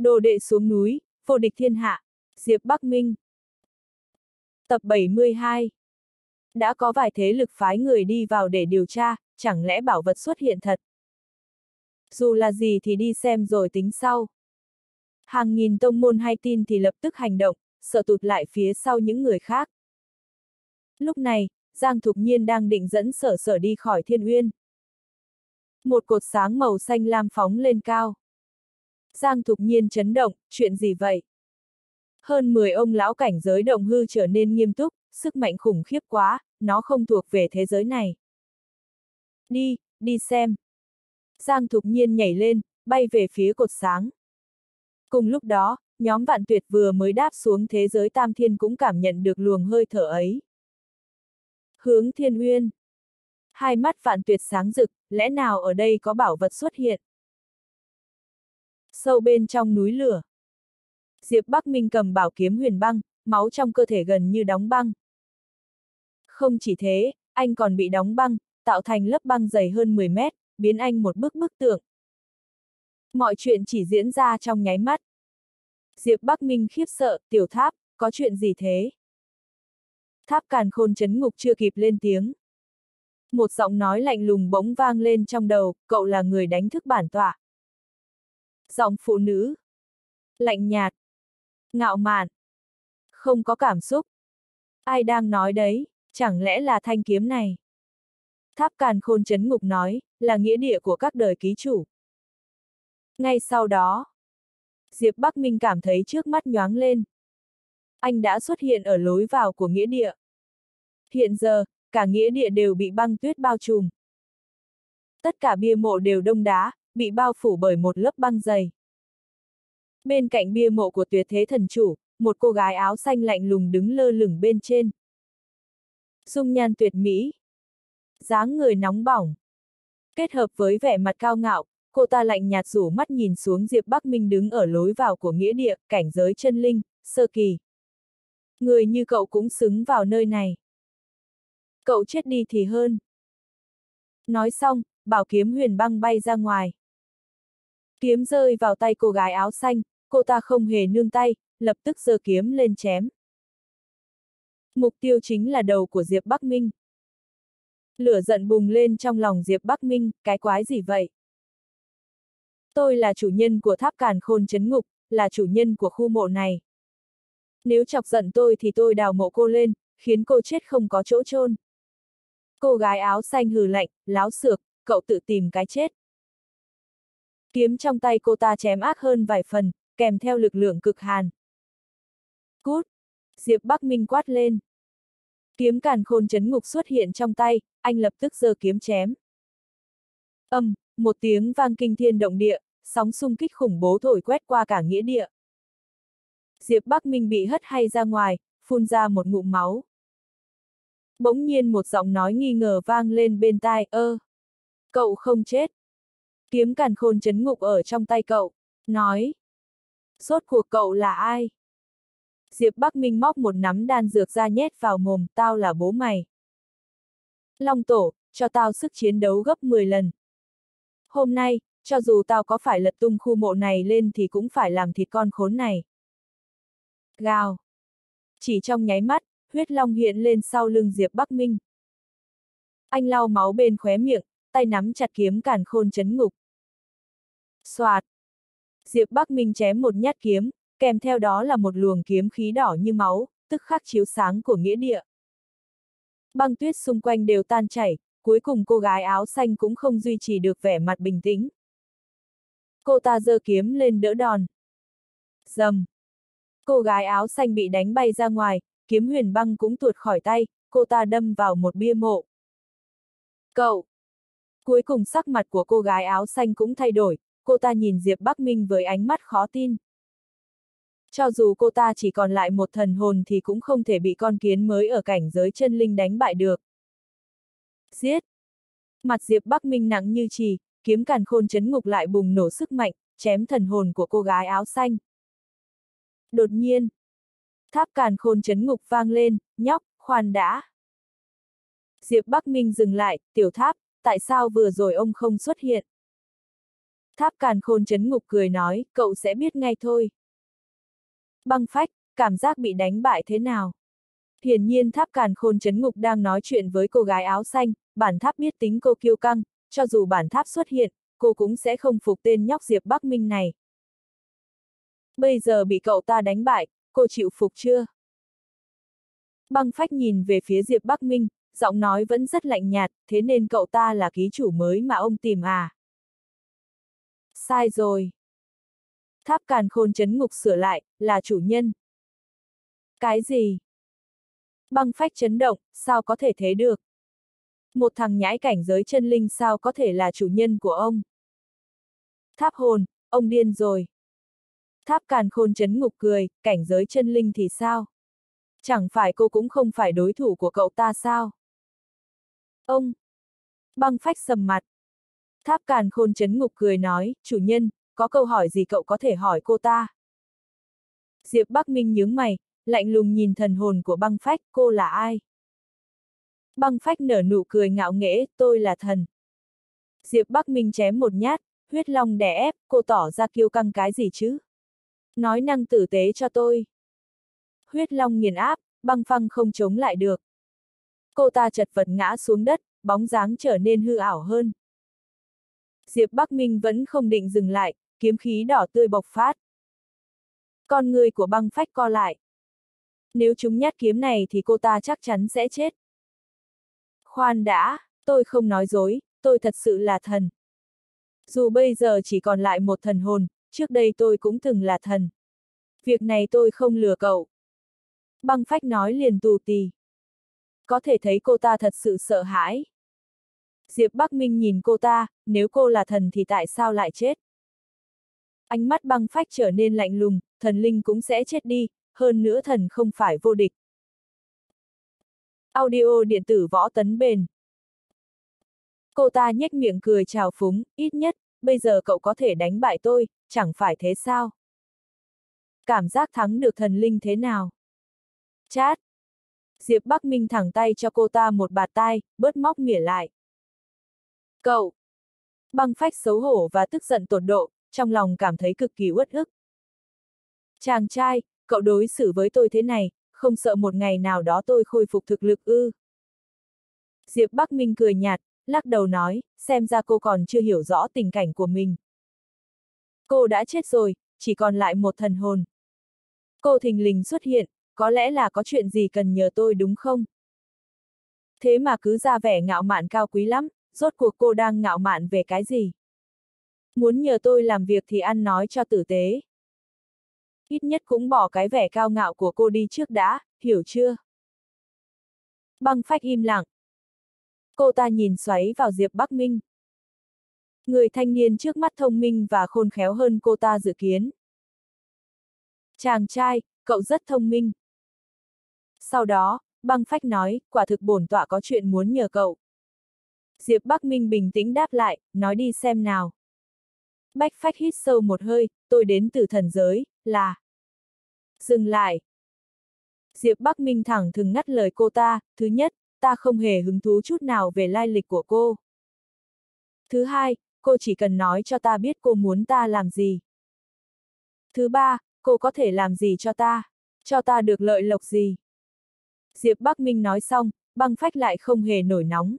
Đồ đệ xuống núi, vô địch thiên hạ, Diệp Bắc Minh. Tập 72 Đã có vài thế lực phái người đi vào để điều tra, chẳng lẽ bảo vật xuất hiện thật? Dù là gì thì đi xem rồi tính sau. Hàng nghìn tông môn hay tin thì lập tức hành động, sợ tụt lại phía sau những người khác. Lúc này, Giang Thục Nhiên đang định dẫn sở sở đi khỏi thiên uyên. Một cột sáng màu xanh lam phóng lên cao. Giang Thục Nhiên chấn động, chuyện gì vậy? Hơn 10 ông lão cảnh giới động hư trở nên nghiêm túc, sức mạnh khủng khiếp quá, nó không thuộc về thế giới này. Đi, đi xem. Giang Thục Nhiên nhảy lên, bay về phía cột sáng. Cùng lúc đó, nhóm vạn tuyệt vừa mới đáp xuống thế giới tam thiên cũng cảm nhận được luồng hơi thở ấy. Hướng thiên uyên. Hai mắt vạn tuyệt sáng rực, lẽ nào ở đây có bảo vật xuất hiện? Sâu bên trong núi lửa. Diệp Bắc Minh cầm bảo kiếm huyền băng, máu trong cơ thể gần như đóng băng. Không chỉ thế, anh còn bị đóng băng, tạo thành lớp băng dày hơn 10 mét, biến anh một bức bức tượng. Mọi chuyện chỉ diễn ra trong nháy mắt. Diệp Bắc Minh khiếp sợ, tiểu tháp, có chuyện gì thế? Tháp càn khôn chấn ngục chưa kịp lên tiếng. Một giọng nói lạnh lùng bỗng vang lên trong đầu, cậu là người đánh thức bản tọa. Giọng phụ nữ. Lạnh nhạt. Ngạo mạn. Không có cảm xúc. Ai đang nói đấy, chẳng lẽ là thanh kiếm này? Tháp càn khôn chấn ngục nói, là nghĩa địa của các đời ký chủ. Ngay sau đó, Diệp Bắc Minh cảm thấy trước mắt nhoáng lên. Anh đã xuất hiện ở lối vào của nghĩa địa. Hiện giờ, cả nghĩa địa đều bị băng tuyết bao trùm. Tất cả bia mộ đều đông đá, bị bao phủ bởi một lớp băng dày. Bên cạnh bia mộ của tuyệt thế thần chủ, một cô gái áo xanh lạnh lùng đứng lơ lửng bên trên. Dung nhan tuyệt mỹ. dáng người nóng bỏng. Kết hợp với vẻ mặt cao ngạo, cô ta lạnh nhạt rủ mắt nhìn xuống Diệp Bắc Minh đứng ở lối vào của nghĩa địa, cảnh giới chân linh, sơ kỳ. Người như cậu cũng xứng vào nơi này. Cậu chết đi thì hơn. Nói xong, bảo kiếm huyền băng bay ra ngoài. Kiếm rơi vào tay cô gái áo xanh, cô ta không hề nương tay, lập tức giơ kiếm lên chém. Mục tiêu chính là đầu của Diệp Bắc Minh. Lửa giận bùng lên trong lòng Diệp Bắc Minh, cái quái gì vậy? Tôi là chủ nhân của tháp càn khôn chấn ngục, là chủ nhân của khu mộ này. Nếu chọc giận tôi thì tôi đào mộ cô lên, khiến cô chết không có chỗ chôn. Cô gái áo xanh hừ lạnh, láo xược, cậu tự tìm cái chết. Kiếm trong tay cô ta chém ác hơn vài phần, kèm theo lực lượng cực hàn. Cút! Diệp Bắc Minh quát lên. Kiếm càn khôn chấn ngục xuất hiện trong tay, anh lập tức giơ kiếm chém. Âm, một tiếng vang kinh thiên động địa, sóng xung kích khủng bố thổi quét qua cả nghĩa địa. Diệp Bắc Minh bị hất hay ra ngoài, phun ra một ngụm máu. Bỗng nhiên một giọng nói nghi ngờ vang lên bên tai, ơ, cậu không chết. Kiếm càn khôn chấn ngục ở trong tay cậu, nói. Sốt cuộc cậu là ai? Diệp Bắc Minh móc một nắm đan dược ra nhét vào mồm, tao là bố mày. Long tổ, cho tao sức chiến đấu gấp 10 lần. Hôm nay, cho dù tao có phải lật tung khu mộ này lên thì cũng phải làm thịt con khốn này. Gào. Chỉ trong nháy mắt, huyết long hiện lên sau lưng Diệp Bắc Minh. Anh lau máu bên khóe miệng, tay nắm chặt kiếm càn khôn chấn ngục. Soạt. Diệp Bắc Minh chém một nhát kiếm, kèm theo đó là một luồng kiếm khí đỏ như máu, tức khắc chiếu sáng của nghĩa địa. Băng tuyết xung quanh đều tan chảy, cuối cùng cô gái áo xanh cũng không duy trì được vẻ mặt bình tĩnh. Cô ta giơ kiếm lên đỡ đòn. Dầm. Cô gái áo xanh bị đánh bay ra ngoài, kiếm huyền băng cũng tuột khỏi tay, cô ta đâm vào một bia mộ. Cậu! Cuối cùng sắc mặt của cô gái áo xanh cũng thay đổi, cô ta nhìn Diệp Bắc Minh với ánh mắt khó tin. Cho dù cô ta chỉ còn lại một thần hồn thì cũng không thể bị con kiến mới ở cảnh giới chân linh đánh bại được. Giết! Mặt Diệp Bắc Minh nặng như trì, kiếm càn khôn chấn ngục lại bùng nổ sức mạnh, chém thần hồn của cô gái áo xanh. Đột nhiên, tháp càn khôn chấn ngục vang lên, nhóc, khoan đã. Diệp Bắc Minh dừng lại, tiểu tháp, tại sao vừa rồi ông không xuất hiện? Tháp càn khôn chấn ngục cười nói, cậu sẽ biết ngay thôi. Băng phách, cảm giác bị đánh bại thế nào? Hiển nhiên tháp càn khôn chấn ngục đang nói chuyện với cô gái áo xanh, bản tháp biết tính cô kiêu căng, cho dù bản tháp xuất hiện, cô cũng sẽ không phục tên nhóc Diệp Bắc Minh này. Bây giờ bị cậu ta đánh bại, cô chịu phục chưa? Băng phách nhìn về phía Diệp Bắc Minh, giọng nói vẫn rất lạnh nhạt, thế nên cậu ta là ký chủ mới mà ông tìm à? Sai rồi. Tháp càn khôn chấn ngục sửa lại, là chủ nhân. Cái gì? Băng phách chấn động, sao có thể thế được? Một thằng nhãi cảnh giới chân linh sao có thể là chủ nhân của ông? Tháp hồn, ông điên rồi. Tháp càn khôn chấn ngục cười, cảnh giới chân linh thì sao? Chẳng phải cô cũng không phải đối thủ của cậu ta sao? Ông! Băng phách sầm mặt. Tháp càn khôn chấn ngục cười nói, chủ nhân, có câu hỏi gì cậu có thể hỏi cô ta? Diệp Bắc Minh nhướng mày, lạnh lùng nhìn thần hồn của băng phách, cô là ai? Băng phách nở nụ cười ngạo nghễ, tôi là thần. Diệp Bắc Minh chém một nhát, huyết long đè ép, cô tỏ ra kiêu căng cái gì chứ? Nói năng tử tế cho tôi. Huyết long nghiền áp, băng phăng không chống lại được. Cô ta chật vật ngã xuống đất, bóng dáng trở nên hư ảo hơn. Diệp Bắc Minh vẫn không định dừng lại, kiếm khí đỏ tươi bộc phát. Con người của băng phách co lại. Nếu chúng nhát kiếm này thì cô ta chắc chắn sẽ chết. Khoan đã, tôi không nói dối, tôi thật sự là thần. Dù bây giờ chỉ còn lại một thần hồn, trước đây tôi cũng từng là thần. Việc này tôi không lừa cậu. Băng phách nói liền tù tì. Có thể thấy cô ta thật sự sợ hãi. Diệp Bắc Minh nhìn cô ta, nếu cô là thần thì tại sao lại chết? Ánh mắt băng phách trở nên lạnh lùng, thần linh cũng sẽ chết đi, hơn nữa thần không phải vô địch. Audio điện tử võ tấn bền. Cô ta nhếch miệng cười chào phúng, ít nhất, bây giờ cậu có thể đánh bại tôi, chẳng phải thế sao? Cảm giác thắng được thần linh thế nào? Chát! Diệp Bắc Minh thẳng tay cho cô ta một bạt tai, bớt móc mỉa lại. Cậu! Băng phách xấu hổ và tức giận tột độ, trong lòng cảm thấy cực kỳ uất ức. Chàng trai, cậu đối xử với tôi thế này, không sợ một ngày nào đó tôi khôi phục thực lực ư. Diệp Bắc Minh cười nhạt, lắc đầu nói, xem ra cô còn chưa hiểu rõ tình cảnh của mình. Cô đã chết rồi, chỉ còn lại một thần hồn. Cô thình lình xuất hiện, có lẽ là có chuyện gì cần nhờ tôi đúng không? Thế mà cứ ra vẻ ngạo mạn cao quý lắm, rốt cuộc cô đang ngạo mạn về cái gì? Muốn nhờ tôi làm việc thì ăn nói cho tử tế. Ít nhất cũng bỏ cái vẻ cao ngạo của cô đi trước đã, hiểu chưa? Băng phách im lặng. Cô ta nhìn xoáy vào Diệp Bắc Minh. Người thanh niên trước mắt thông minh và khôn khéo hơn cô ta dự kiến. Chàng trai, cậu rất thông minh. Sau đó, băng phách nói, quả thực bổn tọa có chuyện muốn nhờ cậu. Diệp Bắc Minh bình tĩnh đáp lại, nói đi xem nào. Bách phách hít sâu một hơi, tôi đến từ thần giới, là... Dừng lại. Diệp Bắc Minh thẳng thừng ngắt lời cô ta, thứ nhất, ta không hề hứng thú chút nào về lai lịch của cô. Thứ hai, cô chỉ cần nói cho ta biết cô muốn ta làm gì. Thứ ba, cô có thể làm gì cho ta, cho ta được lợi lộc gì. Diệp Bắc Minh nói xong, băng phách lại không hề nổi nóng.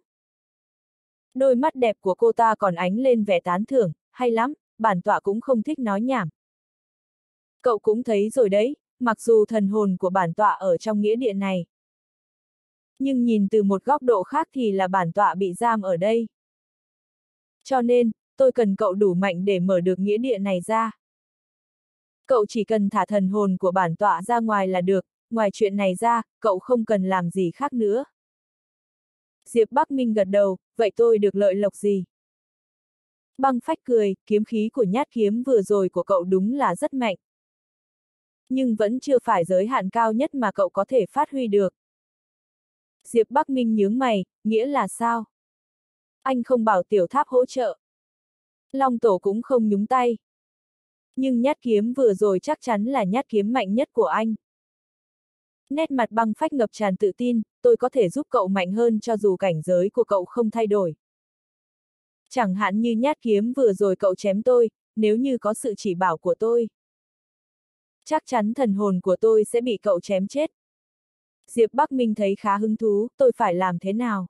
Đôi mắt đẹp của cô ta còn ánh lên vẻ tán thưởng, hay lắm, bản tọa cũng không thích nói nhảm. Cậu cũng thấy rồi đấy, mặc dù thần hồn của bản tọa ở trong nghĩa địa này. Nhưng nhìn từ một góc độ khác thì là bản tọa bị giam ở đây. Cho nên, tôi cần cậu đủ mạnh để mở được nghĩa địa này ra. Cậu chỉ cần thả thần hồn của bản tọa ra ngoài là được, ngoài chuyện này ra, cậu không cần làm gì khác nữa. Diệp Bắc Minh gật đầu, vậy tôi được lợi lộc gì? Băng phách cười, kiếm khí của nhát kiếm vừa rồi của cậu đúng là rất mạnh. Nhưng vẫn chưa phải giới hạn cao nhất mà cậu có thể phát huy được. Diệp Bắc Minh nhướng mày, nghĩa là sao? Anh không bảo tiểu tháp hỗ trợ. Long tổ cũng không nhúng tay. Nhưng nhát kiếm vừa rồi chắc chắn là nhát kiếm mạnh nhất của anh. Nét mặt băng phách ngập tràn tự tin, tôi có thể giúp cậu mạnh hơn cho dù cảnh giới của cậu không thay đổi. Chẳng hạn như nhát kiếm vừa rồi cậu chém tôi, nếu như có sự chỉ bảo của tôi. Chắc chắn thần hồn của tôi sẽ bị cậu chém chết. Diệp Bắc Minh thấy khá hứng thú, tôi phải làm thế nào?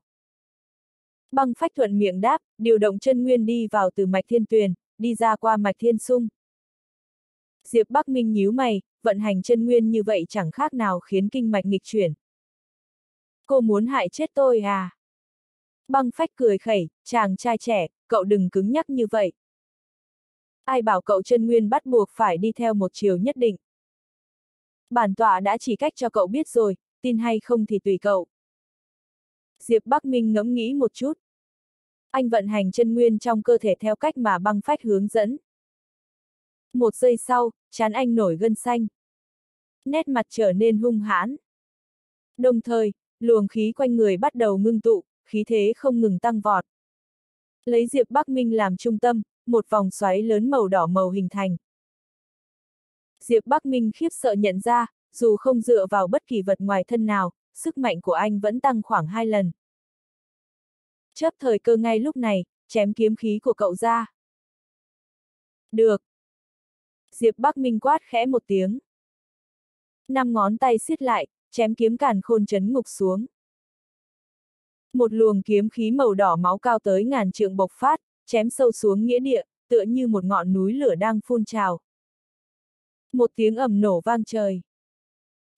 Băng phách thuận miệng đáp, điều động chân nguyên đi vào từ mạch thiên tuyền, đi ra qua mạch thiên sung. Diệp Bắc Minh nhíu mày, vận hành chân nguyên như vậy chẳng khác nào khiến kinh mạch nghịch chuyển. Cô muốn hại chết tôi à? Băng phách cười khẩy, chàng trai trẻ, cậu đừng cứng nhắc như vậy. Ai bảo cậu chân nguyên bắt buộc phải đi theo một chiều nhất định. Bản tọa đã chỉ cách cho cậu biết rồi, tin hay không thì tùy cậu. Diệp Bắc Minh ngẫm nghĩ một chút. Anh vận hành chân nguyên trong cơ thể theo cách mà băng phách hướng dẫn. Một giây sau, chán anh nổi gân xanh. Nét mặt trở nên hung hãn. Đồng thời, luồng khí quanh người bắt đầu ngưng tụ, khí thế không ngừng tăng vọt. Lấy Diệp Bắc Minh làm trung tâm, một vòng xoáy lớn màu đỏ màu hình thành. Diệp Bắc Minh khiếp sợ nhận ra, dù không dựa vào bất kỳ vật ngoài thân nào, sức mạnh của anh vẫn tăng khoảng hai lần. Chớp thời cơ ngay lúc này, chém kiếm khí của cậu ra. Được. Diệp Bắc Minh quát khẽ một tiếng. Năm ngón tay siết lại, chém kiếm càn khôn chấn ngục xuống. Một luồng kiếm khí màu đỏ máu cao tới ngàn trượng bộc phát, chém sâu xuống nghĩa địa, tựa như một ngọn núi lửa đang phun trào. Một tiếng ầm nổ vang trời.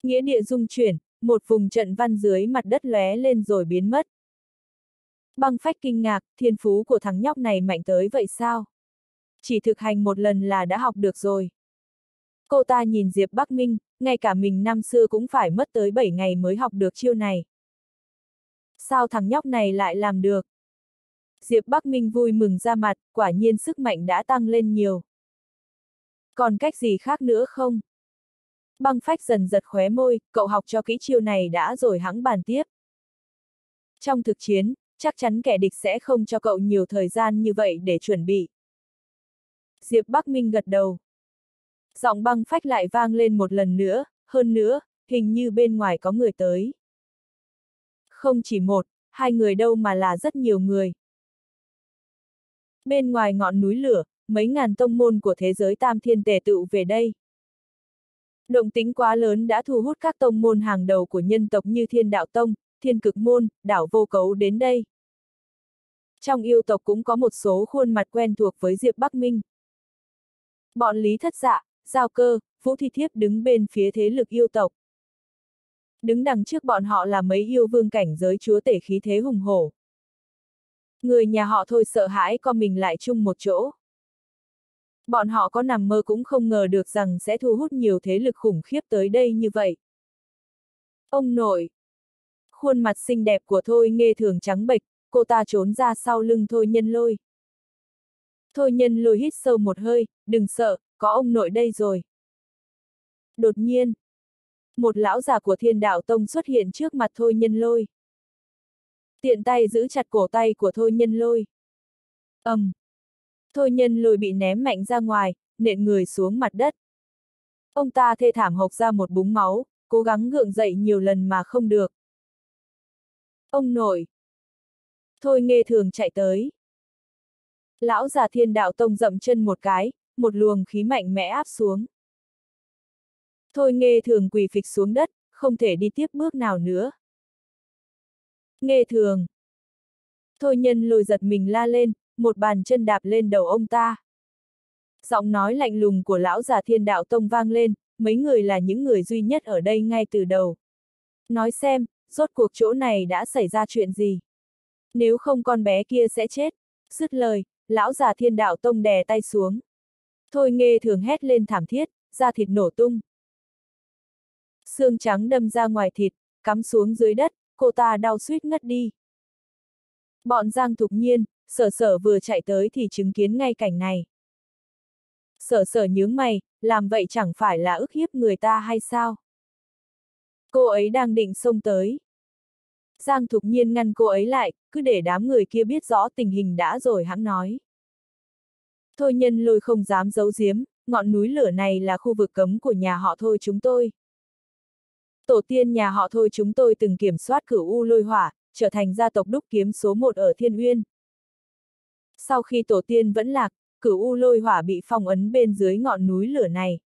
Nghĩa địa rung chuyển, một vùng trận văn dưới mặt đất lóe lên rồi biến mất. Băng phách kinh ngạc, thiên phú của thằng nhóc này mạnh tới vậy sao? Chỉ thực hành một lần là đã học được rồi. Cô ta nhìn Diệp Bắc Minh, ngay cả mình năm xưa cũng phải mất tới 7 ngày mới học được chiêu này. Sao thằng nhóc này lại làm được? Diệp Bắc Minh vui mừng ra mặt, quả nhiên sức mạnh đã tăng lên nhiều. Còn cách gì khác nữa không? Băng phách dần giật khóe môi, cậu học cho kỹ chiêu này đã rồi hãng bàn tiếp. Trong thực chiến, chắc chắn kẻ địch sẽ không cho cậu nhiều thời gian như vậy để chuẩn bị. Diệp Bắc Minh gật đầu. Giọng băng phách lại vang lên một lần nữa, hơn nữa, hình như bên ngoài có người tới. Không chỉ một, hai người đâu mà là rất nhiều người. Bên ngoài ngọn núi lửa, mấy ngàn tông môn của thế giới tam thiên tề tựu về đây. Động tính quá lớn đã thu hút các tông môn hàng đầu của nhân tộc như thiên đạo tông, thiên cực môn, đảo vô cấu đến đây. Trong yêu tộc cũng có một số khuôn mặt quen thuộc với Diệp Bắc Minh. Bọn Lý Thất Dạ, Giao Cơ, Vũ Thi Thiếp đứng bên phía thế lực yêu tộc. Đứng đằng trước bọn họ là mấy yêu vương cảnh giới chúa tể khí thế hùng hổ. Người nhà họ thôi sợ hãi co mình lại chung một chỗ. Bọn họ có nằm mơ cũng không ngờ được rằng sẽ thu hút nhiều thế lực khủng khiếp tới đây như vậy. Ông nội! Khuôn mặt xinh đẹp của Thôi nghe thường trắng bệch, cô ta trốn ra sau lưng Thôi nhân lôi. Thôi nhân lôi hít sâu một hơi, đừng sợ, có ông nội đây rồi. Đột nhiên, một lão già của thiên đạo tông xuất hiện trước mặt Thôi nhân lôi. Tiện tay giữ chặt cổ tay của Thôi nhân lôi. ầm, um. Thôi nhân lôi bị ném mạnh ra ngoài, nện người xuống mặt đất. Ông ta thê thảm hộc ra một búng máu, cố gắng gượng dậy nhiều lần mà không được. Ông nội! Thôi nghe thường chạy tới. Lão già thiên đạo tông dậm chân một cái, một luồng khí mạnh mẽ áp xuống. Thôi nghe thường quỳ phịch xuống đất, không thể đi tiếp bước nào nữa. Nghe thường. Thôi nhân lôi giật mình la lên, một bàn chân đạp lên đầu ông ta. Giọng nói lạnh lùng của lão già thiên đạo tông vang lên, mấy người là những người duy nhất ở đây ngay từ đầu. Nói xem, rốt cuộc chỗ này đã xảy ra chuyện gì? Nếu không con bé kia sẽ chết. Dứt lời, lão già thiên đạo tông đè tay xuống. Thôi nghe thường hét lên thảm thiết, da thịt nổ tung. Xương trắng đâm ra ngoài thịt, cắm xuống dưới đất, cô ta đau suýt ngất đi. Bọn Giang Thục Nhiên, sở sở vừa chạy tới thì chứng kiến ngay cảnh này. Sở sở nhướng mày, làm vậy chẳng phải là ức hiếp người ta hay sao? Cô ấy đang định xông tới. Giang Thục Nhiên ngăn cô ấy lại, cứ để đám người kia biết rõ tình hình đã rồi hãng nói. Thôi nhân lôi không dám giấu giếm, ngọn núi lửa này là khu vực cấm của nhà họ thôi chúng tôi. Tổ tiên nhà họ thôi chúng tôi từng kiểm soát cửu u lôi hỏa, trở thành gia tộc đúc kiếm số một ở Thiên Uyên. Sau khi tổ tiên vẫn lạc, cửu u lôi hỏa bị phong ấn bên dưới ngọn núi lửa này.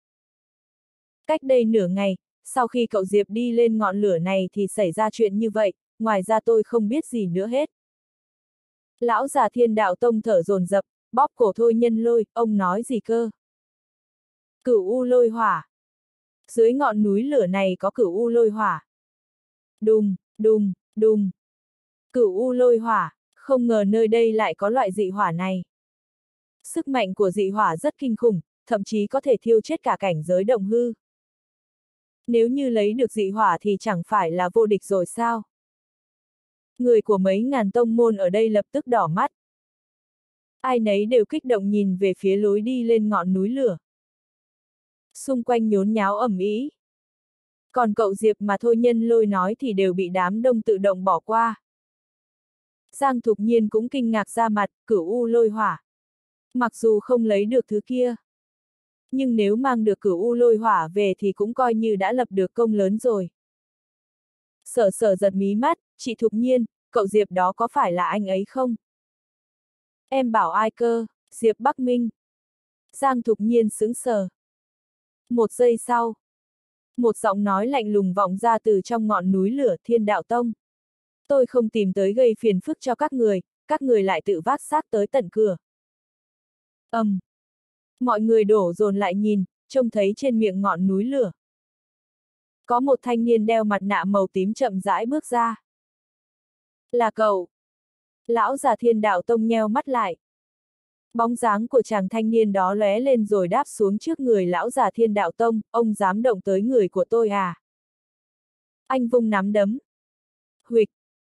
Cách đây nửa ngày, sau khi cậu Diệp đi lên ngọn lửa này thì xảy ra chuyện như vậy, ngoài ra tôi không biết gì nữa hết. Lão già thiên đạo tông thở dồn dập, bóp cổ thôi nhân lôi, ông nói gì cơ? Cửu u lôi hỏa. Dưới ngọn núi lửa này có cửu u lôi hỏa. Đùng, đùng, đùng. Cửu u lôi hỏa, không ngờ nơi đây lại có loại dị hỏa này. Sức mạnh của dị hỏa rất kinh khủng, thậm chí có thể thiêu chết cả cảnh giới động hư. Nếu như lấy được dị hỏa thì chẳng phải là vô địch rồi sao? Người của mấy ngàn tông môn ở đây lập tức đỏ mắt. Ai nấy đều kích động nhìn về phía lối đi lên ngọn núi lửa. Xung quanh nhốn nháo ẩm ý. Còn cậu Diệp mà thôi nhân lôi nói thì đều bị đám đông tự động bỏ qua. Giang Thục Nhiên cũng kinh ngạc ra mặt, cửu u lôi hỏa. Mặc dù không lấy được thứ kia. Nhưng nếu mang được cửu u lôi hỏa về thì cũng coi như đã lập được công lớn rồi. Sở sở giật mí mắt, chị Thục Nhiên, cậu Diệp đó có phải là anh ấy không? Em bảo ai cơ, Diệp Bắc Minh. Giang Thục Nhiên sững sờ. Một giây sau. Một giọng nói lạnh lùng vọng ra từ trong ngọn núi lửa thiên đạo tông. Tôi không tìm tới gây phiền phức cho các người, các người lại tự vác xác tới tận cửa. ầm, um. Mọi người đổ dồn lại nhìn, trông thấy trên miệng ngọn núi lửa. Có một thanh niên đeo mặt nạ màu tím chậm rãi bước ra. Là cậu. Lão già thiên đạo tông nheo mắt lại. Bóng dáng của chàng thanh niên đó lóe lên rồi đáp xuống trước người lão già thiên đạo tông, ông dám động tới người của tôi à? Anh vung nắm đấm. Huịch,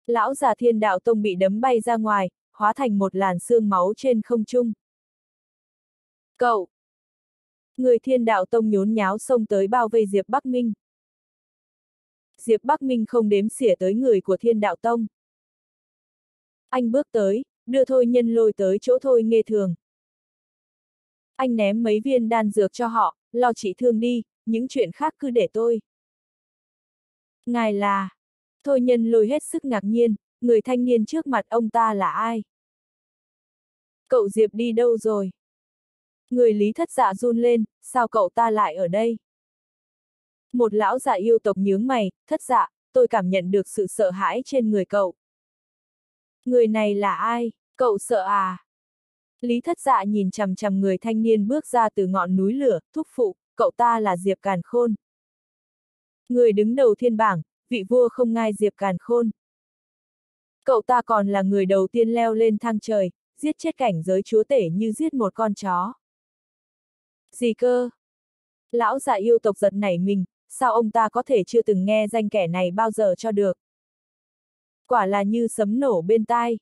lão già thiên đạo tông bị đấm bay ra ngoài, hóa thành một làn xương máu trên không trung. Cậu! Người thiên đạo tông nhốn nháo xông tới bao vây Diệp Bắc Minh. Diệp Bắc Minh không đếm xỉa tới người của thiên đạo tông. Anh bước tới, đưa thôi nhân lôi tới chỗ thôi nghe thường. Anh ném mấy viên đan dược cho họ, lo trị thương đi, những chuyện khác cứ để tôi. Ngài là... Thôi nhân lôi hết sức ngạc nhiên, người thanh niên trước mặt ông ta là ai? Cậu Diệp đi đâu rồi? Người lý thất dạ run lên, sao cậu ta lại ở đây? Một lão dạ yêu tộc nhướng mày, thất dạ, tôi cảm nhận được sự sợ hãi trên người cậu. Người này là ai? Cậu sợ à? Lý thất dạ nhìn chằm chằm người thanh niên bước ra từ ngọn núi lửa, thúc phụ, cậu ta là Diệp Càn Khôn. Người đứng đầu thiên bảng, vị vua không ngai Diệp Càn Khôn. Cậu ta còn là người đầu tiên leo lên thang trời, giết chết cảnh giới chúa tể như giết một con chó. Gì cơ? Lão già yêu tộc giật nảy mình, sao ông ta có thể chưa từng nghe danh kẻ này bao giờ cho được? Quả là như sấm nổ bên tai.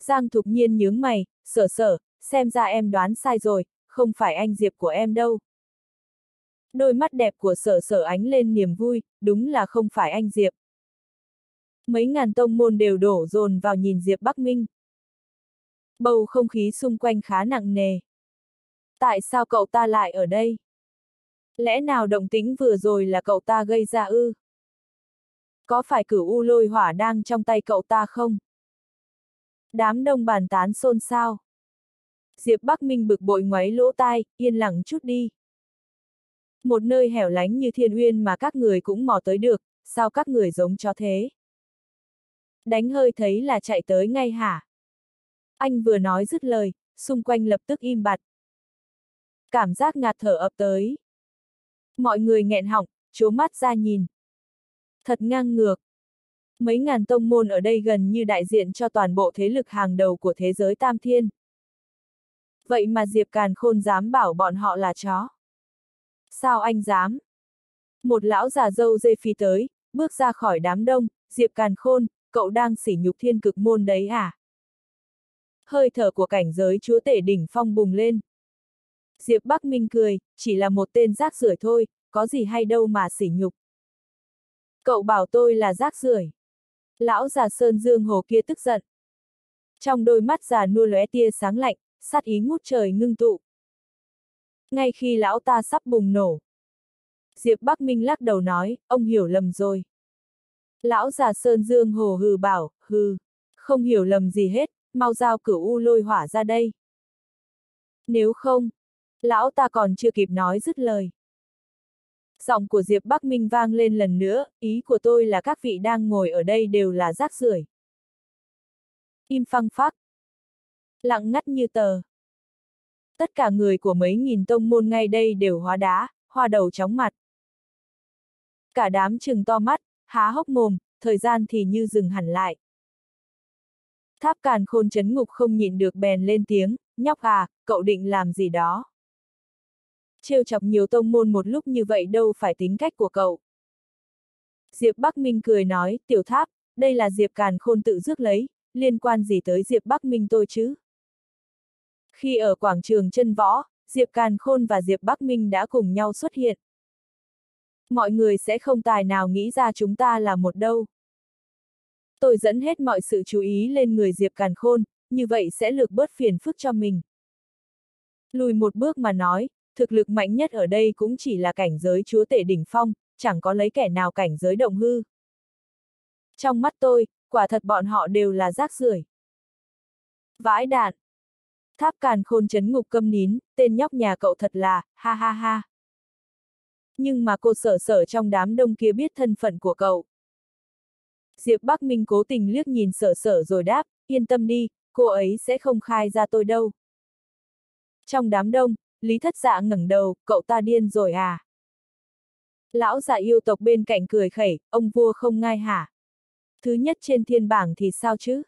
Giang Thục Nhiên nhướng mày, sở sở, xem ra em đoán sai rồi, không phải anh Diệp của em đâu. Đôi mắt đẹp của sở sở ánh lên niềm vui, đúng là không phải anh Diệp. Mấy ngàn tông môn đều đổ dồn vào nhìn Diệp Bắc Minh. Bầu không khí xung quanh khá nặng nề. Tại sao cậu ta lại ở đây? Lẽ nào động tính vừa rồi là cậu ta gây ra ư? Có phải cửu u lôi hỏa đang trong tay cậu ta không? Đám đông bàn tán xôn xao. Diệp Bắc Minh bực bội ngoáy lỗ tai, yên lặng chút đi. Một nơi hẻo lánh như thiên uyên mà các người cũng mò tới được, sao các người giống cho thế? Đánh hơi thấy là chạy tới ngay hả? Anh vừa nói dứt lời, xung quanh lập tức im bặt. Cảm giác ngạt thở ập tới. Mọi người nghẹn họng, chố mắt ra nhìn. Thật ngang ngược. Mấy ngàn tông môn ở đây gần như đại diện cho toàn bộ thế lực hàng đầu của thế giới tam thiên. Vậy mà Diệp Càn Khôn dám bảo bọn họ là chó. Sao anh dám? Một lão già dâu dê phi tới, bước ra khỏi đám đông, Diệp Càn Khôn, cậu đang sỉ nhục thiên cực môn đấy à? Hơi thở của cảnh giới chúa tể đỉnh phong bùng lên. Diệp Bắc Minh cười, chỉ là một tên rác rưởi thôi, có gì hay đâu mà sỉ nhục. Cậu bảo tôi là rác rưởi. Lão già Sơn Dương Hồ kia tức giận. Trong đôi mắt già nua lóe tia sáng lạnh, sát ý ngút trời ngưng tụ. Ngay khi lão ta sắp bùng nổ. Diệp Bắc Minh lắc đầu nói, ông hiểu lầm rồi. Lão già Sơn Dương Hồ hừ bảo, hừ, không hiểu lầm gì hết, mau giao cửu u lôi hỏa ra đây. Nếu không, lão ta còn chưa kịp nói dứt lời. Giọng của Diệp Bắc Minh vang lên lần nữa, ý của tôi là các vị đang ngồi ở đây đều là rác rưởi. Im phăng phắc. Lặng ngắt như tờ. Tất cả người của mấy nghìn tông môn ngay đây đều hóa đá, hoa đầu chóng mặt. Cả đám trừng to mắt, há hốc mồm, thời gian thì như dừng hẳn lại. Tháp càn khôn chấn ngục không nhịn được bèn lên tiếng, nhóc à, cậu định làm gì đó. Trêu chọc nhiều tông môn một lúc như vậy đâu phải tính cách của cậu. Diệp Bắc Minh cười nói, tiểu tháp, đây là Diệp Càn Khôn tự rước lấy, liên quan gì tới Diệp Bắc Minh tôi chứ? Khi ở quảng trường chân võ, Diệp Càn Khôn và Diệp Bắc Minh đã cùng nhau xuất hiện. Mọi người sẽ không tài nào nghĩ ra chúng ta là một đâu. Tôi dẫn hết mọi sự chú ý lên người Diệp Càn Khôn, như vậy sẽ lược bớt phiền phức cho mình. Lùi một bước mà nói, thực lực mạnh nhất ở đây cũng chỉ là cảnh giới chúa tể đỉnh phong, chẳng có lấy kẻ nào cảnh giới động hư. Trong mắt tôi, quả thật bọn họ đều là rác rưởi. Vãi đạn. Tháp càn khôn chấn ngục câm nín, tên nhóc nhà cậu thật là, ha ha ha. Nhưng mà cô sở sở trong đám đông kia biết thân phận của cậu. Diệp Bắc Minh cố tình liếc nhìn sở sở rồi đáp, yên tâm đi, cô ấy sẽ không khai ra tôi đâu. Trong đám đông, Lý thất dạ ngẩng đầu, cậu ta điên rồi à? Lão già yêu tộc bên cạnh cười khẩy, ông vua không ngai hả? Thứ nhất trên thiên bảng thì sao chứ?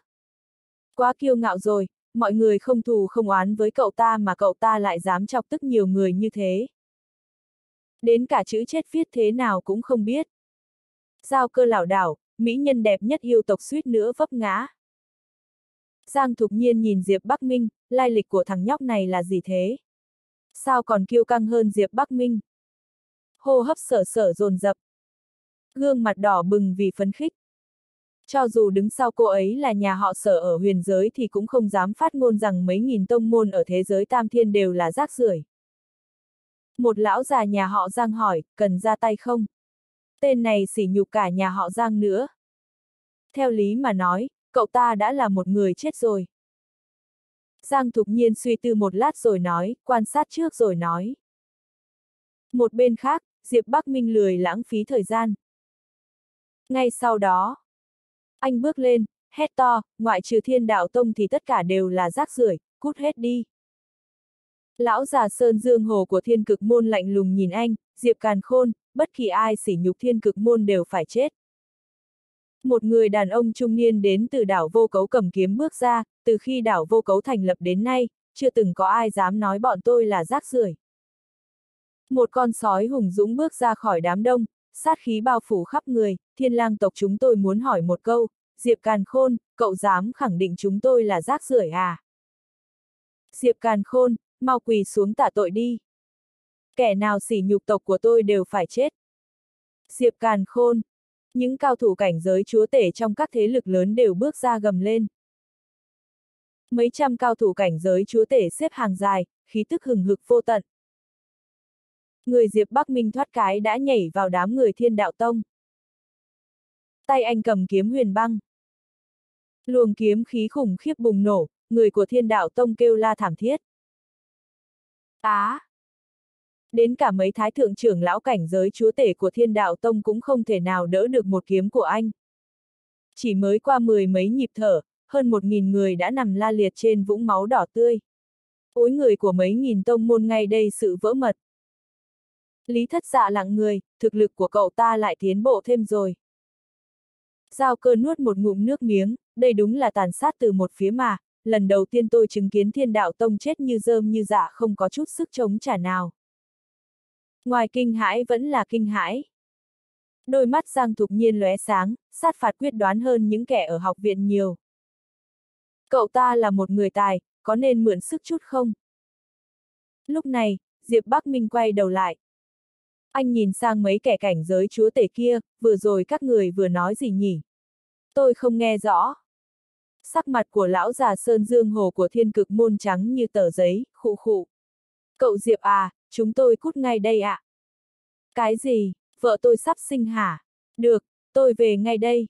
Quá kiêu ngạo rồi, mọi người không thù không oán với cậu ta mà cậu ta lại dám chọc tức nhiều người như thế. Đến cả chữ chết viết thế nào cũng không biết. Giao cơ lảo đảo, mỹ nhân đẹp nhất yêu tộc suýt nữa vấp ngã. Giang Thục Nhiên nhìn Diệp Bắc Minh, lai lịch của thằng nhóc này là gì thế? Sao còn kiêu căng hơn Diệp Bắc Minh? Hô hấp sở sở dồn dập. Gương mặt đỏ bừng vì phấn khích. Cho dù đứng sau cô ấy là nhà họ sở ở huyền giới thì cũng không dám phát ngôn rằng mấy nghìn tông môn ở thế giới tam thiên đều là rác rưởi. Một lão già nhà họ Giang hỏi, cần ra tay không? Tên này sỉ nhục cả nhà họ Giang nữa. Theo lý mà nói, cậu ta đã là một người chết rồi. Giang Thục Nhiên suy tư một lát rồi nói, quan sát trước rồi nói. Một bên khác, Diệp Bắc Minh lười lãng phí thời gian. Ngay sau đó, anh bước lên, hét to, ngoại trừ thiên đạo tông thì tất cả đều là rác rưởi, cút hết đi. Lão già Sơn Dương Hồ của thiên cực môn lạnh lùng nhìn anh, Diệp Càn Khôn, bất kỳ ai sỉ nhục thiên cực môn đều phải chết. Một người đàn ông trung niên đến từ đảo vô cấu cầm kiếm bước ra, từ khi đảo vô cấu thành lập đến nay, chưa từng có ai dám nói bọn tôi là rác rưởi. Một con sói hùng dũng bước ra khỏi đám đông, sát khí bao phủ khắp người, thiên lang tộc chúng tôi muốn hỏi một câu, Diệp Càn Khôn, cậu dám khẳng định chúng tôi là rác rưởi à? Diệp Càn Khôn, mau quỳ xuống tạ tội đi. Kẻ nào sỉ nhục tộc của tôi đều phải chết. Diệp Càn Khôn, những cao thủ cảnh giới chúa tể trong các thế lực lớn đều bước ra gầm lên. Mấy trăm cao thủ cảnh giới chúa tể xếp hàng dài, khí tức hừng hực vô tận. Người Diệp Bắc Minh thoát cái đã nhảy vào đám người thiên đạo tông. Tay anh cầm kiếm huyền băng. Luồng kiếm khí khủng khiếp bùng nổ, người của thiên đạo tông kêu la thảm thiết. Á! À, Đến cả mấy thái thượng trưởng lão cảnh giới chúa tể của thiên đạo tông cũng không thể nào đỡ được một kiếm của anh. Chỉ mới qua mười mấy nhịp thở, hơn một nghìn người đã nằm la liệt trên vũng máu đỏ tươi. Ối người của mấy nghìn tông môn ngay đây sự vỡ mật. Lý thất dạ lặng người, thực lực của cậu ta lại tiến bộ thêm rồi. Giao cơ nuốt một ngụm nước miếng, đây đúng là tàn sát từ một phía mà, lần đầu tiên tôi chứng kiến thiên đạo tông chết như rơm như dạ không có chút sức chống trả nào. Ngoài kinh hãi vẫn là kinh hãi. Đôi mắt Giang Thục Nhiên lóe sáng, sát phạt quyết đoán hơn những kẻ ở học viện nhiều. Cậu ta là một người tài, có nên mượn sức chút không? Lúc này, Diệp Bắc Minh quay đầu lại. Anh nhìn sang mấy kẻ cảnh giới chúa tể kia, vừa rồi các người vừa nói gì nhỉ? Tôi không nghe rõ. Sắc mặt của lão già Sơn Dương Hồ của thiên cực môn trắng như tờ giấy, khụ khụ. Cậu Diệp à, chúng tôi cút ngay đây ạ. À? Cái gì, vợ tôi sắp sinh hả? Được, tôi về ngay đây.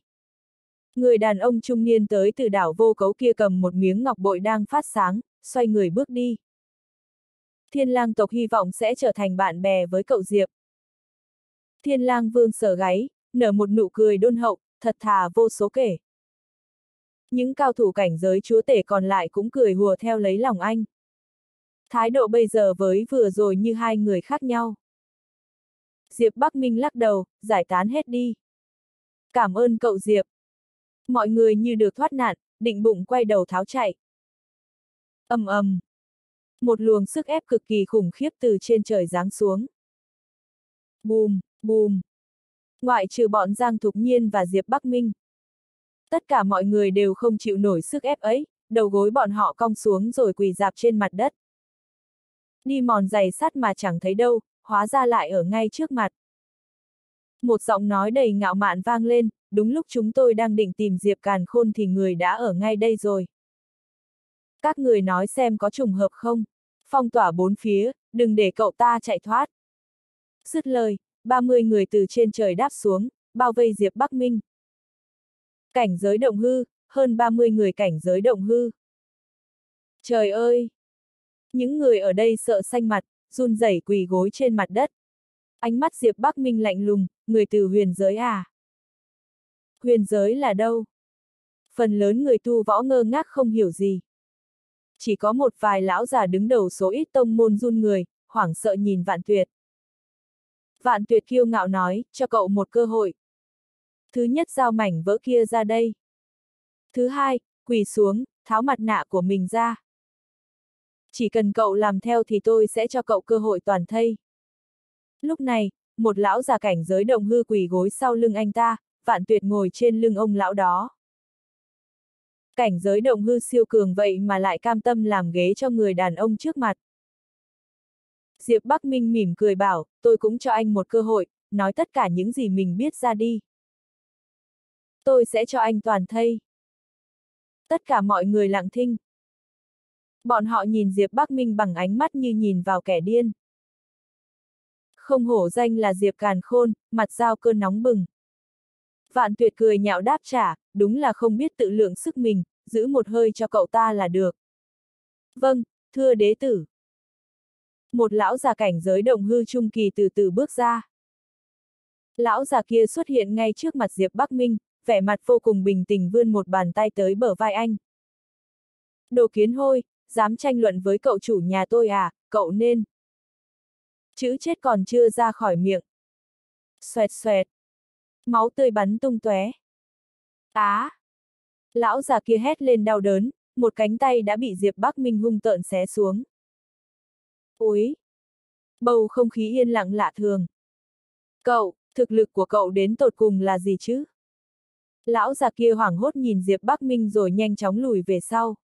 Người đàn ông trung niên tới từ đảo vô cấu kia cầm một miếng ngọc bội đang phát sáng, xoay người bước đi. Thiên lang tộc hy vọng sẽ trở thành bạn bè với cậu Diệp. Thiên lang vương sở gáy, nở một nụ cười đôn hậu, thật thà vô số kể. Những cao thủ cảnh giới chúa tể còn lại cũng cười hùa theo lấy lòng anh. Thái độ bây giờ với vừa rồi như hai người khác nhau. Diệp Bắc Minh lắc đầu, giải tán hết đi. Cảm ơn cậu Diệp. Mọi người như được thoát nạn, định bụng quay đầu tháo chạy. ầm ầm. Một luồng sức ép cực kỳ khủng khiếp từ trên trời giáng xuống. Bùm, bùm. Ngoại trừ bọn Giang Thục Nhiên và Diệp Bắc Minh. Tất cả mọi người đều không chịu nổi sức ép ấy, đầu gối bọn họ cong xuống rồi quỳ dạp trên mặt đất. Đi mòn giày sắt mà chẳng thấy đâu, hóa ra lại ở ngay trước mặt. Một giọng nói đầy ngạo mạn vang lên, đúng lúc chúng tôi đang định tìm Diệp Càn Khôn thì người đã ở ngay đây rồi. Các người nói xem có trùng hợp không? Phong tỏa bốn phía, đừng để cậu ta chạy thoát. Dứt lời, 30 người từ trên trời đáp xuống, bao vây Diệp Bắc Minh. Cảnh giới động hư, hơn 30 người cảnh giới động hư. Trời ơi! Những người ở đây sợ xanh mặt, run rẩy quỳ gối trên mặt đất. Ánh mắt Diệp Bắc Minh lạnh lùng, người từ huyền giới à? Huyền giới là đâu? Phần lớn người tu võ ngơ ngác không hiểu gì. Chỉ có một vài lão già đứng đầu số ít tông môn run người, hoảng sợ nhìn vạn tuyệt. Vạn tuyệt kiêu ngạo nói, cho cậu một cơ hội. Thứ nhất giao mảnh vỡ kia ra đây. Thứ hai, quỳ xuống, tháo mặt nạ của mình ra. Chỉ cần cậu làm theo thì tôi sẽ cho cậu cơ hội toàn thây. Lúc này, một lão già cảnh giới động hư quỳ gối sau lưng anh ta, vạn tuyệt ngồi trên lưng ông lão đó. Cảnh giới động hư siêu cường vậy mà lại cam tâm làm ghế cho người đàn ông trước mặt. Diệp Bắc Minh mỉm cười bảo, tôi cũng cho anh một cơ hội, nói tất cả những gì mình biết ra đi. Tôi sẽ cho anh toàn thây. Tất cả mọi người lặng thinh. Bọn họ nhìn Diệp Bắc Minh bằng ánh mắt như nhìn vào kẻ điên. Không hổ danh là Diệp Càn Khôn, mặt dao cơn nóng bừng. Vạn tuyệt cười nhạo đáp trả, đúng là không biết tự lượng sức mình, giữ một hơi cho cậu ta là được. Vâng, thưa đế tử. Một lão già cảnh giới động hư trung kỳ từ từ bước ra. Lão già kia xuất hiện ngay trước mặt Diệp Bắc Minh, vẻ mặt vô cùng bình tĩnh vươn một bàn tay tới bờ vai anh. Đồ kiến hôi, dám tranh luận với cậu chủ nhà tôi à, cậu nên. Chữ chết còn chưa ra khỏi miệng. Xoẹt xoẹt. Máu tươi bắn tung tóe. Á! Lão già kia hét lên đau đớn, một cánh tay đã bị Diệp Bắc Minh hung tợn xé xuống. Úi! Bầu không khí yên lặng lạ thường. Cậu, thực lực của cậu đến tột cùng là gì chứ? Lão già kia hoảng hốt nhìn Diệp Bắc Minh rồi nhanh chóng lùi về sau.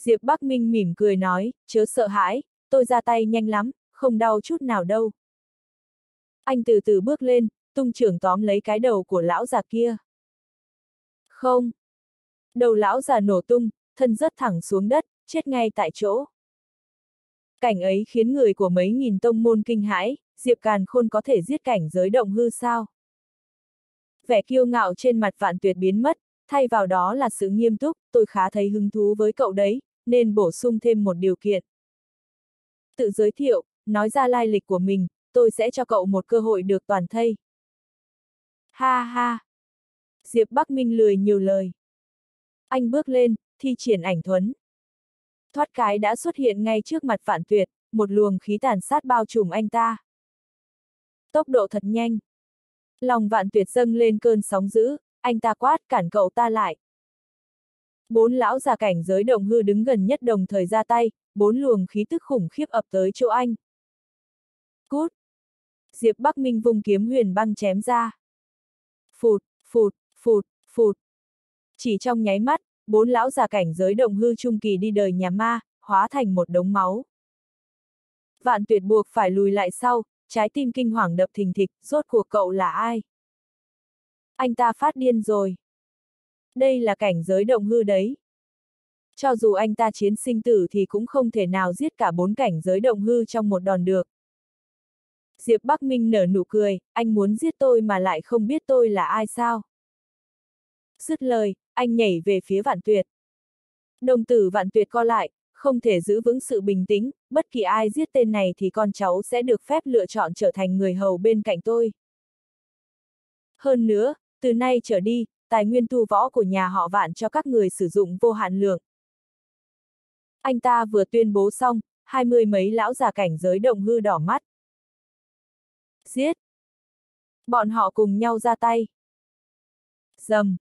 Diệp Bắc Minh mỉm cười nói, chớ sợ hãi, tôi ra tay nhanh lắm, không đau chút nào đâu. Anh từ từ bước lên, tung trưởng tóm lấy cái đầu của lão già kia. Không. Đầu lão già nổ tung, thân rớt thẳng xuống đất, chết ngay tại chỗ. Cảnh ấy khiến người của mấy nghìn tông môn kinh hãi, Diệp Càn Khôn có thể giết cảnh giới động hư sao? Vẻ kiêu ngạo trên mặt vạn tuyệt biến mất, thay vào đó là sự nghiêm túc, tôi khá thấy hứng thú với cậu đấy, nên bổ sung thêm một điều kiện. Tự giới thiệu, nói ra lai lịch của mình, tôi sẽ cho cậu một cơ hội được toàn thây. Ha ha! Diệp Bắc Minh lười nhiều lời. Anh bước lên, thi triển ảnh thuấn. Thoát cái đã xuất hiện ngay trước mặt Vạn Tuyệt, một luồng khí tàn sát bao trùm anh ta. Tốc độ thật nhanh. Lòng Vạn Tuyệt dâng lên cơn sóng dữ, anh ta quát cản cậu ta lại. Bốn lão già cảnh giới đồng hư đứng gần nhất đồng thời ra tay, bốn luồng khí tức khủng khiếp ập tới chỗ anh. Cút! Diệp Bắc Minh vùng kiếm huyền băng chém ra. Phụt, phụt, phụt, phụt. Chỉ trong nháy mắt, bốn lão già cảnh giới đồng hư trung kỳ đi đời nhà ma, hóa thành một đống máu. Vạn tuyệt buộc phải lùi lại sau, trái tim kinh hoàng đập thình thịch, rốt cuộc cậu là ai? Anh ta phát điên rồi. Đây là cảnh giới động hư đấy. Cho dù anh ta chiến sinh tử thì cũng không thể nào giết cả bốn cảnh giới động hư trong một đòn được. Diệp Bắc Minh nở nụ cười, anh muốn giết tôi mà lại không biết tôi là ai sao? Dứt lời, anh nhảy về phía vạn tuyệt. Đồng tử vạn tuyệt co lại, không thể giữ vững sự bình tĩnh, bất kỳ ai giết tên này thì con cháu sẽ được phép lựa chọn trở thành người hầu bên cạnh tôi. Hơn nữa, từ nay trở đi, tài nguyên tu võ của nhà họ vạn cho các người sử dụng vô hạn lượng. Anh ta vừa tuyên bố xong, hai mươi mấy lão già cảnh giới động hư đỏ mắt. Giết! Bọn họ cùng nhau ra tay. Dầm!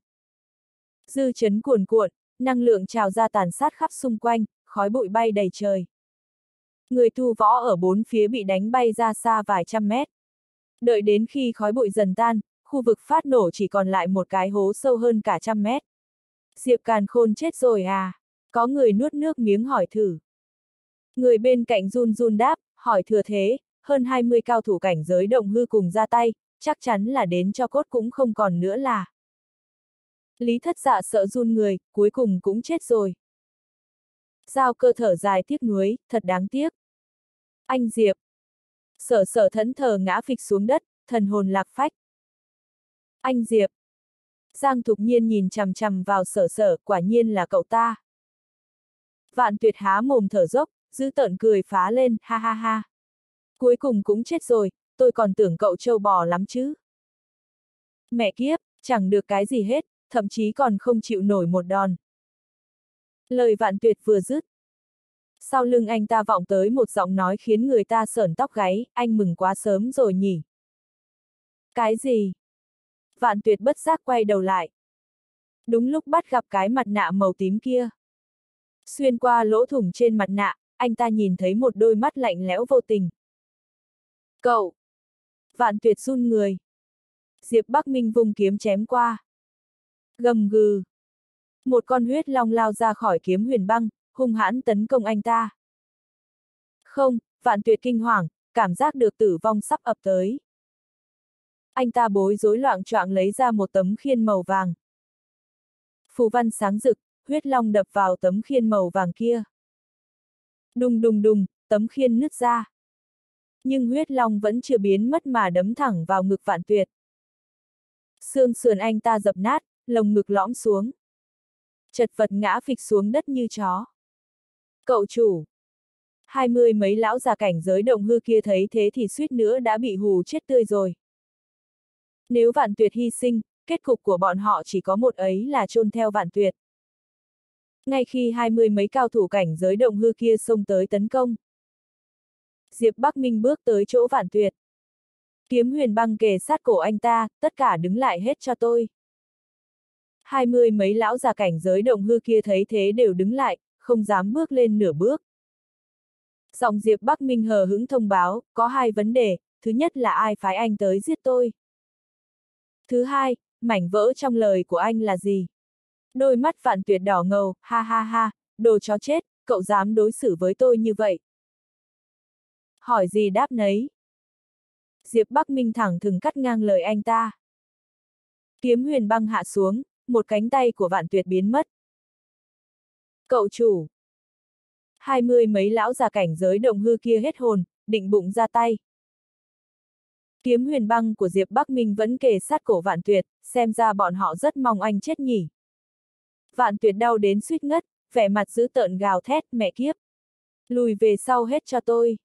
Dư chấn cuồn cuộn, năng lượng trào ra tàn sát khắp xung quanh, khói bụi bay đầy trời. Người tu võ ở bốn phía bị đánh bay ra xa vài trăm mét. Đợi đến khi khói bụi dần tan, khu vực phát nổ chỉ còn lại một cái hố sâu hơn cả trăm mét. Diệp Càn Khôn chết rồi à? Có người nuốt nước miếng hỏi thử. Người bên cạnh run run đáp, hỏi thừa thế, hơn 20 cao thủ cảnh giới động hư cùng ra tay, chắc chắn là đến cho cốt cũng không còn nữa là. Lý thất dạ sợ run người, cuối cùng cũng chết rồi. Giao cơ thở dài tiếc nuối, thật đáng tiếc. Anh Diệp. Sở sở thẫn thờ ngã phịch xuống đất, thần hồn lạc phách. Anh Diệp. Giang Thục Nhiên nhìn chằm chằm vào sở sở, quả nhiên là cậu ta. Vạn tuyệt há mồm thở dốc, giữ tợn cười phá lên, ha ha ha. Cuối cùng cũng chết rồi, tôi còn tưởng cậu trâu bò lắm chứ. Mẹ kiếp, chẳng được cái gì hết, thậm chí còn không chịu nổi một đòn. Lời vạn tuyệt vừa dứt. Sau lưng anh ta vọng tới một giọng nói khiến người ta sởn tóc gáy, anh mừng quá sớm rồi nhỉ. Cái gì? Vạn tuyệt bất giác quay đầu lại. Đúng lúc bắt gặp cái mặt nạ màu tím kia. Xuyên qua lỗ thủng trên mặt nạ, anh ta nhìn thấy một đôi mắt lạnh lẽo vô tình. Cậu! Vạn tuyệt run người. Diệp Bắc Minh vùng kiếm chém qua. Gầm gừ. Một con huyết long lao ra khỏi kiếm huyền băng, hung hãn tấn công anh ta. Không, vạn tuyệt kinh hoàng, cảm giác được tử vong sắp ập tới. Anh ta bối rối loạn choạng lấy ra một tấm khiên màu vàng. Phù văn sáng rực, huyết long đập vào tấm khiên màu vàng kia. Đùng đùng đùng, tấm khiên nứt ra. Nhưng huyết long vẫn chưa biến mất mà đấm thẳng vào ngực vạn tuyệt. Xương sườn anh ta dập nát, lồng ngực lõm xuống. Chật vật ngã phịch xuống đất như chó. Cậu chủ. Hai mươi mấy lão già cảnh giới động hư kia thấy thế thì suýt nữa đã bị hù chết tươi rồi. Nếu vạn tuyệt hy sinh, kết cục của bọn họ chỉ có một ấy là chôn theo vạn tuyệt. Ngay khi hai mươi mấy cao thủ cảnh giới động hư kia xông tới tấn công. Diệp Bắc Minh bước tới chỗ vạn tuyệt. Kiếm huyền băng kề sát cổ anh ta, tất cả đứng lại hết cho tôi. Hai mươi mấy lão già cảnh giới động hư kia thấy thế đều đứng lại, không dám bước lên nửa bước. Giọng Diệp Bắc Minh hờ hững thông báo, có hai vấn đề, thứ nhất là ai phái anh tới giết tôi. Thứ hai, mảnh vỡ trong lời của anh là gì? Đôi mắt vạn tuyệt đỏ ngầu, ha ha ha, đồ chó chết, cậu dám đối xử với tôi như vậy. Hỏi gì đáp nấy. Diệp Bắc Minh thẳng thừng cắt ngang lời anh ta. Kiếm huyền băng hạ xuống, một cánh tay của vạn tuyệt biến mất. Cậu chủ. Hai mươi mấy lão già cảnh giới động hư kia hết hồn, định bụng ra tay. Kiếm huyền băng của Diệp Bắc Minh vẫn kề sát cổ vạn tuyệt, xem ra bọn họ rất mong anh chết nhỉ. Vạn tuyệt đau đến suýt ngất, vẻ mặt dữ tợn gào thét, mẹ kiếp. Lùi về sau hết cho tôi.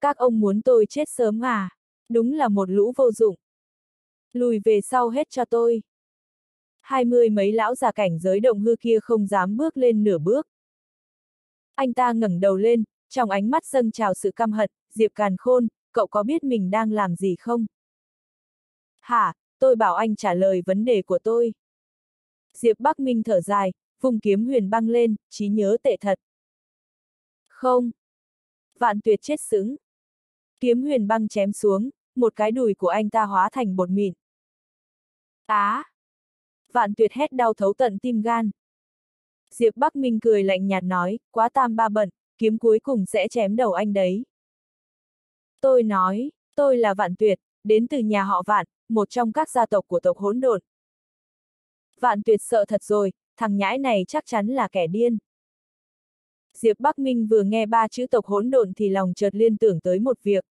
Các ông muốn tôi chết sớm à? Đúng là một lũ vô dụng. Lùi về sau hết cho tôi. Hai mươi mấy lão già cảnh giới động hư kia không dám bước lên nửa bước. Anh ta ngẩng đầu lên, trong ánh mắt dâng trào sự căm hận, Diệp Càn Khôn, cậu có biết mình đang làm gì không? Hả, tôi bảo anh trả lời vấn đề của tôi. Diệp Bắc Minh thở dài, vùng kiếm huyền băng lên, trí nhớ tệ thật. Không. Vạn tuyệt chết sững. Kiếm huyền băng chém xuống, một cái đùi của anh ta hóa thành bột mịn. Á! Vạn tuyệt hét đau thấu tận tim gan. Diệp Bắc Minh cười lạnh nhạt nói, quá tam ba bận, kiếm cuối cùng sẽ chém đầu anh đấy. Tôi nói, tôi là Vạn Tuyệt, đến từ nhà họ Vạn, một trong các gia tộc của tộc hỗn độn. Vạn Tuyệt sợ thật rồi, thằng nhãi này chắc chắn là kẻ điên. Diệp Bắc Minh vừa nghe ba chữ tộc hỗn độn thì lòng chợt liên tưởng tới một việc.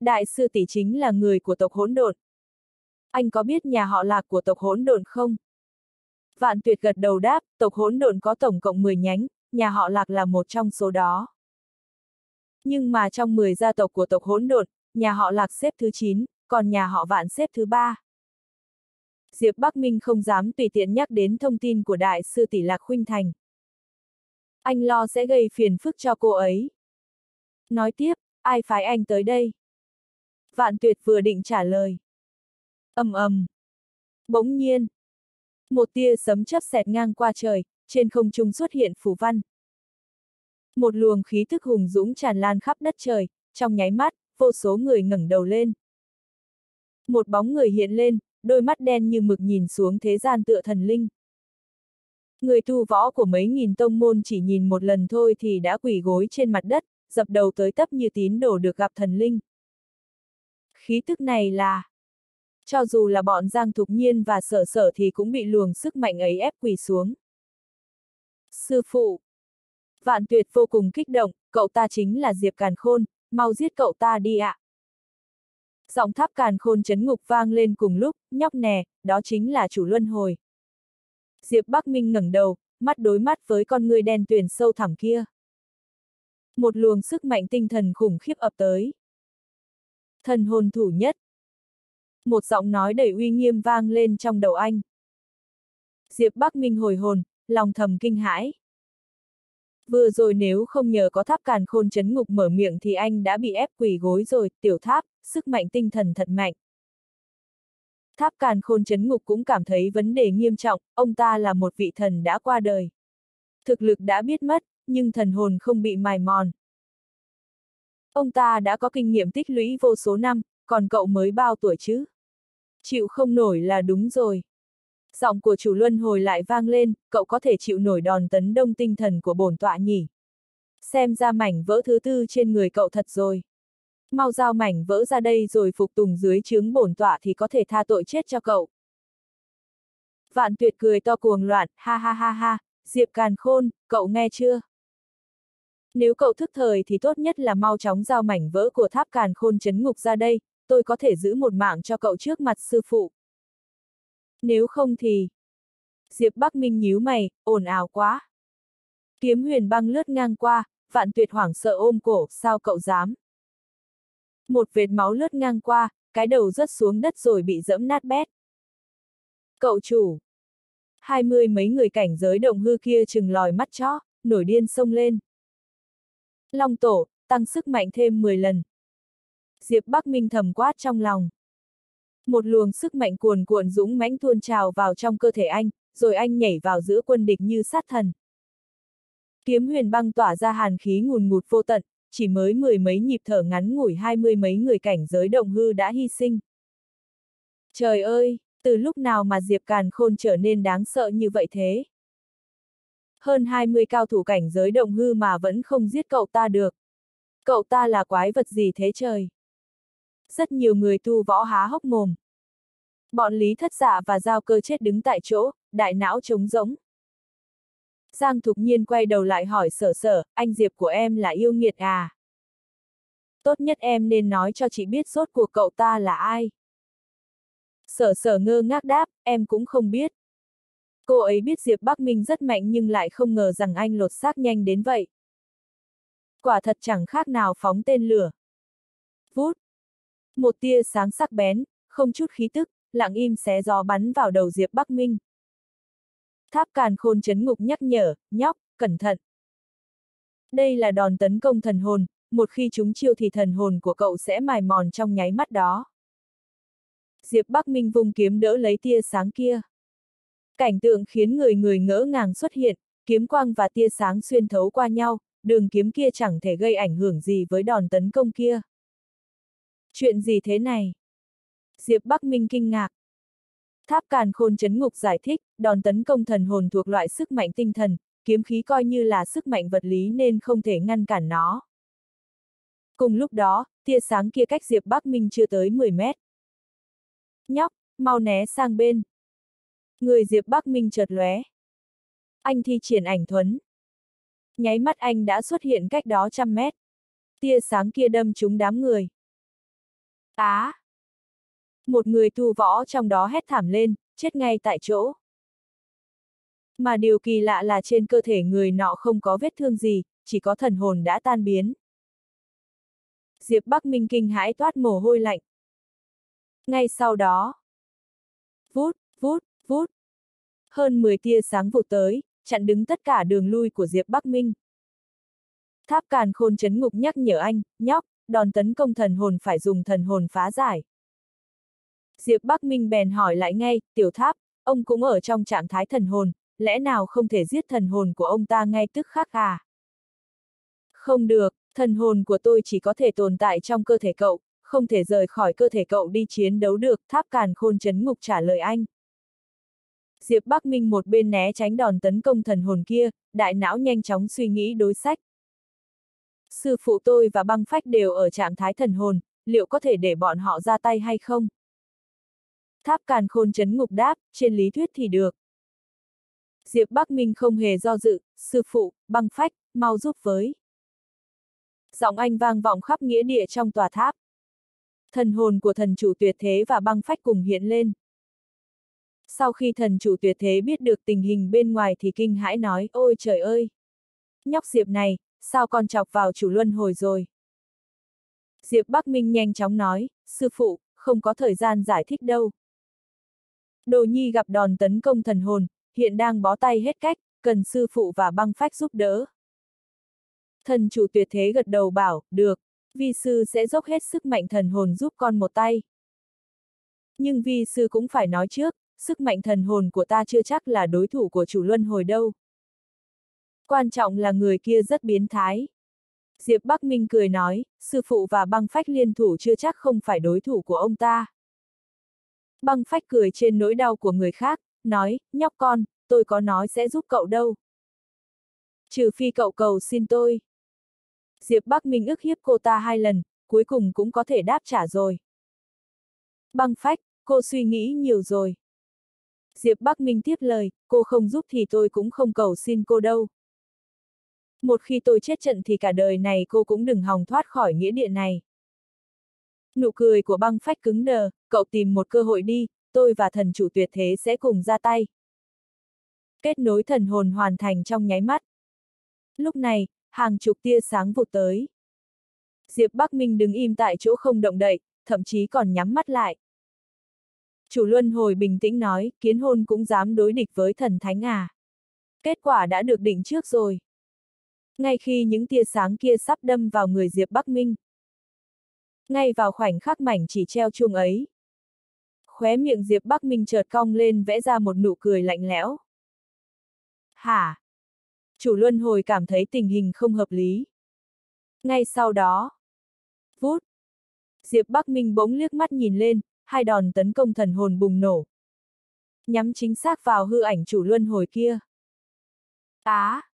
Đại sư tỷ chính là người của tộc hỗn độn. Anh có biết nhà họ lạc của tộc hỗn độn không? Vạn tuyệt gật đầu đáp, tộc hỗn độn có tổng cộng 10 nhánh, nhà họ Lạc là một trong số đó. Nhưng mà trong 10 gia tộc của tộc hỗn độn, nhà họ Lạc xếp thứ 9, còn nhà họ Vạn xếp thứ 3. Diệp Bắc Minh không dám tùy tiện nhắc đến thông tin của đại sư tỷ Lạc Khuynh Thành. Anh lo sẽ gây phiền phức cho cô ấy. Nói tiếp, ai phái anh tới đây? Vạn Tuyệt vừa định trả lời. ầm ầm. Bỗng nhiên, một tia sấm chớp xẹt ngang qua trời, trên không trung xuất hiện phù văn. Một luồng khí thức hùng dũng tràn lan khắp đất trời, trong nháy mắt, vô số người ngẩng đầu lên. Một bóng người hiện lên, đôi mắt đen như mực nhìn xuống thế gian tựa thần linh. Người tu võ của mấy nghìn tông môn chỉ nhìn một lần thôi thì đã quỳ gối trên mặt đất, dập đầu tới tấp như tín đồ được gặp thần linh. Khí tức này là... Cho dù là bọn Giang Thục Nhiên và Sở Sở thì cũng bị luồng sức mạnh ấy ép quỳ xuống. Sư phụ! Vạn tuyệt vô cùng kích động, cậu ta chính là Diệp Càn Khôn, mau giết cậu ta đi ạ. À. Giọng tháp Càn Khôn chấn ngục vang lên cùng lúc, nhóc nè, đó chính là chủ luân hồi. Diệp Bắc Minh ngẩng đầu, mắt đối mắt với con người đen tuyền sâu thẳm kia. Một luồng sức mạnh tinh thần khủng khiếp ập tới. Thần hồn thủ nhất. Một giọng nói đầy uy nghiêm vang lên trong đầu anh. Diệp Bắc Minh hồi hồn, lòng thầm kinh hãi. Vừa rồi nếu không nhờ có tháp càn khôn chấn ngục mở miệng thì anh đã bị ép quỳ gối rồi, tiểu tháp, sức mạnh tinh thần thật mạnh. Tháp càn khôn chấn ngục cũng cảm thấy vấn đề nghiêm trọng, ông ta là một vị thần đã qua đời. Thực lực đã biết mất, nhưng thần hồn không bị mài mòn. Ông ta đã có kinh nghiệm tích lũy vô số năm, còn cậu mới bao tuổi chứ? Chịu không nổi là đúng rồi. Giọng của chủ luân hồi lại vang lên, cậu có thể chịu nổi đòn tấn đông tinh thần của bổn tọa nhỉ? Xem ra mảnh vỡ thứ tư trên người cậu thật rồi. Mau giao mảnh vỡ ra đây rồi phục tùng dưới chướng bổn tọa thì có thể tha tội chết cho cậu. Vạn tuyệt cười to cuồng loạn, ha ha ha ha, Diệp Càn Khôn, cậu nghe chưa? Nếu cậu thức thời thì tốt nhất là mau chóng giao mảnh vỡ của tháp Càn Khôn chấn ngục ra đây, tôi có thể giữ một mạng cho cậu trước mặt sư phụ. Nếu không thì... Diệp Bắc Minh nhíu mày, ồn ào quá. Kiếm huyền băng lướt ngang qua, vạn tuyệt hoảng sợ ôm cổ, sao cậu dám? Một vệt máu lướt ngang qua, cái đầu rớt xuống đất rồi bị dẫm nát bét. Cậu chủ! Hai mươi mấy người cảnh giới động hư kia chừng lòi mắt chó, nổi điên sông lên. Long tổ, tăng sức mạnh thêm 10 lần. Diệp Bắc Minh thầm quát trong lòng. Một luồng sức mạnh cuồn cuộn dũng mãnh tuôn trào vào trong cơ thể anh, rồi anh nhảy vào giữa quân địch như sát thần. Kiếm huyền băng tỏa ra hàn khí ngùn ngụt vô tận, chỉ mới mười mấy nhịp thở ngắn ngủi hai mươi mấy người cảnh giới động hư đã hy sinh. Trời ơi, từ lúc nào mà Diệp Càn Khôn trở nên đáng sợ như vậy thế? Hơn 20 cao thủ cảnh giới động hư mà vẫn không giết cậu ta được. Cậu ta là quái vật gì thế trời? Rất nhiều người tu võ há hốc mồm. Bọn lý thất giả và giao cơ chết đứng tại chỗ, đại não trống rỗng. Giang Thục Nhiên quay đầu lại hỏi sở sở, anh Diệp của em là yêu nghiệt à? Tốt nhất em nên nói cho chị biết rốt cuộc cậu ta là ai. Sở sở ngơ ngác đáp, em cũng không biết. Cô ấy biết Diệp Bắc Minh rất mạnh nhưng lại không ngờ rằng anh lột xác nhanh đến vậy. Quả thật chẳng khác nào phóng tên lửa. Vút, một tia sáng sắc bén, không chút khí tức, lặng im xé gió bắn vào đầu Diệp Bắc Minh. Tháp càn khôn chấn ngục nhắc nhở, nhóc, cẩn thận. Đây là đòn tấn công thần hồn, một khi chúng chiêu thì thần hồn của cậu sẽ mài mòn trong nháy mắt đó. Diệp Bắc Minh vung kiếm đỡ lấy tia sáng kia. Cảnh tượng khiến người người ngỡ ngàng xuất hiện, kiếm quang và tia sáng xuyên thấu qua nhau, đường kiếm kia chẳng thể gây ảnh hưởng gì với đòn tấn công kia. Chuyện gì thế này? Diệp Bắc Minh kinh ngạc. Tháp càn khôn chấn ngục giải thích, đòn tấn công thần hồn thuộc loại sức mạnh tinh thần, kiếm khí coi như là sức mạnh vật lý nên không thể ngăn cản nó. Cùng lúc đó, tia sáng kia cách Diệp Bắc Minh chưa tới 10 mét. Nhóc, mau né sang bên. Người Diệp Bắc Minh chợt lóe. Anh thi triển ảnh thuấn. Nháy mắt anh đã xuất hiện cách đó trăm mét. Tia sáng kia đâm trúng đám người. Á! Một người tu võ trong đó hét thảm lên, chết ngay tại chỗ. Mà điều kỳ lạ là trên cơ thể người nọ không có vết thương gì, chỉ có thần hồn đã tan biến. Diệp Bắc Minh kinh hãi toát mồ hôi lạnh. Ngay sau đó, vút, vút, vút, hơn 10 tia sáng vụt tới, chặn đứng tất cả đường lui của Diệp Bắc Minh. Tháp càn khôn chấn ngục nhắc nhở anh, nhóc, đòn tấn công thần hồn phải dùng thần hồn phá giải. Diệp Bắc Minh bèn hỏi lại ngay, tiểu tháp, ông cũng ở trong trạng thái thần hồn, lẽ nào không thể giết thần hồn của ông ta ngay tức khắc à? Không được, thần hồn của tôi chỉ có thể tồn tại trong cơ thể cậu, không thể rời khỏi cơ thể cậu đi chiến đấu được, tháp càn khôn chấn ngục trả lời anh. Diệp Bắc Minh một bên né tránh đòn tấn công thần hồn kia, đại não nhanh chóng suy nghĩ đối sách. Sư phụ tôi và băng phách đều ở trạng thái thần hồn, liệu có thể để bọn họ ra tay hay không? Tháp càn khôn chấn ngục đáp, trên lý thuyết thì được. Diệp Bắc Minh không hề do dự, sư phụ, băng phách, mau giúp với. Giọng anh vang vọng khắp nghĩa địa trong tòa tháp. Thần hồn của thần chủ tuyệt thế và băng phách cùng hiện lên. Sau khi thần chủ tuyệt thế biết được tình hình bên ngoài thì kinh hãi nói, ôi trời ơi! Nhóc Diệp này, sao con chọc vào chủ luân hồi rồi? Diệp Bắc Minh nhanh chóng nói, sư phụ, không có thời gian giải thích đâu. Đồ nhi gặp đòn tấn công thần hồn, hiện đang bó tay hết cách, cần sư phụ và băng phách giúp đỡ. Thần chủ tuyệt thế gật đầu bảo, được, vi sư sẽ dốc hết sức mạnh thần hồn giúp con một tay. Nhưng vi sư cũng phải nói trước, sức mạnh thần hồn của ta chưa chắc là đối thủ của chủ luân hồi đâu. Quan trọng là người kia rất biến thái. Diệp Bắc Minh cười nói, sư phụ và băng phách liên thủ chưa chắc không phải đối thủ của ông ta. Băng phách cười trên nỗi đau của người khác, nói, nhóc con, tôi có nói sẽ giúp cậu đâu. Trừ phi cậu cầu xin tôi. Diệp Bắc Minh ức hiếp cô ta hai lần, cuối cùng cũng có thể đáp trả rồi. Băng phách, cô suy nghĩ nhiều rồi. Diệp Bắc Minh tiếp lời, cô không giúp thì tôi cũng không cầu xin cô đâu. Một khi tôi chết trận thì cả đời này cô cũng đừng hòng thoát khỏi nghĩa địa này. Nụ cười của băng phách cứng đờ, cậu tìm một cơ hội đi, tôi và thần chủ tuyệt thế sẽ cùng ra tay. Kết nối thần hồn hoàn thành trong nháy mắt. Lúc này, hàng chục tia sáng vụt tới. Diệp Bắc Minh đứng im tại chỗ không động đậy, thậm chí còn nhắm mắt lại. Chủ luân hồi bình tĩnh nói, kiến hôn cũng dám đối địch với thần thánh à. Kết quả đã được định trước rồi. Ngay khi những tia sáng kia sắp đâm vào người Diệp Bắc Minh. Ngay vào khoảnh khắc mảnh chỉ treo chuông ấy. Khóe miệng Diệp Bắc Minh chợt cong lên vẽ ra một nụ cười lạnh lẽo. Hả? Chủ luân hồi cảm thấy tình hình không hợp lý. Ngay sau đó. Vút. Diệp Bắc Minh bỗng liếc mắt nhìn lên, hai đòn tấn công thần hồn bùng nổ. Nhắm chính xác vào hư ảnh chủ luân hồi kia. Á!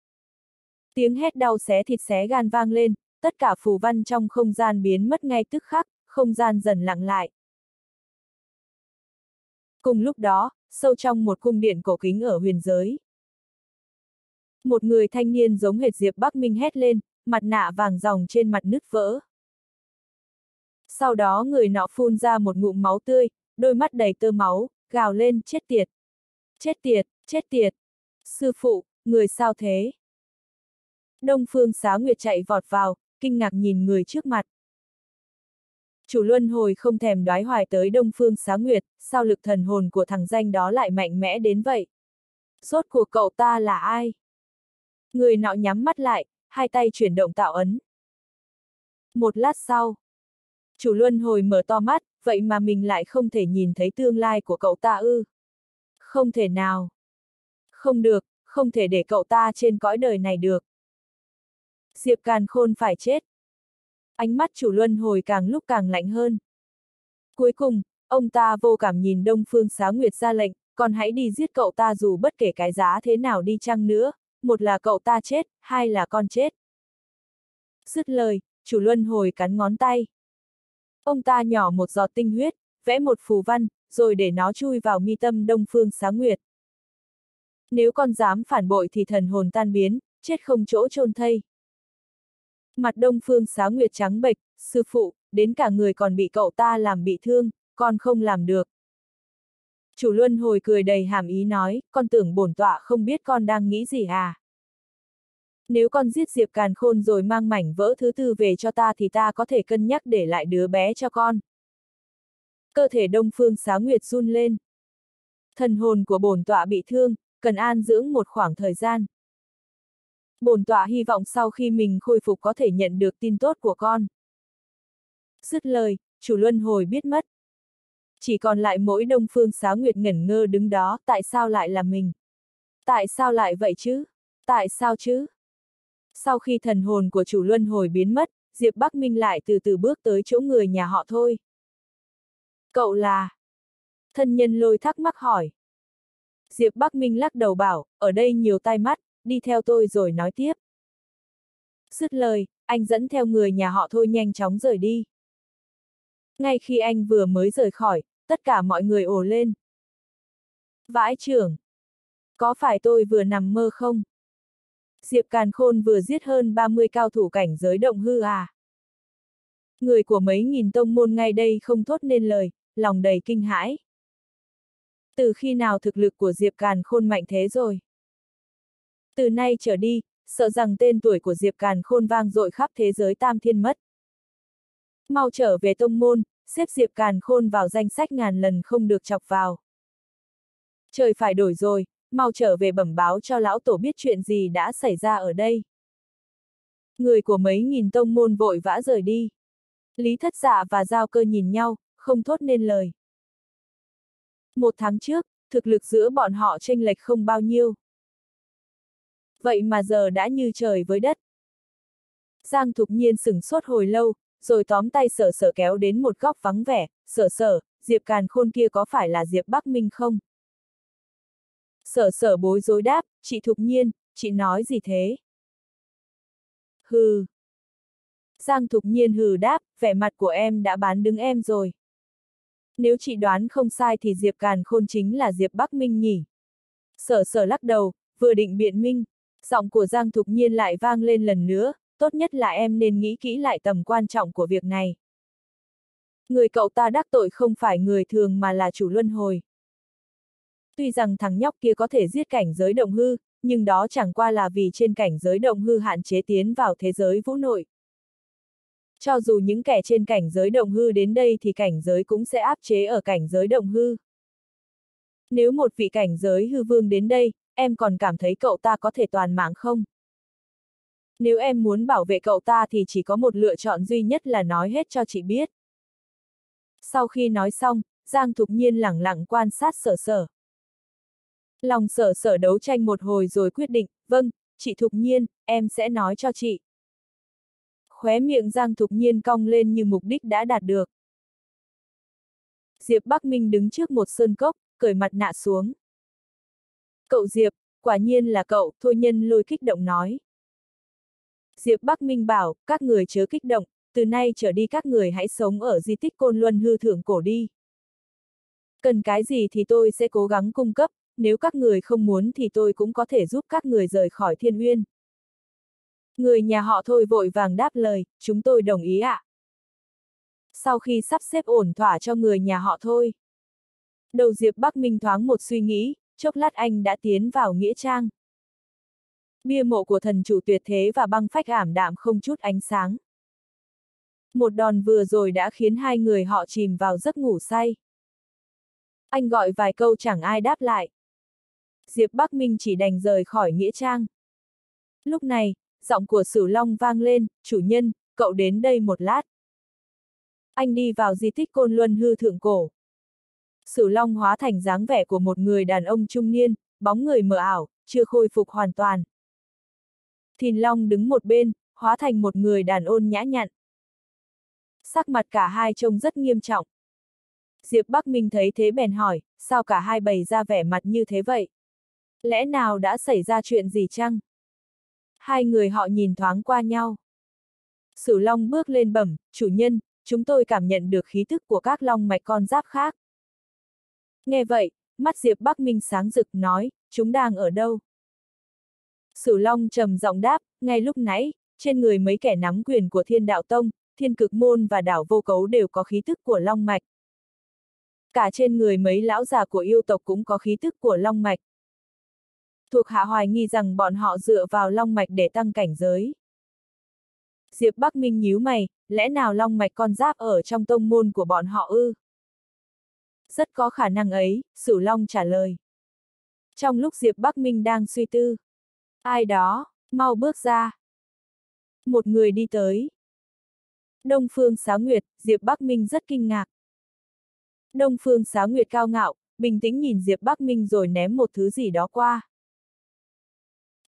Tiếng hét đau xé thịt xé gan vang lên, tất cả phù văn trong không gian biến mất ngay tức khắc, không gian dần lặng lại. Cùng lúc đó, sâu trong một cung điện cổ kính ở huyền giới. Một người thanh niên giống hệt Diệp Bắc Minh hét lên, mặt nạ vàng dòng trên mặt nứt vỡ. Sau đó người nọ phun ra một ngụm máu tươi, đôi mắt đầy tơ máu, gào lên, chết tiệt. Chết tiệt, chết tiệt. Sư phụ, người sao thế? Đông Phương Xá Nguyệt chạy vọt vào, kinh ngạc nhìn người trước mặt. Chủ luân hồi không thèm đoái hoài tới Đông Phương Xá Nguyệt, sao lực thần hồn của thằng danh đó lại mạnh mẽ đến vậy? Sốt của cậu ta là ai? Người nọ nhắm mắt lại, hai tay chuyển động tạo ấn. Một lát sau, chủ luân hồi mở to mắt, vậy mà mình lại không thể nhìn thấy tương lai của cậu ta ư. Không thể nào. Không được, không thể để cậu ta trên cõi đời này được. Diệp Càn Khôn phải chết. Ánh mắt chủ luân hồi càng lúc càng lạnh hơn. Cuối cùng, ông ta vô cảm nhìn Đông Phương Xá Nguyệt ra lệnh, còn hãy đi giết cậu ta dù bất kể cái giá thế nào đi chăng nữa, một là cậu ta chết, hai là con chết. Dứt lời, chủ luân hồi cắn ngón tay. Ông ta nhỏ một giọt tinh huyết, vẽ một phù văn, rồi để nó chui vào mi tâm Đông Phương Xá Nguyệt. Nếu con dám phản bội thì thần hồn tan biến, chết không chỗ chôn thây. Mặt Đông Phương Xá Nguyệt trắng bệch, sư phụ, đến cả người còn bị cậu ta làm bị thương, con không làm được. Chủ luân hồi cười đầy hàm ý nói, con tưởng bổn tọa không biết con đang nghĩ gì à. Nếu con giết Diệp Càn Khôn rồi mang mảnh vỡ thứ tư về cho ta thì ta có thể cân nhắc để lại đứa bé cho con. Cơ thể Đông Phương Xá Nguyệt run lên. Thần hồn của bổn tọa bị thương, cần an dưỡng một khoảng thời gian. Bổn tọa hy vọng sau khi mình khôi phục có thể nhận được tin tốt của con. Dứt lời, chủ luân hồi biết mất. Chỉ còn lại mỗi Đông Phương Xá Nguyệt ngẩn ngơ đứng đó, tại sao lại là mình? Tại sao lại vậy chứ? Tại sao chứ? Sau khi thần hồn của chủ luân hồi biến mất, Diệp Bắc Minh lại từ từ bước tới chỗ người nhà họ thôi. Cậu là... Thân nhân lôi thắc mắc hỏi. Diệp Bắc Minh lắc đầu bảo, ở đây nhiều tai mắt, đi theo tôi rồi nói tiếp. Dứt lời, anh dẫn theo người nhà họ thôi nhanh chóng rời đi. Ngay khi anh vừa mới rời khỏi, tất cả mọi người ồ lên. Vãi trưởng! Có phải tôi vừa nằm mơ không? Diệp Càn Khôn vừa giết hơn 30 cao thủ cảnh giới động hư à? Người của mấy nghìn tông môn ngay đây không thốt nên lời, lòng đầy kinh hãi. Từ khi nào thực lực của Diệp Càn Khôn mạnh thế rồi? Từ nay trở đi, sợ rằng tên tuổi của Diệp Càn Khôn vang dội khắp thế giới tam thiên mất. Mau trở về tông môn, xếp Diệp Càn Khôn vào danh sách ngàn lần không được chọc vào. Trời phải đổi rồi, mau trở về bẩm báo cho lão tổ biết chuyện gì đã xảy ra ở đây. Người của mấy nghìn tông môn vội vã rời đi. Lý thất dạ và giao cơ nhìn nhau, không thốt nên lời. Một tháng trước, thực lực giữa bọn họ tranh lệch không bao nhiêu. Vậy mà giờ đã như trời với đất. Giang Thục Nhiên sửng sốt hồi lâu, rồi tóm tay sở sở kéo đến một góc vắng vẻ, sở sở, Diệp Càn Khôn kia có phải là Diệp Bắc Minh không? Sở sở bối rối đáp, chị Thục Nhiên, chị nói gì thế? Hừ. Giang Thục Nhiên hừ đáp, vẻ mặt của em đã bán đứng em rồi. Nếu chị đoán không sai thì Diệp Càn Khôn chính là Diệp Bắc Minh nhỉ? Sở sở lắc đầu, vừa định biện minh, giọng của Giang Thục Nhiên lại vang lên lần nữa, tốt nhất là em nên nghĩ kỹ lại tầm quan trọng của việc này. Người cậu ta đắc tội không phải người thường mà là chủ luân hồi. Tuy rằng thằng nhóc kia có thể giết cảnh giới động hư, nhưng đó chẳng qua là vì trên cảnh giới động hư hạn chế tiến vào thế giới vũ nội. Cho dù những kẻ trên cảnh giới động hư đến đây thì cảnh giới cũng sẽ áp chế ở cảnh giới động hư. Nếu một vị cảnh giới hư vương đến đây, em còn cảm thấy cậu ta có thể toàn mạng không? Nếu em muốn bảo vệ cậu ta thì chỉ có một lựa chọn duy nhất là nói hết cho chị biết. Sau khi nói xong, Giang Thục Nhiên lẳng lặng quan sát sở sở. Lòng sở sở đấu tranh một hồi rồi quyết định, vâng, chị Thục Nhiên, em sẽ nói cho chị. Khóe miệng Giang Thục Nhiên cong lên như mục đích đã đạt được. Diệp Bắc Minh đứng trước một sơn cốc, cởi mặt nạ xuống. Cậu Diệp, quả nhiên là cậu, thôi nhân lôi kích động nói. Diệp Bắc Minh bảo, các người chớ kích động, từ nay trở đi các người hãy sống ở di tích Côn Luân hư thượng cổ đi. Cần cái gì thì tôi sẽ cố gắng cung cấp, nếu các người không muốn thì tôi cũng có thể giúp các người rời khỏi thiên uyên. Người nhà họ thôi vội vàng đáp lời, chúng tôi đồng ý ạ. À. Sau khi sắp xếp ổn thỏa cho người nhà họ thôi. Đầu Diệp Bắc Minh thoáng một suy nghĩ, chốc lát anh đã tiến vào Nghĩa Trang. Bia mộ của thần chủ tuyệt thế và băng phách ảm đạm không chút ánh sáng. Một đòn vừa rồi đã khiến hai người họ chìm vào giấc ngủ say. Anh gọi vài câu chẳng ai đáp lại. Diệp Bắc Minh chỉ đành rời khỏi Nghĩa Trang. Lúc này, giọng của Sửu Long vang lên, chủ nhân, cậu đến đây một lát. Anh đi vào di tích Côn Luân hư thượng cổ. Sử Long hóa thành dáng vẻ của một người đàn ông trung niên, bóng người mờ ảo, chưa khôi phục hoàn toàn. Thìn Long đứng một bên, hóa thành một người đàn ôn nhã nhặn. Sắc mặt cả hai trông rất nghiêm trọng. Diệp Bắc Minh thấy thế bèn hỏi, sao cả hai bày ra vẻ mặt như thế vậy? Lẽ nào đã xảy ra chuyện gì chăng? Hai người họ nhìn thoáng qua nhau. Sử Long bước lên bẩm, chủ nhân, chúng tôi cảm nhận được khí thức của các long mạch con giáp khác. Nghe vậy, mắt Diệp Bắc Minh sáng rực nói, chúng đang ở đâu? Sử Long trầm giọng đáp, ngay lúc nãy, trên người mấy kẻ nắm quyền của thiên đạo tông, thiên cực môn và đảo vô cấu đều có khí thức của long mạch. Cả trên người mấy lão già của yêu tộc cũng có khí thức của long mạch. Thuộc hạ hoài nghi rằng bọn họ dựa vào long mạch để tăng cảnh giới. Diệp Bắc Minh nhíu mày, lẽ nào long mạch con giáp ở trong tông môn của bọn họ ư? Rất có khả năng ấy, Sửu Long trả lời. Trong lúc Diệp Bắc Minh đang suy tư, ai đó, mau bước ra. Một người đi tới. Đông Phương Xá Nguyệt, Diệp Bắc Minh rất kinh ngạc. Đông Phương Xá Nguyệt cao ngạo, bình tĩnh nhìn Diệp Bắc Minh rồi ném một thứ gì đó qua.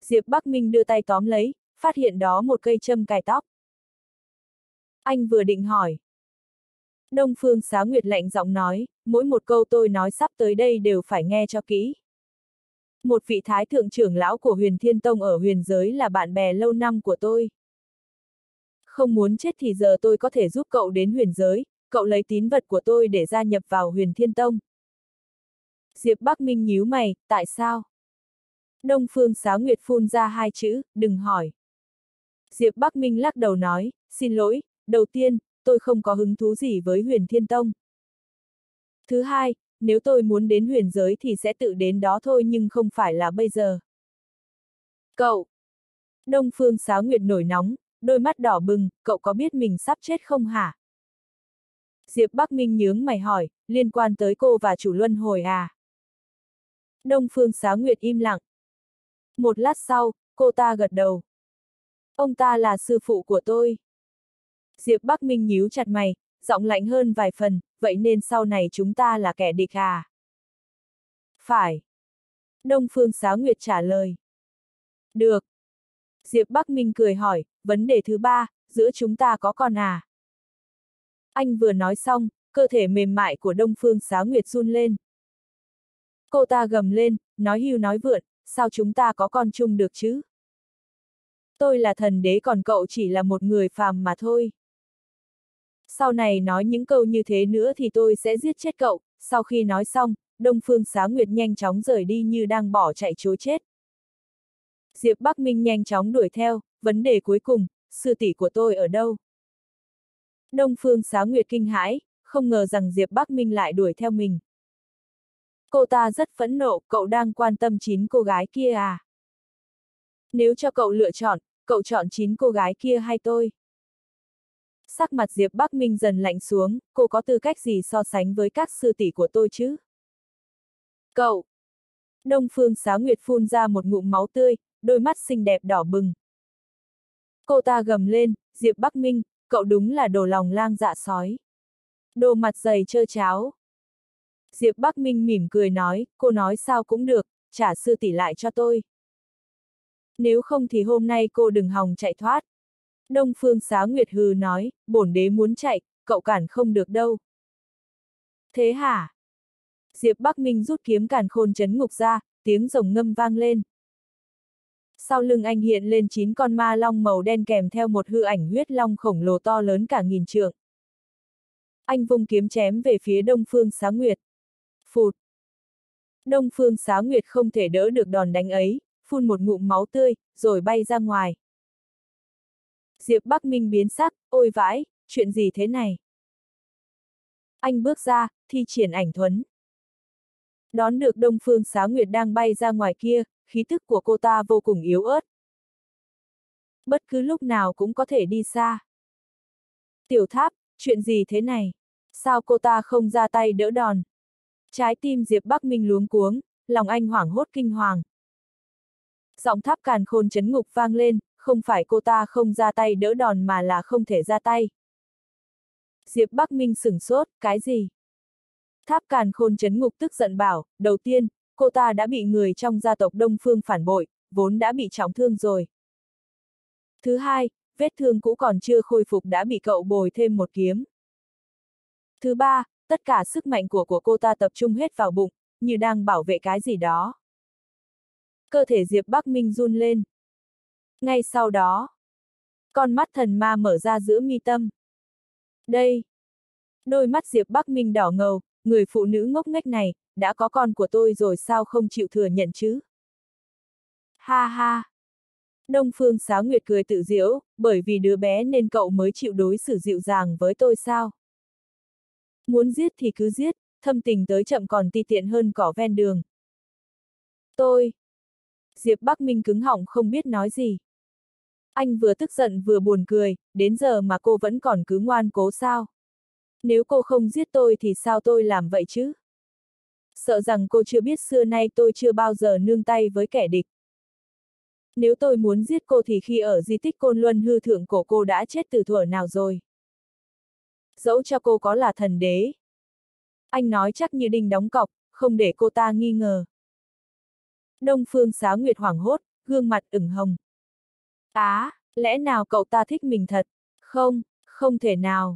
Diệp Bắc Minh đưa tay tóm lấy, phát hiện đó một cây châm cài tóc. Anh vừa định hỏi. Đông Phương Xá Nguyệt lạnh giọng nói, mỗi một câu tôi nói sắp tới đây đều phải nghe cho kỹ. Một vị thái thượng trưởng lão của huyền thiên tông ở huyền giới là bạn bè lâu năm của tôi. Không muốn chết thì giờ tôi có thể giúp cậu đến huyền giới, cậu lấy tín vật của tôi để gia nhập vào huyền thiên tông. Diệp Bắc Minh nhíu mày, tại sao? Đông Phương Xá Nguyệt phun ra hai chữ, đừng hỏi. Diệp Bắc Minh lắc đầu nói, xin lỗi, đầu tiên, tôi không có hứng thú gì với huyền thiên tông. Thứ hai, nếu tôi muốn đến huyền giới thì sẽ tự đến đó thôi nhưng không phải là bây giờ. Cậu! Đông Phương Sáo Nguyệt nổi nóng, đôi mắt đỏ bừng, cậu có biết mình sắp chết không hả? Diệp Bắc Minh nhướng mày hỏi, liên quan tới cô và chủ luân hồi à? Đông Phương Sáo Nguyệt im lặng. Một lát sau, cô ta gật đầu. Ông ta là sư phụ của tôi. Diệp Bắc Minh nhíu chặt mày, giọng lạnh hơn vài phần, vậy nên sau này chúng ta là kẻ địch à? Phải. Đông Phương Xá Nguyệt trả lời. Được. Diệp Bắc Minh cười hỏi, vấn đề thứ ba, giữa chúng ta có con à? Anh vừa nói xong, cơ thể mềm mại của Đông Phương Xá Nguyệt run lên. Cô ta gầm lên, nói hưu nói vượn, sao chúng ta có con chung được chứ? Tôi là thần đế còn cậu chỉ là một người phàm mà thôi sau này nói những câu như thế nữa thì tôi sẽ giết chết cậu, sau khi nói xong, Đông Phương Xá Nguyệt nhanh chóng rời đi như đang bỏ chạy chối chết. Diệp Bắc Minh nhanh chóng đuổi theo, vấn đề cuối cùng, sư tỷ của tôi ở đâu? Đông Phương Xá Nguyệt kinh hãi, không ngờ rằng Diệp Bắc Minh lại đuổi theo mình. Cô ta rất phẫn nộ, cậu đang quan tâm chín cô gái kia à? Nếu cho cậu lựa chọn, cậu chọn chín cô gái kia hay tôi? Sắc mặt Diệp Bắc Minh dần lạnh xuống, cô có tư cách gì so sánh với các sư tỷ của tôi chứ? Cậu! Đông Phương Xá Nguyệt phun ra một ngụm máu tươi, đôi mắt xinh đẹp đỏ bừng. Cô ta gầm lên, Diệp Bắc Minh, cậu đúng là đồ lòng lang dạ sói. Đồ mặt dày trơ cháo. Diệp Bắc Minh mỉm cười nói, cô nói sao cũng được, trả sư tỷ lại cho tôi. Nếu không thì hôm nay cô đừng hòng chạy thoát. Đông Phương Xá Nguyệt hừ nói, bổn đế muốn chạy, cậu cản không được đâu. Thế hả? Diệp Bắc Minh rút kiếm càn khôn chấn ngục ra, tiếng rồng ngâm vang lên. Sau lưng anh hiện lên chín con ma long màu đen kèm theo một hư ảnh huyết long khổng lồ to lớn cả nghìn trượng. Anh vung kiếm chém về phía Đông Phương Xá Nguyệt. Phụt! Đông Phương Xá Nguyệt không thể đỡ được đòn đánh ấy, phun một ngụm máu tươi, rồi bay ra ngoài. Diệp Bắc Minh biến sắc, ôi vãi, chuyện gì thế này? Anh bước ra, thi triển ảnh thuấn. Đón được Đông Phương Xá Nguyệt đang bay ra ngoài kia, khí thức của cô ta vô cùng yếu ớt. Bất cứ lúc nào cũng có thể đi xa. Tiểu tháp, chuyện gì thế này? Sao cô ta không ra tay đỡ đòn? Trái tim Diệp Bắc Minh luống cuống, lòng anh hoảng hốt kinh hoàng. Giọng tháp càn khôn chấn ngục vang lên, không phải cô ta không ra tay đỡ đòn mà là không thể ra tay. Diệp Bắc Minh sửng sốt, cái gì? Tháp càn khôn chấn ngục tức giận bảo, đầu tiên, cô ta đã bị người trong gia tộc Đông Phương phản bội, vốn đã bị trọng thương rồi. Thứ hai, vết thương cũ còn chưa khôi phục đã bị cậu bồi thêm một kiếm. Thứ ba, tất cả sức mạnh của của cô ta tập trung hết vào bụng, như đang bảo vệ cái gì đó. Cơ thể Diệp Bắc Minh run lên. Ngay sau đó, con mắt thần ma mở ra giữa mi tâm. Đây! Đôi mắt Diệp Bắc Minh đỏ ngầu, người phụ nữ ngốc nghếch này, đã có con của tôi rồi sao không chịu thừa nhận chứ? Ha ha! Đông Phương Sáo Nguyệt cười tự diễu, bởi vì đứa bé nên cậu mới chịu đối xử dịu dàng với tôi sao? Muốn giết thì cứ giết, thâm tình tới chậm còn ti tiện hơn cỏ ven đường. Tôi. Diệp Bắc Minh cứng họng không biết nói gì. Anh vừa tức giận vừa buồn cười, đến giờ mà cô vẫn còn cứ ngoan cố sao. Nếu cô không giết tôi thì sao tôi làm vậy chứ? Sợ rằng cô chưa biết xưa nay tôi chưa bao giờ nương tay với kẻ địch. Nếu tôi muốn giết cô thì khi ở di tích Côn Luân hư thượng cổ cô đã chết từ thuở nào rồi. Dẫu cho cô có là thần đế. Anh nói chắc như đinh đóng cọc, không để cô ta nghi ngờ. Đông Phương Xá Nguyệt hoảng hốt, gương mặt ửng hồng. Á, à, lẽ nào cậu ta thích mình thật? Không, không thể nào.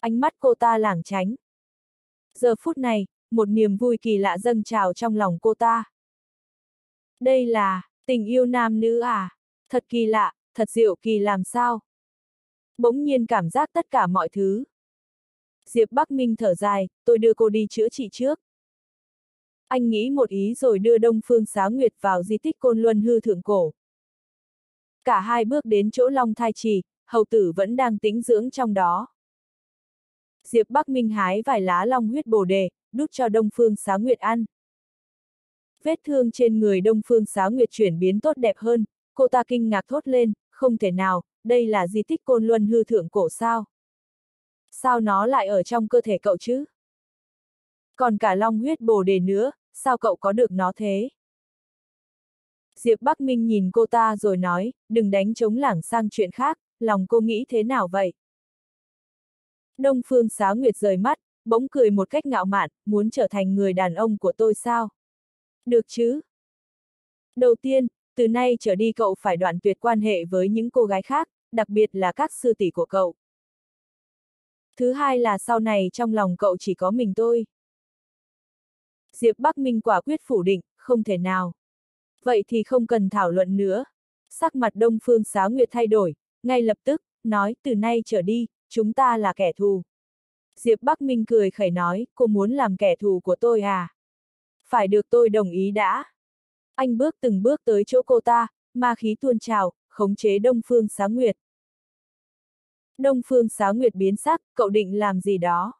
Ánh mắt cô ta lảng tránh. Giờ phút này, một niềm vui kỳ lạ dâng trào trong lòng cô ta. Đây là, tình yêu nam nữ à? Thật kỳ lạ, thật diệu kỳ làm sao? Bỗng nhiên cảm giác tất cả mọi thứ. Diệp Bắc Minh thở dài, tôi đưa cô đi chữa trị trước. Anh nghĩ một ý rồi đưa Đông Phương Xá Nguyệt vào di tích Côn Luân hư thượng cổ. Cả hai bước đến chỗ Long Thai Trì, hầu tử vẫn đang tĩnh dưỡng trong đó. Diệp Bắc Minh hái vài lá long huyết bồ đề, đút cho Đông Phương Xá Nguyệt ăn. Vết thương trên người Đông Phương Xá Nguyệt chuyển biến tốt đẹp hơn, cô ta kinh ngạc thốt lên, không thể nào, đây là di tích côn luân hư thượng cổ sao? Sao nó lại ở trong cơ thể cậu chứ? Còn cả long huyết bồ đề nữa, sao cậu có được nó thế? Diệp Bắc Minh nhìn cô ta rồi nói, đừng đánh chống lảng sang chuyện khác, lòng cô nghĩ thế nào vậy? Đông Phương Xá Nguyệt rời mắt, bỗng cười một cách ngạo mạn, muốn trở thành người đàn ông của tôi sao? Được chứ? Đầu tiên, từ nay trở đi cậu phải đoạn tuyệt quan hệ với những cô gái khác, đặc biệt là các sư tỷ của cậu. Thứ hai là sau này trong lòng cậu chỉ có mình tôi. Diệp Bắc Minh quả quyết phủ định, không thể nào. Vậy thì không cần thảo luận nữa. Sắc mặt Đông Phương Xá Nguyệt thay đổi, ngay lập tức, nói từ nay trở đi, chúng ta là kẻ thù. Diệp Bắc Minh cười khẩy nói, cô muốn làm kẻ thù của tôi à? Phải được tôi đồng ý đã. Anh bước từng bước tới chỗ cô ta, ma khí tuôn trào, khống chế Đông Phương Xá Nguyệt. Đông Phương Xá Nguyệt biến sắc, cậu định làm gì đó?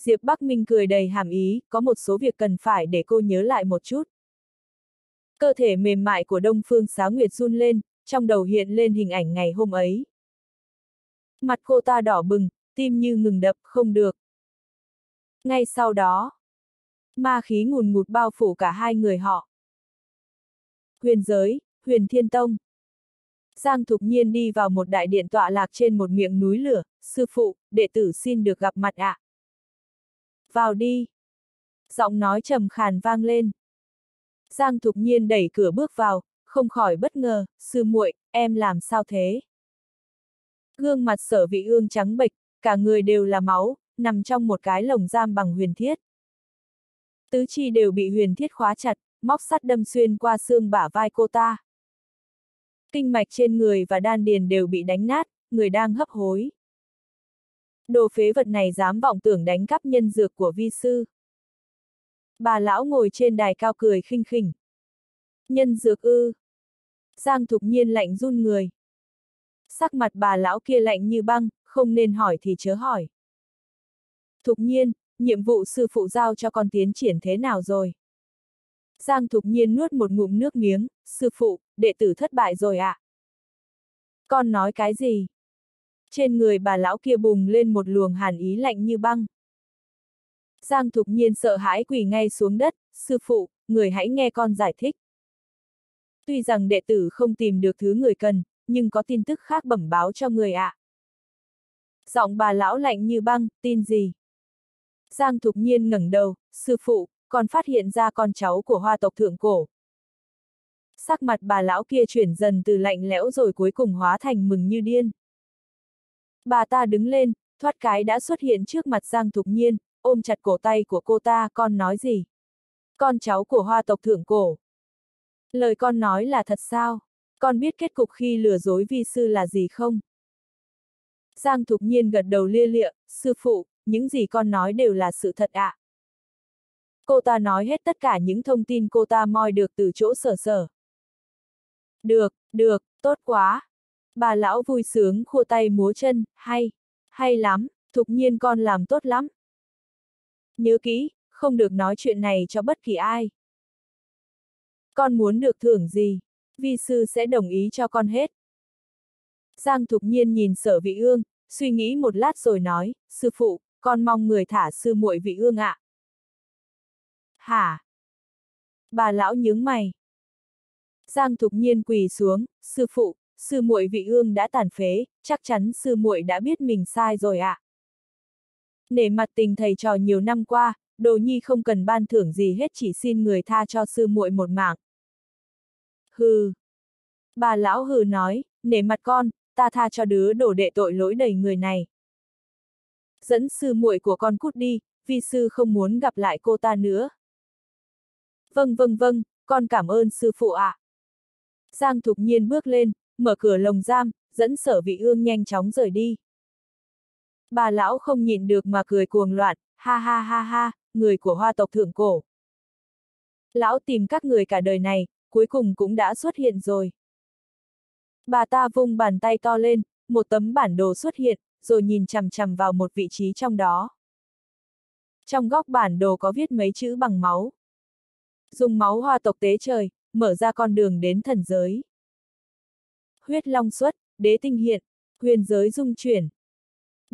Diệp Bắc Minh cười đầy hàm ý, có một số việc cần phải để cô nhớ lại một chút. Cơ thể mềm mại của Đông Phương Xá Nguyệt run lên, trong đầu hiện lên hình ảnh ngày hôm ấy. Mặt cô ta đỏ bừng, tim như ngừng đập, không được. Ngay sau đó, ma khí ngùn ngụt bao phủ cả hai người họ. Huyền giới, huyền thiên tông. Giang Thục Nhiên đi vào một đại điện tọa lạc trên một miệng núi lửa, sư phụ, đệ tử xin được gặp mặt ạ. À. Vào đi. Giọng nói trầm khàn vang lên. Giang Thục Nhiên đẩy cửa bước vào, không khỏi bất ngờ, sư muội, em làm sao thế? Gương mặt sở vị ương trắng bệch, cả người đều là máu, nằm trong một cái lồng giam bằng huyền thiết. Tứ chi đều bị huyền thiết khóa chặt, móc sắt đâm xuyên qua xương bả vai cô ta. Kinh mạch trên người và đan điền đều bị đánh nát, người đang hấp hối. Đồ phế vật này dám vọng tưởng đánh cắp nhân dược của vi sư. Bà lão ngồi trên đài cao cười khinh khỉnh. Nhân dược ư. Giang thục nhiên lạnh run người. Sắc mặt bà lão kia lạnh như băng, không nên hỏi thì chớ hỏi. Thục nhiên, nhiệm vụ sư phụ giao cho con tiến triển thế nào rồi? Giang Thục Nhiên nuốt một ngụm nước miếng, sư phụ, đệ tử thất bại rồi ạ. À? Con nói cái gì? Trên người bà lão kia bùng lên một luồng hàn ý lạnh như băng. Giang Thục Nhiên sợ hãi quỳ ngay xuống đất, sư phụ, người hãy nghe con giải thích. Tuy rằng đệ tử không tìm được thứ người cần, nhưng có tin tức khác bẩm báo cho người ạ. À. Giọng bà lão lạnh như băng, tin gì? Giang Thục Nhiên ngẩng đầu, sư phụ, còn phát hiện ra con cháu của hoa tộc thượng cổ. Sắc mặt bà lão kia chuyển dần từ lạnh lẽo rồi cuối cùng hóa thành mừng như điên. Bà ta đứng lên, thoát cái đã xuất hiện trước mặt Giang Thục Nhiên, ôm chặt cổ tay của cô ta, con nói gì? Con cháu của hoa tộc thượng cổ. Lời con nói là thật sao? Con biết kết cục khi lừa dối vi sư là gì không? Giang Thục Nhiên gật đầu lia lịa, sư phụ, những gì con nói đều là sự thật ạ. À. Cô ta nói hết tất cả những thông tin cô ta moi được từ chỗ sở sở. Được, được, tốt quá. Bà lão vui sướng khua tay múa chân, hay, hay lắm, thục nhiên con làm tốt lắm nhớ kỹ, không được nói chuyện này cho bất kỳ ai. Con muốn được thưởng gì? Vi sư sẽ đồng ý cho con hết. Giang Thục Nhiên nhìn sở vị ương, suy nghĩ một lát rồi nói, sư phụ, con mong người thả sư muội vị ương ạ. À. Hả? Bà lão nhướng mày. Giang Thục Nhiên quỳ xuống, sư phụ, sư muội vị ương đã tàn phế, chắc chắn sư muội đã biết mình sai rồi ạ. À. Nể mặt tình thầy trò nhiều năm qua, Đồ Nhi không cần ban thưởng gì hết chỉ xin người tha cho sư muội một mạng. Hừ. Bà lão hừ nói, nể mặt con, ta tha cho đứa đổ đệ tội lỗi đầy người này. Dẫn sư muội của con cút đi, vì sư không muốn gặp lại cô ta nữa. Vâng vâng vâng, con cảm ơn sư phụ ạ. À. Giang Thục Nhiên bước lên, mở cửa lồng giam, dẫn sở vị ương nhanh chóng rời đi. Bà lão không nhịn được mà cười cuồng loạn, ha ha ha ha, người của hoa tộc thượng cổ. Lão tìm các người cả đời này, cuối cùng cũng đã xuất hiện rồi. Bà ta vung bàn tay to lên, một tấm bản đồ xuất hiện, rồi nhìn chằm chằm vào một vị trí trong đó. Trong góc bản đồ có viết mấy chữ bằng máu. Dùng máu hoa tộc tế trời, mở ra con đường đến thần giới. Huyết long xuất, đế tinh hiện, huyền giới dung chuyển.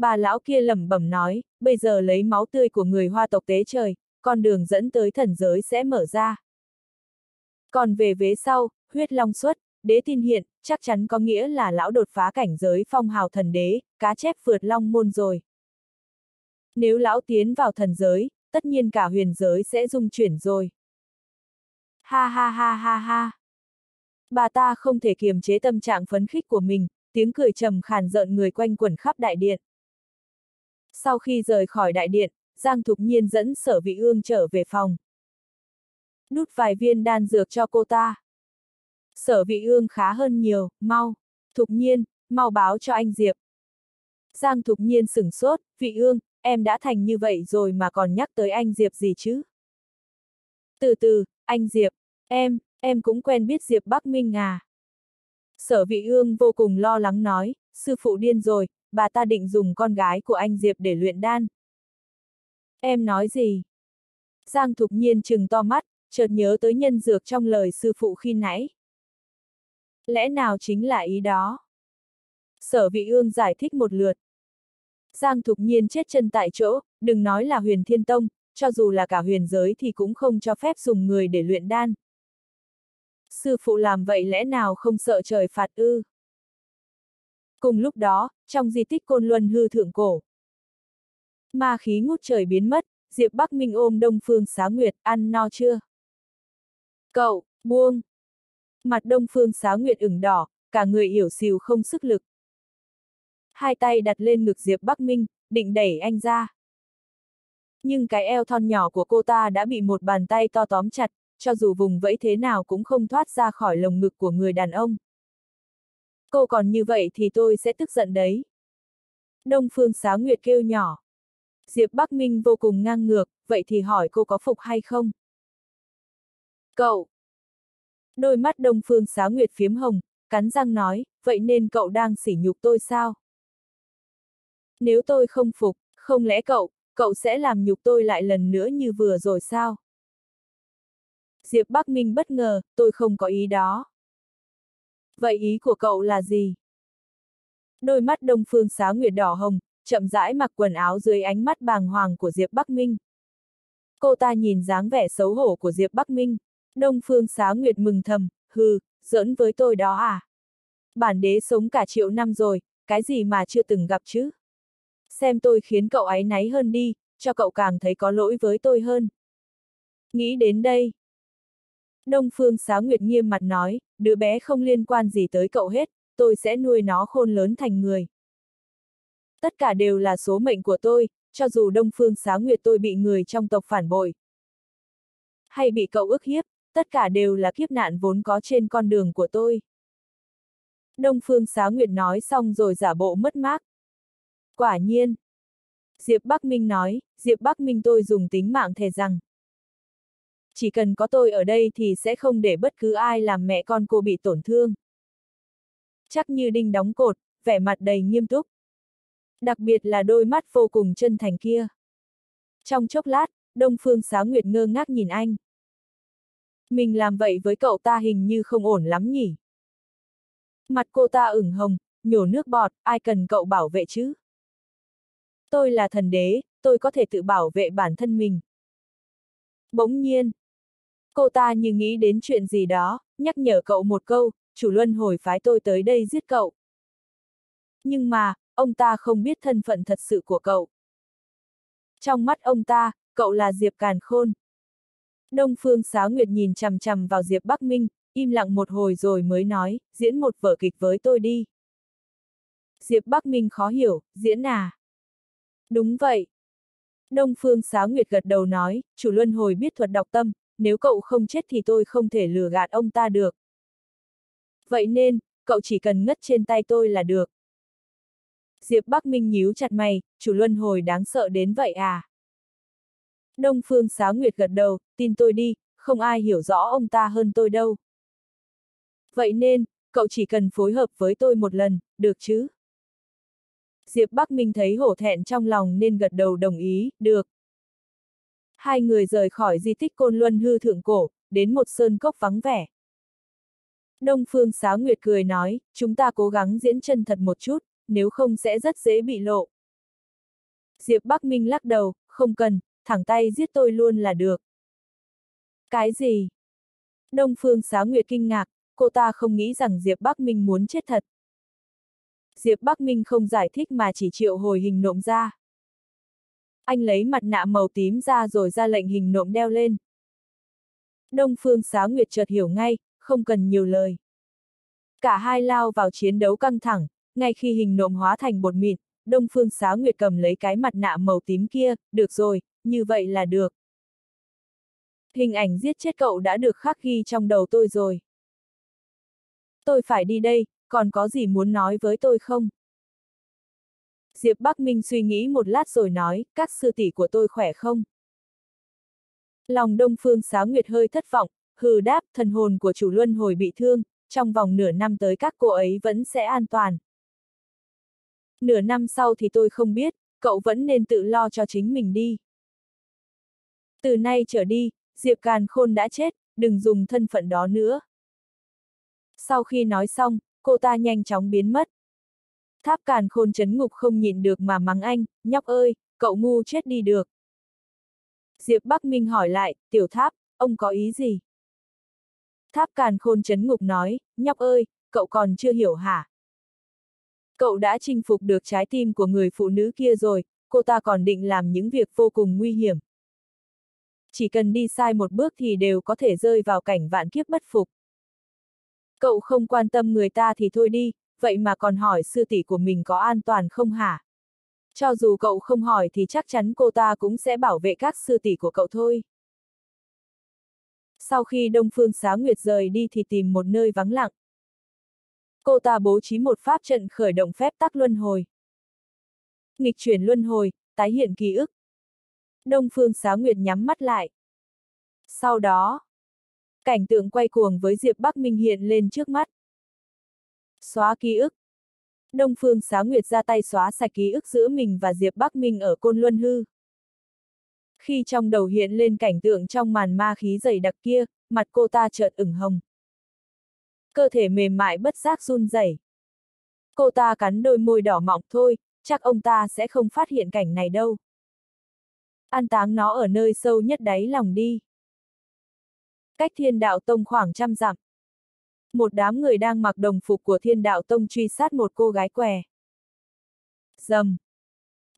Bà lão kia lẩm bẩm nói, bây giờ lấy máu tươi của người hoa tộc tế trời, con đường dẫn tới thần giới sẽ mở ra. Còn về vế sau, huyết long xuất, đế tin hiện, chắc chắn có nghĩa là lão đột phá cảnh giới phong hào thần đế, cá chép vượt long môn rồi. Nếu lão tiến vào thần giới, tất nhiên cả huyền giới sẽ dung chuyển rồi. Ha ha ha ha ha. Bà ta không thể kiềm chế tâm trạng phấn khích của mình, tiếng cười trầm khàn rợn người quanh quẩn khắp đại điện. Sau khi rời khỏi đại điện, Giang Thục Nhiên dẫn sở vị ương trở về phòng. Nút vài viên đan dược cho cô ta. Sở vị ương khá hơn nhiều, mau. Thục Nhiên, mau báo cho anh Diệp. Giang Thục Nhiên sửng sốt, vị ương, em đã thành như vậy rồi mà còn nhắc tới anh Diệp gì chứ? Từ từ, anh Diệp, em, em cũng quen biết Diệp Bắc Minh à? Sở vị ương vô cùng lo lắng nói, sư phụ điên rồi, bà ta định dùng con gái của anh Diệp để luyện đan. Em nói gì? Giang Thục Nhiên chừng to mắt, chợt nhớ tới nhân dược trong lời sư phụ khi nãy. Lẽ nào chính là ý đó? Sở vị ương giải thích một lượt. Giang Thục Nhiên chết chân tại chỗ, đừng nói là huyền thiên tông, cho dù là cả huyền giới thì cũng không cho phép dùng người để luyện đan. Sư phụ làm vậy lẽ nào không sợ trời phạt ư? Cùng lúc đó, trong di tích côn luân hư thượng cổ. Ma khí ngút trời biến mất, Diệp Bắc Minh ôm Đông Phương Xá Nguyệt, ăn no chưa? Cậu, buông! Mặt Đông Phương Xá Nguyệt ửng đỏ, cả người hiểu xìu không sức lực. Hai tay đặt lên ngực Diệp Bắc Minh, định đẩy anh ra. Nhưng cái eo thon nhỏ của cô ta đã bị một bàn tay to tóm chặt, cho dù vùng vẫy thế nào cũng không thoát ra khỏi lồng ngực của người đàn ông. Cô còn như vậy thì tôi sẽ tức giận đấy. Đông Phương Xá Nguyệt kêu nhỏ. Diệp Bắc Minh vô cùng ngang ngược, vậy thì hỏi cô có phục hay không? Cậu! Đôi mắt Đông Phương Xá Nguyệt phiếm hồng, cắn răng nói, vậy nên cậu đang sỉ nhục tôi sao? Nếu tôi không phục, không lẽ cậu, cậu sẽ làm nhục tôi lại lần nữa như vừa rồi sao? Diệp Bắc Minh bất ngờ, tôi không có ý đó. Vậy ý của cậu là gì? Đôi mắt Đông Phương Xá Nguyệt đỏ hồng, chậm rãi mặc quần áo dưới ánh mắt bàng hoàng của Diệp Bắc Minh. Cô ta nhìn dáng vẻ xấu hổ của Diệp Bắc Minh. Đông Phương Xá Nguyệt mừng thầm, hừ, giỡn với tôi đó à? Bản đế sống cả triệu năm rồi, cái gì mà chưa từng gặp chứ? Xem tôi khiến cậu ấy náy hơn đi, cho cậu càng thấy có lỗi với tôi hơn. Nghĩ đến đây. Đông Phương Xá Nguyệt nghiêm mặt nói, đứa bé không liên quan gì tới cậu hết, tôi sẽ nuôi nó khôn lớn thành người. Tất cả đều là số mệnh của tôi, cho dù Đông Phương Xá Nguyệt tôi bị người trong tộc phản bội. Hay bị cậu ức hiếp, tất cả đều là kiếp nạn vốn có trên con đường của tôi. Đông Phương Xá Nguyệt nói xong rồi giả bộ mất mát. Quả nhiên. Diệp Bắc Minh nói, Diệp Bắc Minh tôi dùng tính mạng thề rằng. Chỉ cần có tôi ở đây thì sẽ không để bất cứ ai làm mẹ con cô bị tổn thương. Chắc như đinh đóng cột, vẻ mặt đầy nghiêm túc. Đặc biệt là đôi mắt vô cùng chân thành kia. Trong chốc lát, Đông Phương Xá Nguyệt ngơ ngác nhìn anh. Mình làm vậy với cậu ta hình như không ổn lắm nhỉ. Mặt cô ta ửng hồng, nhổ nước bọt, ai cần cậu bảo vệ chứ? Tôi là thần đế, tôi có thể tự bảo vệ bản thân mình. Bỗng nhiên, cô ta như nghĩ đến chuyện gì đó, nhắc nhở cậu một câu, chủ luân hồi phái tôi tới đây giết cậu. Nhưng mà, ông ta không biết thân phận thật sự của cậu. Trong mắt ông ta, cậu là Diệp Càn Khôn. Đông Phương Sáo Nguyệt nhìn chằm chằm vào Diệp Bắc Minh, im lặng một hồi rồi mới nói, diễn một vở kịch với tôi đi. Diệp Bắc Minh khó hiểu, diễn à? Đúng vậy. Đông Phương Sáo Nguyệt gật đầu nói, chủ luân hồi biết thuật đọc tâm, nếu cậu không chết thì tôi không thể lừa gạt ông ta được. Vậy nên, cậu chỉ cần ngất trên tay tôi là được. Diệp Bắc Minh nhíu chặt mày, chủ luân hồi đáng sợ đến vậy à? Đông Phương Sáo Nguyệt gật đầu, tin tôi đi, không ai hiểu rõ ông ta hơn tôi đâu. Vậy nên, cậu chỉ cần phối hợp với tôi một lần, được chứ? Diệp Bắc Minh thấy hổ thẹn trong lòng nên gật đầu đồng ý, được. Hai người rời khỏi di tích Côn Luân hư thượng cổ, đến một sơn cốc vắng vẻ. Đông Phương Sáo Nguyệt cười nói, chúng ta cố gắng diễn chân thật một chút, nếu không sẽ rất dễ bị lộ. Diệp Bắc Minh lắc đầu, không cần, thẳng tay giết tôi luôn là được. Cái gì? Đông Phương Sáo Nguyệt kinh ngạc, cô ta không nghĩ rằng Diệp Bắc Minh muốn chết thật. Diệp Bắc Minh không giải thích mà chỉ triệu hồi hình nộm ra. Anh lấy mặt nạ màu tím ra rồi ra lệnh hình nộm đeo lên. Đông Phương Xá Nguyệt chợt hiểu ngay, không cần nhiều lời. Cả hai lao vào chiến đấu căng thẳng, ngay khi hình nộm hóa thành bột mịn, Đông Phương Xá Nguyệt cầm lấy cái mặt nạ màu tím kia, được rồi, như vậy là được. Hình ảnh giết chết cậu đã được khắc ghi trong đầu tôi rồi. Tôi phải đi đây, còn có gì muốn nói với tôi không? Diệp Bắc Minh suy nghĩ một lát rồi nói, các sư tỷ của tôi khỏe không? Lòng Đông Phương Sáo Nguyệt hơi thất vọng, hừ đáp, thần hồn của chủ luân hồi bị thương, trong vòng nửa năm tới các cô ấy vẫn sẽ an toàn. Nửa năm sau thì tôi không biết, cậu vẫn nên tự lo cho chính mình đi. Từ nay trở đi, Diệp Càn Khôn đã chết, đừng dùng thân phận đó nữa. Sau khi nói xong, cô ta nhanh chóng biến mất. Tháp Càn Khôn chấn ngục không nhịn được mà mắng anh, nhóc ơi, cậu ngu chết đi được. Diệp Bắc Minh hỏi lại, tiểu tháp, ông có ý gì? Tháp Càn Khôn chấn ngục nói, nhóc ơi, cậu còn chưa hiểu hả? Cậu đã chinh phục được trái tim của người phụ nữ kia rồi, cô ta còn định làm những việc vô cùng nguy hiểm. Chỉ cần đi sai một bước thì đều có thể rơi vào cảnh vạn kiếp bất phục. Cậu không quan tâm người ta thì thôi đi, vậy mà còn hỏi sư tỷ của mình có an toàn không hả? Cho dù cậu không hỏi thì chắc chắn cô ta cũng sẽ bảo vệ các sư tỷ của cậu thôi. Sau khi Đông Phương Xá Nguyệt rời đi thì tìm một nơi vắng lặng. Cô ta bố trí một pháp trận khởi động phép tắc luân hồi. Nghịch chuyển luân hồi, tái hiện ký ức. Đông Phương Xá Nguyệt nhắm mắt lại. Sau đó, cảnh tượng quay cuồng với Diệp Bắc Minh hiện lên trước mắt. Xóa ký ức. Đông Phương Xá Nguyệt ra tay xóa sạch ký ức giữa mình và Diệp Bắc Minh ở Côn Luân Hư. Khi trong đầu hiện lên cảnh tượng trong màn ma khí dày đặc kia, mặt cô ta chợt ửng hồng. Cơ thể mềm mại bất giác run rẩy. Cô ta cắn đôi môi đỏ mọng thôi, chắc ông ta sẽ không phát hiện cảnh này đâu. An táng nó ở nơi sâu nhất đáy lòng đi. Cách thiên đạo tông khoảng trăm dặm. Một đám người đang mặc đồng phục của thiên đạo tông truy sát một cô gái què. Dầm.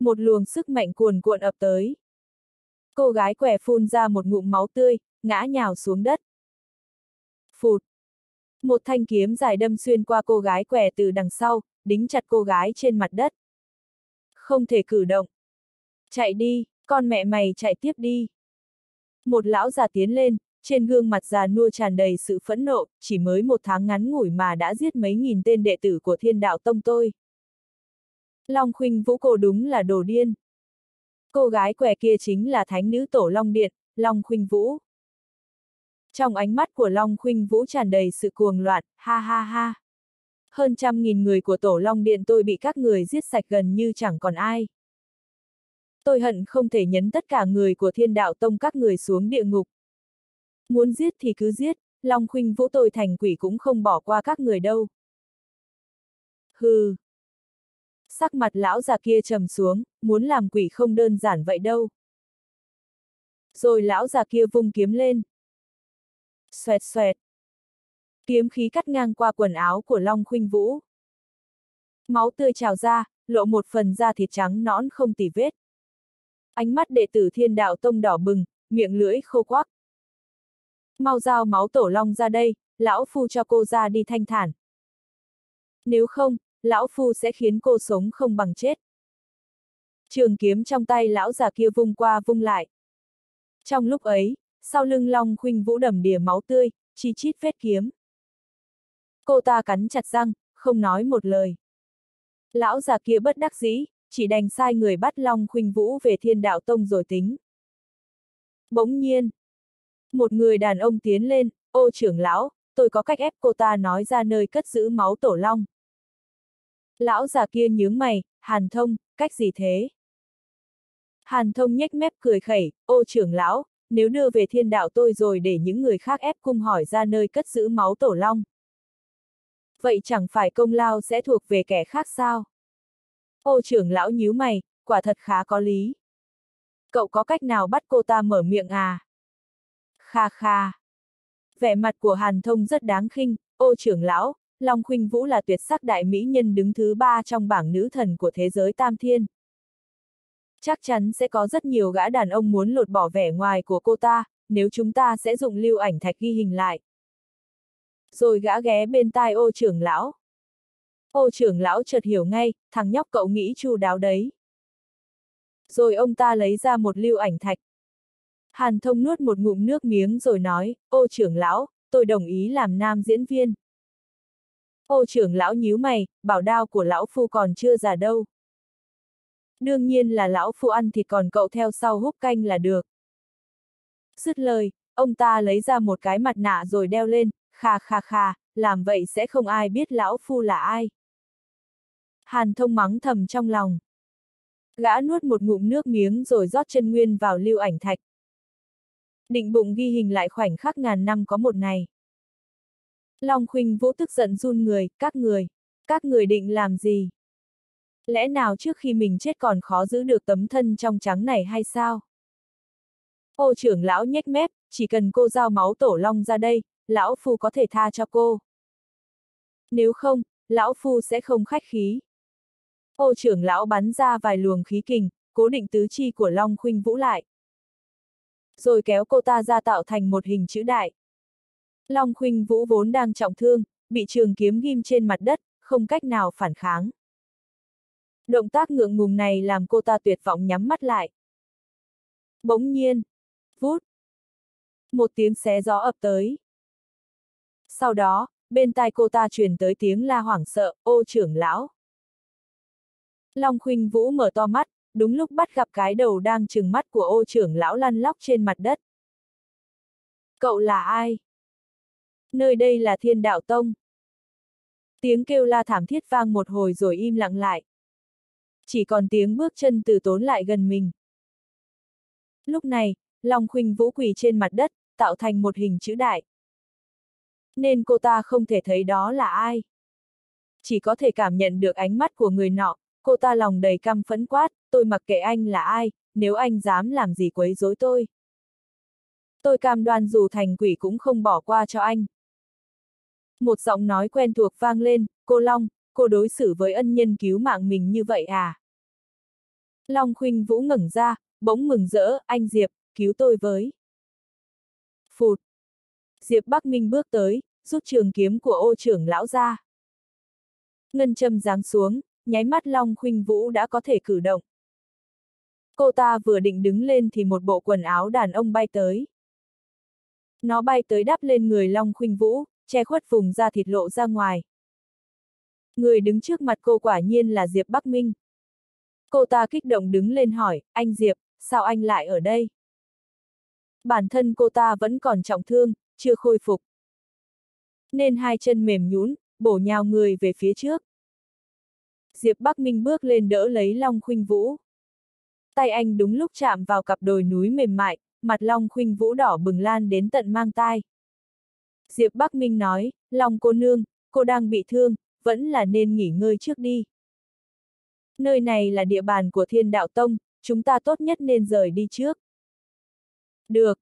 Một luồng sức mạnh cuồn cuộn ập tới. Cô gái què phun ra một ngụm máu tươi, ngã nhào xuống đất. Phụt. Một thanh kiếm dài đâm xuyên qua cô gái què từ đằng sau, đính chặt cô gái trên mặt đất. Không thể cử động. Chạy đi, con mẹ mày chạy tiếp đi. Một lão già tiến lên, trên gương mặt già nua tràn đầy sự phẫn nộ, chỉ mới một tháng ngắn ngủi mà đã giết mấy nghìn tên đệ tử của thiên đạo tông tôi. Long khuynh vũ cô đúng là đồ điên. Cô gái què kia chính là thánh nữ tổ Long Điện, Long khuynh vũ. Trong ánh mắt của Long khuynh vũ tràn đầy sự cuồng loạn, ha ha ha. Hơn trăm nghìn người của tổ Long Điện tôi bị các người giết sạch gần như chẳng còn ai. Tôi hận không thể nhấn tất cả người của thiên đạo tông các người xuống địa ngục. Muốn giết thì cứ giết, Long Khuynh Vũ tôi thành quỷ cũng không bỏ qua các người đâu. Hừ. Sắc mặt lão già kia trầm xuống, muốn làm quỷ không đơn giản vậy đâu. Rồi lão già kia vung kiếm lên. Xoẹt xoẹt. Kiếm khí cắt ngang qua quần áo của Long Khuynh Vũ. Máu tươi trào ra, lộ một phần da thịt trắng nõn không tỉ vết. Ánh mắt đệ tử thiên đạo tông đỏ bừng, miệng lưỡi khô quắc. Mau giao máu tổ long ra đây, lão phu cho cô ra đi thanh thản. Nếu không, lão phu sẽ khiến cô sống không bằng chết. Trường kiếm trong tay lão già kia vung qua vung lại. Trong lúc ấy, sau lưng long khuynh vũ đầm đìa máu tươi, chi chít vết kiếm. Cô ta cắn chặt răng, không nói một lời. Lão già kia bất đắc dĩ, chỉ đành sai người bắt Long Khuynh Vũ về thiên đạo tông rồi tính. Bỗng nhiên, một người đàn ông tiến lên, ô trưởng lão, tôi có cách ép cô ta nói ra nơi cất giữ máu tổ long. Lão già kia nhướng mày, hàn thông, cách gì thế? Hàn thông nhếch mép cười khẩy, ô trưởng lão, nếu đưa về thiên đạo tôi rồi để những người khác ép cung hỏi ra nơi cất giữ máu tổ long. Vậy chẳng phải công lao sẽ thuộc về kẻ khác sao? Ô trưởng lão nhíu mày, quả thật khá có lý. Cậu có cách nào bắt cô ta mở miệng à? Kha kha. Vẻ mặt của Hàn Thông rất đáng khinh, ô trưởng lão, Long Khuynh Vũ là tuyệt sắc đại mỹ nhân đứng thứ ba trong bảng nữ thần của thế giới Tam Thiên. Chắc chắn sẽ có rất nhiều gã đàn ông muốn lột bỏ vẻ ngoài của cô ta, nếu chúng ta sẽ dùng lưu ảnh thạch ghi hình lại. Rồi gã ghé bên tai ô trưởng lão. Ô trưởng lão chợt hiểu ngay, thằng nhóc cậu nghĩ chu đáo đấy. Rồi ông ta lấy ra một lưu ảnh thạch. Hàn thông nuốt một ngụm nước miếng rồi nói, ô trưởng lão, tôi đồng ý làm nam diễn viên. Ô trưởng lão nhíu mày, bảo đao của lão phu còn chưa già đâu. Đương nhiên là lão phu ăn thịt còn cậu theo sau húp canh là được. Dứt lời, ông ta lấy ra một cái mặt nạ rồi đeo lên, kha kha kha, làm vậy sẽ không ai biết lão phu là ai. Hàn thông mắng thầm trong lòng. Gã nuốt một ngụm nước miếng rồi rót chân nguyên vào lưu ảnh thạch. Định bụng ghi hình lại khoảnh khắc ngàn năm có một này. Long khuynh vũ tức giận run người, các người, các người định làm gì? Lẽ nào trước khi mình chết còn khó giữ được tấm thân trong trắng này hay sao? Ô trưởng lão nhếch mép, chỉ cần cô giao máu tổ long ra đây, lão phu có thể tha cho cô. Nếu không, lão phu sẽ không khách khí. Ô trưởng lão bắn ra vài luồng khí kình, cố định tứ chi của Long Khuynh Vũ lại. Rồi kéo cô ta ra tạo thành một hình chữ đại. Long Khuynh Vũ vốn đang trọng thương, bị trường kiếm ghim trên mặt đất, không cách nào phản kháng. Động tác ngượng ngùng này làm cô ta tuyệt vọng nhắm mắt lại. Bỗng nhiên, vút, một tiếng xé gió ập tới. Sau đó, bên tai cô ta truyền tới tiếng la hoảng sợ, ô trưởng lão. Long khuynh vũ mở to mắt, đúng lúc bắt gặp cái đầu đang trừng mắt của ô trưởng lão lăn lóc trên mặt đất. Cậu là ai? Nơi đây là thiên đạo tông. Tiếng kêu la thảm thiết vang một hồi rồi im lặng lại. Chỉ còn tiếng bước chân từ tốn lại gần mình. Lúc này, Long khuynh vũ quỳ trên mặt đất, tạo thành một hình chữ đại. Nên cô ta không thể thấy đó là ai. Chỉ có thể cảm nhận được ánh mắt của người nọ, Cô ta lòng đầy căm phẫn quát, tôi mặc kệ anh là ai, nếu anh dám làm gì quấy rối tôi. Tôi cam đoan dù thành quỷ cũng không bỏ qua cho anh. Một giọng nói quen thuộc vang lên, cô Long, cô đối xử với ân nhân cứu mạng mình như vậy à? Long khuynh vũ ngẩng ra, bỗng mừng rỡ, anh Diệp, cứu tôi với. Phụt. Diệp Bắc Minh bước tới, rút trường kiếm của ô trưởng lão ra. Ngân châm giáng xuống, nháy mắt Long Khuynh Vũ đã có thể cử động. Cô ta vừa định đứng lên thì một bộ quần áo đàn ông bay tới. Nó bay tới đắp lên người Long Khuynh Vũ, che khuất vùng da thịt lộ ra ngoài. Người đứng trước mặt cô quả nhiên là Diệp Bắc Minh. Cô ta kích động đứng lên hỏi, anh Diệp, sao anh lại ở đây? Bản thân cô ta vẫn còn trọng thương, chưa khôi phục. Nên hai chân mềm nhũn, bổ nhào người về phía trước. Diệp Bắc Minh bước lên đỡ lấy Long Khuynh Vũ. Tay anh đúng lúc chạm vào cặp đồi núi mềm mại, mặt Long Khuynh Vũ đỏ bừng lan đến tận mang tai. Diệp Bắc Minh nói, Long cô nương, cô đang bị thương, vẫn là nên nghỉ ngơi trước đi. Nơi này là địa bàn của thiên đạo tông, chúng ta tốt nhất nên rời đi trước. Được.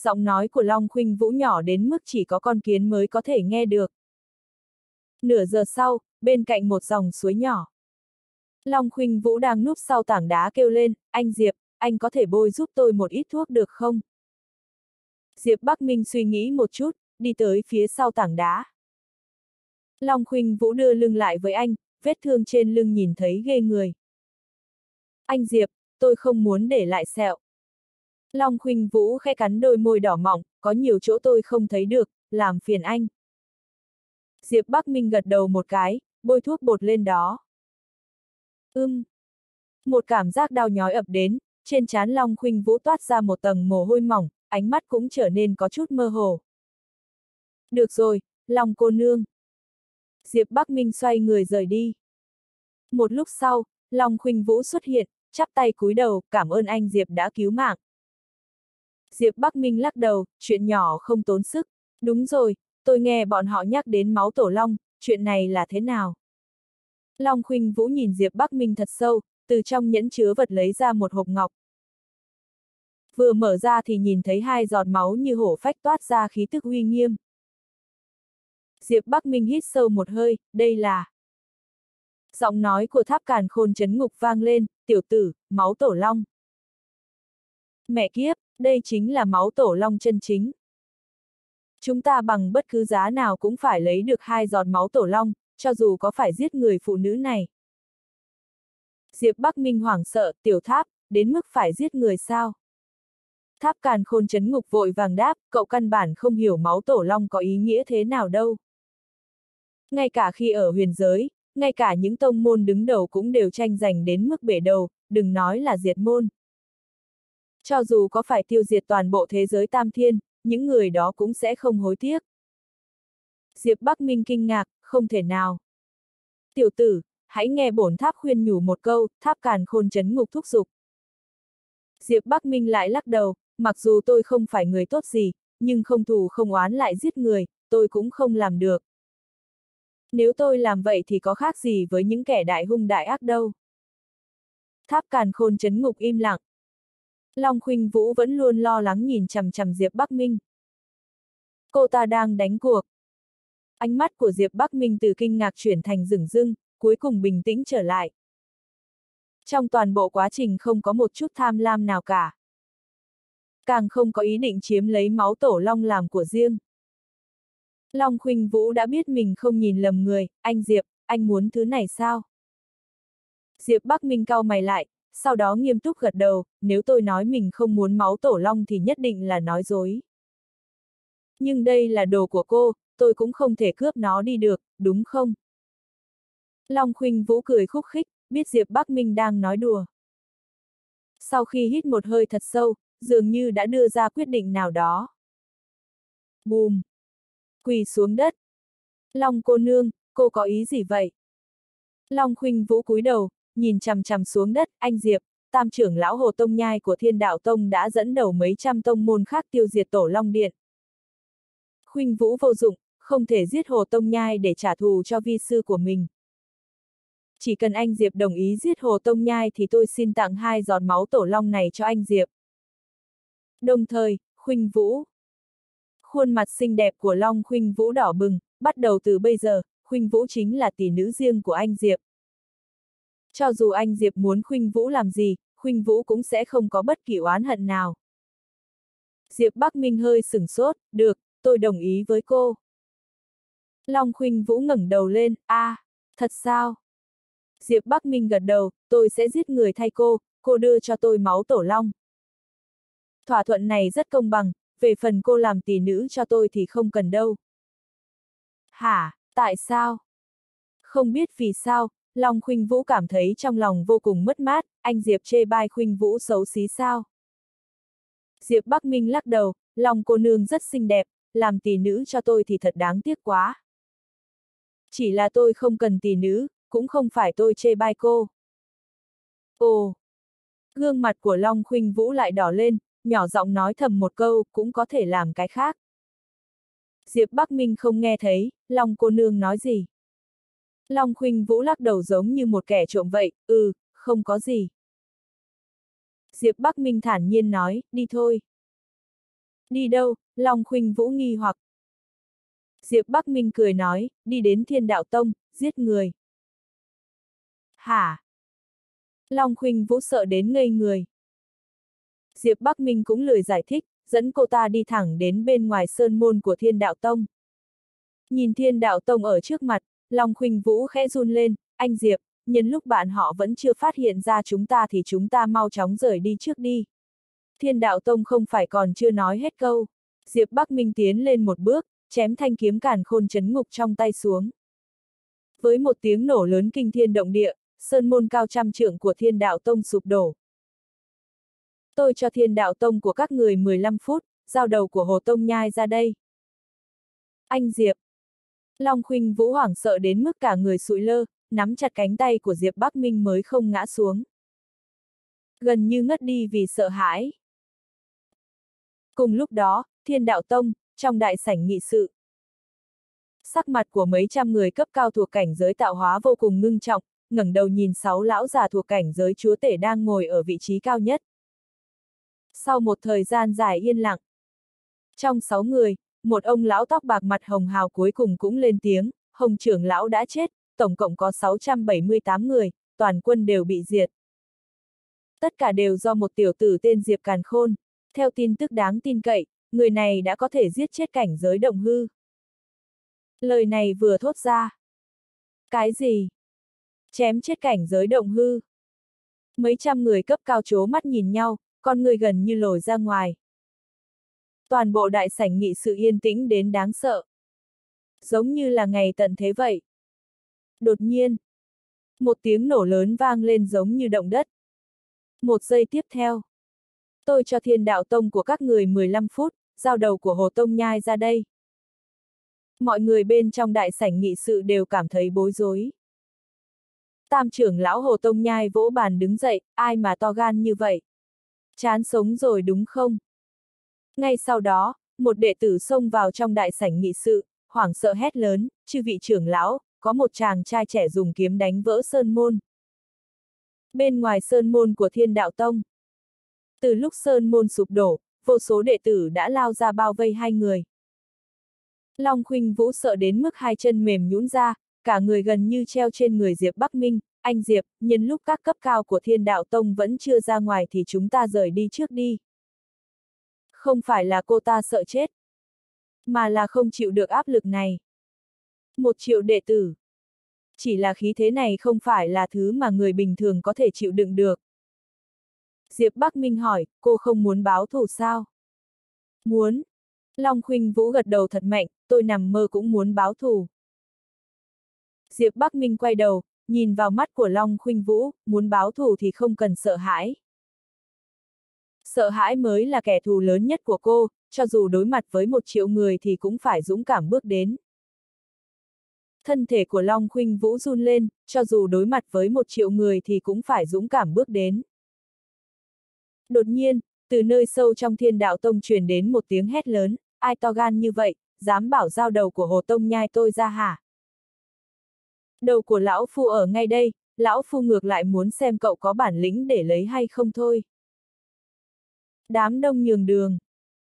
Giọng nói của Long Khuynh Vũ nhỏ đến mức chỉ có con kiến mới có thể nghe được. Nửa giờ sau, bên cạnh một dòng suối nhỏ. Long Khuynh Vũ đang núp sau tảng đá kêu lên, anh Diệp, anh có thể bôi giúp tôi một ít thuốc được không? Diệp Bắc Minh suy nghĩ một chút, đi tới phía sau tảng đá. Long Khuynh Vũ đưa lưng lại với anh, vết thương trên lưng nhìn thấy ghê người. Anh Diệp, tôi không muốn để lại sẹo. Long Khuynh Vũ khẽ cắn đôi môi đỏ mỏng, có nhiều chỗ tôi không thấy được, làm phiền anh. Diệp Bắc Minh gật đầu một cái, bôi thuốc bột lên đó. Ưm. Một cảm giác đau nhói ập đến, trên trán Long Khuynh Vũ toát ra một tầng mồ hôi mỏng, ánh mắt cũng trở nên có chút mơ hồ. Được rồi, Long cô nương. Diệp Bắc Minh xoay người rời đi. Một lúc sau, Long Khuynh Vũ xuất hiện, chắp tay cúi đầu, cảm ơn anh Diệp đã cứu mạng. Diệp Bắc Minh lắc đầu, chuyện nhỏ không tốn sức. Đúng rồi, tôi nghe bọn họ nhắc đến máu tổ long, chuyện này là thế nào? Long Khuynh Vũ nhìn Diệp Bắc Minh thật sâu, từ trong nhẫn chứa vật lấy ra một hộp ngọc. Vừa mở ra thì nhìn thấy hai giọt máu như hổ phách toát ra khí tức uy nghiêm. Diệp Bắc Minh hít sâu một hơi, đây là... Giọng nói của tháp càn khôn chấn ngục vang lên, tiểu tử, máu tổ long. Mẹ kiếp, đây chính là máu tổ long chân chính. Chúng ta bằng bất cứ giá nào cũng phải lấy được hai giọt máu tổ long, cho dù có phải giết người phụ nữ này. Diệp Bắc Minh hoảng sợ, tiểu tháp, đến mức phải giết người sao? Tháp càn khôn chấn ngục vội vàng đáp, cậu căn bản không hiểu máu tổ long có ý nghĩa thế nào đâu. Ngay cả khi ở huyền giới, ngay cả những tông môn đứng đầu cũng đều tranh giành đến mức bể đầu, đừng nói là diệt môn. Cho dù có phải tiêu diệt toàn bộ thế giới tam thiên, những người đó cũng sẽ không hối tiếc. Diệp Bắc Minh kinh ngạc, không thể nào. Tiểu tử, hãy nghe bổn tháp khuyên nhủ một câu, tháp càn khôn chấn ngục thúc giục. Diệp Bắc Minh lại lắc đầu, mặc dù tôi không phải người tốt gì, nhưng không thù không oán lại giết người, tôi cũng không làm được. Nếu tôi làm vậy thì có khác gì với những kẻ đại hung đại ác đâu. Tháp càn khôn chấn ngục im lặng. Long Khuynh Vũ vẫn luôn lo lắng nhìn chằm chằm Diệp Bắc Minh. Cô ta đang đánh cuộc. Ánh mắt của Diệp Bắc Minh từ kinh ngạc chuyển thành rừng rưng, cuối cùng bình tĩnh trở lại. Trong toàn bộ quá trình không có một chút tham lam nào cả. Càng không có ý định chiếm lấy máu tổ long làm của riêng. Long Khuynh Vũ đã biết mình không nhìn lầm người, anh Diệp, anh muốn thứ này sao? Diệp Bắc Minh cau mày lại, sau đó nghiêm túc gật đầu, nếu tôi nói mình không muốn máu tổ long thì nhất định là nói dối. Nhưng đây là đồ của cô, tôi cũng không thể cướp nó đi được, đúng không? Long Khuynh Vũ cười khúc khích, biết Diệp Bắc Minh đang nói đùa. Sau khi hít một hơi thật sâu, dường như đã đưa ra quyết định nào đó. Bùm! Quỳ xuống đất. Long cô nương, cô có ý gì vậy? Long Khuynh Vũ cúi đầu, nhìn chằm chằm xuống đất, anh Diệp, tam trưởng lão Hồ Tông Nhai của Thiên Đạo Tông đã dẫn đầu mấy trăm tông môn khác tiêu diệt Tổ Long Điện. Khuynh Vũ vô dụng, không thể giết Hồ Tông Nhai để trả thù cho vi sư của mình. Chỉ cần anh Diệp đồng ý giết Hồ Tông Nhai thì tôi xin tặng hai giọt máu Tổ Long này cho anh Diệp. Đồng thời, Khuynh Vũ. Khuôn mặt xinh đẹp của Long Khuynh Vũ đỏ bừng, bắt đầu từ bây giờ, Khuynh Vũ chính là tỷ nữ riêng của anh Diệp. Cho dù anh Diệp muốn Khuynh Vũ làm gì, Khuynh Vũ cũng sẽ không có bất kỳ oán hận nào. Diệp Bắc Minh hơi sửng sốt, được, tôi đồng ý với cô. Long Khuynh Vũ ngẩng đầu lên, a, à, thật sao? Diệp Bắc Minh gật đầu, tôi sẽ giết người thay cô, cô đưa cho tôi máu tổ long. Thỏa thuận này rất công bằng, về phần cô làm tỷ nữ cho tôi thì không cần đâu. Hả, tại sao? Không biết vì sao, Long Khuynh Vũ cảm thấy trong lòng vô cùng mất mát, anh Diệp chê bai Khuynh Vũ xấu xí sao? Diệp Bắc Minh lắc đầu, Long cô nương rất xinh đẹp, làm tỷ nữ cho tôi thì thật đáng tiếc quá. Chỉ là tôi không cần tỷ nữ, cũng không phải tôi chê bai cô. Ồ! Gương mặt của Long Khuynh Vũ lại đỏ lên, nhỏ giọng nói thầm một câu, cũng có thể làm cái khác. Diệp Bắc Minh không nghe thấy, Long cô nương nói gì. Long Khuynh Vũ lắc đầu giống như một kẻ trộm vậy, ừ, không có gì. Diệp Bắc Minh thản nhiên nói, đi thôi. Đi đâu, Long Khuynh Vũ nghi hoặc. Diệp Bắc Minh cười nói, đi đến thiên đạo tông, giết người. Hả? Long Khuynh Vũ sợ đến ngây người. Diệp Bắc Minh cũng lười giải thích, dẫn cô ta đi thẳng đến bên ngoài sơn môn của thiên đạo tông. Nhìn thiên đạo tông ở trước mặt, Long Khuynh Vũ khẽ run lên, anh Diệp, nhân lúc bạn họ vẫn chưa phát hiện ra chúng ta thì chúng ta mau chóng rời đi trước đi. Thiên đạo tông không phải còn chưa nói hết câu. Diệp Bắc Minh tiến lên một bước, chém thanh kiếm càn khôn chấn ngục trong tay xuống. Với một tiếng nổ lớn kinh thiên động địa, sơn môn cao trăm trượng của thiên đạo tông sụp đổ. Tôi cho thiên đạo tông của các người 15 phút, giao đầu của hồ tông nhai ra đây. Anh Diệp. Long khuynh vũ hoảng sợ đến mức cả người sụi lơ, nắm chặt cánh tay của Diệp Bắc Minh mới không ngã xuống. Gần như ngất đi vì sợ hãi. Cùng lúc đó, thiên đạo tông, trong đại sảnh nghị sự. Sắc mặt của mấy trăm người cấp cao thuộc cảnh giới tạo hóa vô cùng ngưng trọng, ngẩng đầu nhìn sáu lão già thuộc cảnh giới chúa tể đang ngồi ở vị trí cao nhất. Sau một thời gian dài yên lặng, trong sáu người, một ông lão tóc bạc mặt hồng hào cuối cùng cũng lên tiếng, hồng trưởng lão đã chết, tổng cộng có 678 người, toàn quân đều bị diệt. Tất cả đều do một tiểu tử tên Diệp Càn Khôn, theo tin tức đáng tin cậy, người này đã có thể giết chết cảnh giới động hư. Lời này vừa thốt ra. Cái gì? Chém chết cảnh giới động hư. Mấy trăm người cấp cao chố mắt nhìn nhau, con người gần như lồi ra ngoài. Toàn bộ đại sảnh nghị sự yên tĩnh đến đáng sợ. Giống như là ngày tận thế vậy. Đột nhiên, một tiếng nổ lớn vang lên giống như động đất. Một giây tiếp theo, tôi cho thiên đạo tông của các người 15 phút, giao đầu của Hồ Tông Nhai ra đây. Mọi người bên trong đại sảnh nghị sự đều cảm thấy bối rối. Tam trưởng lão Hồ Tông Nhai vỗ bàn đứng dậy, ai mà to gan như vậy? Chán sống rồi đúng không? Ngay sau đó, một đệ tử xông vào trong đại sảnh nghị sự, hoảng sợ hét lớn, chư vị trưởng lão, có một chàng trai trẻ dùng kiếm đánh vỡ sơn môn. Bên ngoài sơn môn của thiên đạo tông. Từ lúc sơn môn sụp đổ, vô số đệ tử đã lao ra bao vây hai người. Long khuynh vũ sợ đến mức hai chân mềm nhũn ra, cả người gần như treo trên người Diệp Bắc Minh, anh Diệp, nhân lúc các cấp cao của thiên đạo tông vẫn chưa ra ngoài thì chúng ta rời đi trước đi. Không phải là cô ta sợ chết, mà là không chịu được áp lực này. Một triệu đệ tử. Chỉ là khí thế này không phải là thứ mà người bình thường có thể chịu đựng được. Diệp Bắc Minh hỏi, cô không muốn báo thù sao? Muốn. Long Khuynh Vũ gật đầu thật mạnh, tôi nằm mơ cũng muốn báo thù. Diệp Bắc Minh quay đầu, nhìn vào mắt của Long Khuynh Vũ, muốn báo thù thì không cần sợ hãi. Sợ hãi mới là kẻ thù lớn nhất của cô, cho dù đối mặt với một triệu người thì cũng phải dũng cảm bước đến. Thân thể của Long Khuynh Vũ run lên, cho dù đối mặt với một triệu người thì cũng phải dũng cảm bước đến. Đột nhiên, từ nơi sâu trong thiên đạo tông truyền đến một tiếng hét lớn, ai to gan như vậy, dám bảo giao đầu của hồ tông nhai tôi ra hả? Đầu của lão phu ở ngay đây, lão phu ngược lại muốn xem cậu có bản lĩnh để lấy hay không thôi. Đám đông nhường đường.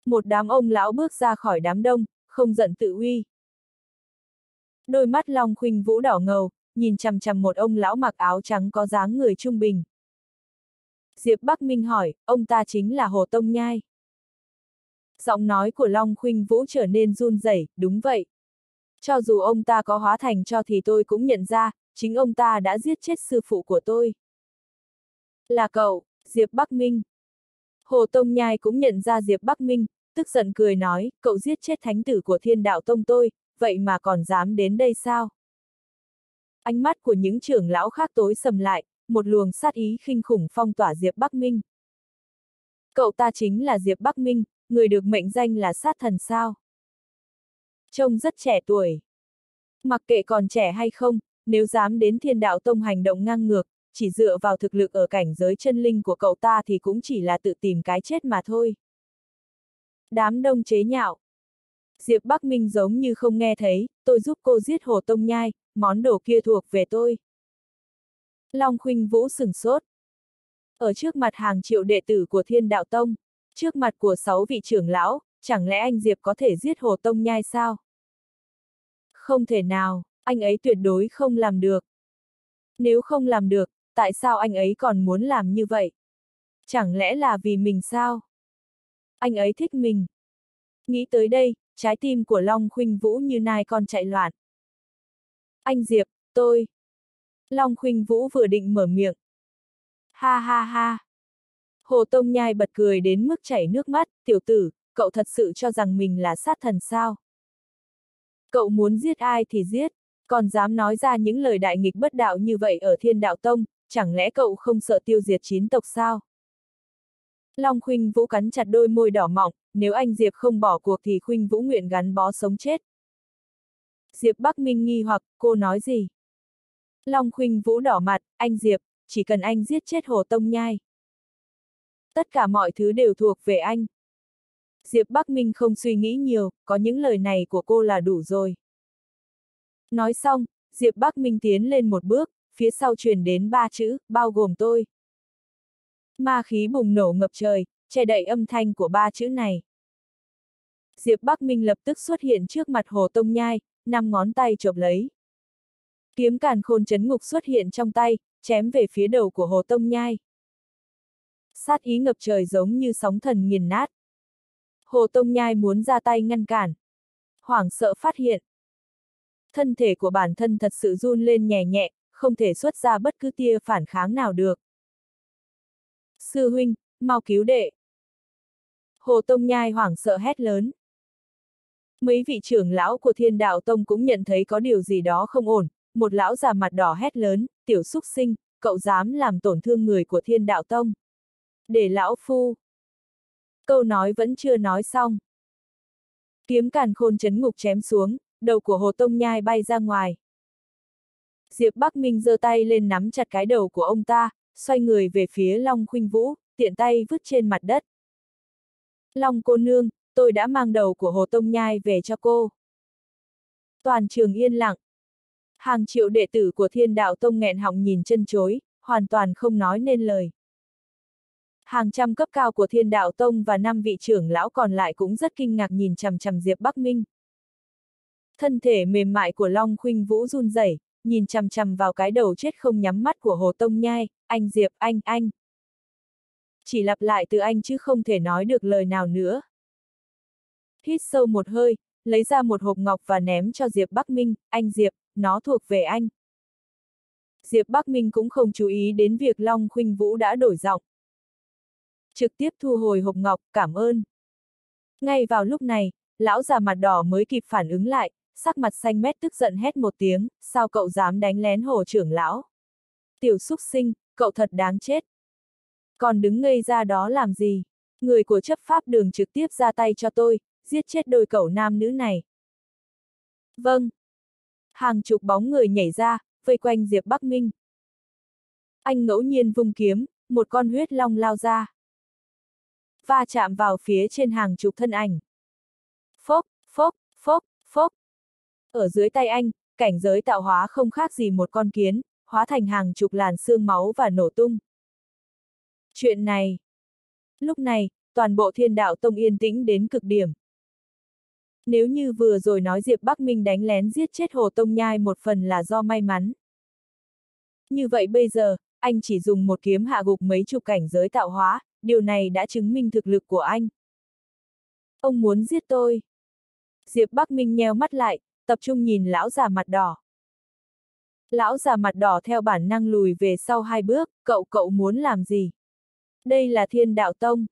Một đám ông lão bước ra khỏi đám đông, không giận tự uy. Đôi mắt Long Khuynh Vũ đỏ ngầu, nhìn chằm chằm một ông lão mặc áo trắng có dáng người trung bình. Diệp Bắc Minh hỏi, ông ta chính là Hồ Tông Nhai. Giọng nói của Long Khuynh Vũ trở nên run rẩy, đúng vậy. Cho dù ông ta có hóa thành cho thì tôi cũng nhận ra, chính ông ta đã giết chết sư phụ của tôi. Là cậu, Diệp Bắc Minh. Hồ Tông Nhai cũng nhận ra Diệp Bắc Minh, tức giận cười nói, cậu giết chết thánh tử của thiên đạo tông tôi, vậy mà còn dám đến đây sao? Ánh mắt của những trưởng lão khác tối sầm lại, một luồng sát ý khinh khủng phong tỏa Diệp Bắc Minh. Cậu ta chính là Diệp Bắc Minh, người được mệnh danh là sát thần sao. Trông rất trẻ tuổi. Mặc kệ còn trẻ hay không, nếu dám đến thiên đạo tông hành động ngang ngược, chỉ dựa vào thực lực ở cảnh giới chân linh của cậu ta thì cũng chỉ là tự tìm cái chết mà thôi. Đám đông chế nhạo. Diệp Bắc Minh giống như không nghe thấy, tôi giúp cô giết Hồ Tông Nhai, món đồ kia thuộc về tôi. Long Khuynh Vũ sừng sốt. Ở trước mặt hàng triệu đệ tử của Thiên Đạo Tông, trước mặt của sáu vị trưởng lão, chẳng lẽ anh Diệp có thể giết Hồ Tông Nhai sao? Không thể nào, anh ấy tuyệt đối không làm được. Nếu không làm được, tại sao anh ấy còn muốn làm như vậy? Chẳng lẽ là vì mình sao? Anh ấy thích mình. Nghĩ tới đây, trái tim của Long Khuynh Vũ như nai con chạy loạn. Anh Diệp, tôi. Long Khuynh Vũ vừa định mở miệng. Ha ha ha. Hồ Tông Nhai bật cười đến mức chảy nước mắt, tiểu tử, cậu thật sự cho rằng mình là sát thần sao? Cậu muốn giết ai thì giết, còn dám nói ra những lời đại nghịch bất đạo như vậy ở thiên đạo tông, chẳng lẽ cậu không sợ tiêu diệt chín tộc sao? Long Khuynh Vũ cắn chặt đôi môi đỏ mọng, nếu anh Diệp không bỏ cuộc thì Khuynh Vũ nguyện gắn bó sống chết. Diệp Bắc Minh nghi hoặc, cô nói gì? Long Khuynh Vũ đỏ mặt, anh Diệp, chỉ cần anh giết chết Hồ Tông Nhai. Tất cả mọi thứ đều thuộc về anh. Diệp Bắc Minh không suy nghĩ nhiều, có những lời này của cô là đủ rồi. Nói xong, Diệp Bắc Minh tiến lên một bước, phía sau truyền đến ba chữ, bao gồm tôi. Ma khí bùng nổ ngập trời, che đậy âm thanh của ba chữ này. Diệp Bắc Minh lập tức xuất hiện trước mặt Hồ Tông Nhai, năm ngón tay chộp lấy. Kiếm càn khôn chấn ngục xuất hiện trong tay, chém về phía đầu của Hồ Tông Nhai. Sát ý ngập trời giống như sóng thần nghiền nát. Hồ Tông Nhai muốn ra tay ngăn cản. Hoảng sợ phát hiện. Thân thể của bản thân thật sự run lên nhẹ nhẹ, không thể xuất ra bất cứ tia phản kháng nào được. Sư huynh, mau cứu đệ. Hồ Tông Nhai hoảng sợ hét lớn. Mấy vị trưởng lão của thiên đạo tông cũng nhận thấy có điều gì đó không ổn, một lão già mặt đỏ hét lớn, tiểu xúc sinh, cậu dám làm tổn thương người của thiên đạo tông. Để lão phu. Câu nói vẫn chưa nói xong. Kiếm càn khôn chấn ngục chém xuống, đầu của Hồ Tông Nhai bay ra ngoài. Diệp Bắc Minh giơ tay lên nắm chặt cái đầu của ông ta, xoay người về phía Long Khuynh Vũ, tiện tay vứt trên mặt đất. Long cô nương, tôi đã mang đầu của Hồ Tông Nhai về cho cô. Toàn trường yên lặng. Hàng triệu đệ tử của thiên đạo tông nghẹn họng nhìn chân chối, hoàn toàn không nói nên lời. Hàng trăm cấp cao của thiên đạo tông và năm vị trưởng lão còn lại cũng rất kinh ngạc nhìn chằm chằm Diệp Bắc Minh. Thân thể mềm mại của Long Khuynh Vũ run rẩy, nhìn chằm chằm vào cái đầu chết không nhắm mắt của Hồ Tông Nhai, anh Diệp, anh, anh. Chỉ lặp lại từ anh chứ không thể nói được lời nào nữa. Hít sâu một hơi, lấy ra một hộp ngọc và ném cho Diệp Bắc Minh, anh Diệp, nó thuộc về anh. Diệp Bắc Minh cũng không chú ý đến việc Long Khuynh Vũ đã đổi giọng. Trực tiếp thu hồi hộp ngọc, cảm ơn. Ngay vào lúc này, lão già mặt đỏ mới kịp phản ứng lại, sắc mặt xanh mét tức giận hét một tiếng, sao cậu dám đánh lén hồ trưởng lão? Tiểu xúc sinh, cậu thật đáng chết. Còn đứng ngây ra đó làm gì? Người của chấp pháp đường trực tiếp ra tay cho tôi, giết chết đôi cậu nam nữ này. Vâng. Hàng chục bóng người nhảy ra, vây quanh Diệp Bắc Minh. Anh ngẫu nhiên vung kiếm, một con huyết long lao ra. Va chạm vào phía trên hàng chục thân ảnh. Phốc, phốc, phốc, phốc. Ở dưới tay anh, cảnh giới tạo hóa không khác gì một con kiến, hóa thành hàng chục làn xương máu và nổ tung. Chuyện này. Lúc này, toàn bộ thiên đạo tông yên tĩnh đến cực điểm. Nếu như vừa rồi nói Diệp Bắc Minh đánh lén giết chết Hồ Tông Nhai một phần là do may mắn. Như vậy bây giờ, anh chỉ dùng một kiếm hạ gục mấy chục cảnh giới tạo hóa, điều này đã chứng minh thực lực của anh. Ông muốn giết tôi. Diệp Bắc Minh nheo mắt lại, tập trung nhìn lão già mặt đỏ. Lão già mặt đỏ theo bản năng lùi về sau hai bước, cậu cậu muốn làm gì? Đây là thiên đạo tông.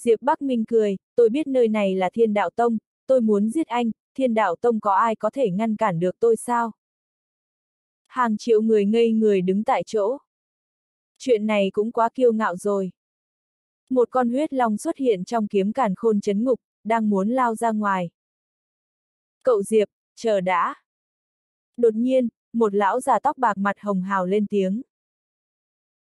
Diệp Bắc Minh cười, tôi biết nơi này là thiên đạo tông, tôi muốn giết anh, thiên đạo tông có ai có thể ngăn cản được tôi sao? Hàng triệu người ngây người đứng tại chỗ. Chuyện này cũng quá kiêu ngạo rồi. Một con huyết long xuất hiện trong kiếm càn khôn chấn ngục, đang muốn lao ra ngoài. Cậu Diệp, chờ đã. Đột nhiên, một lão già tóc bạc mặt hồng hào lên tiếng.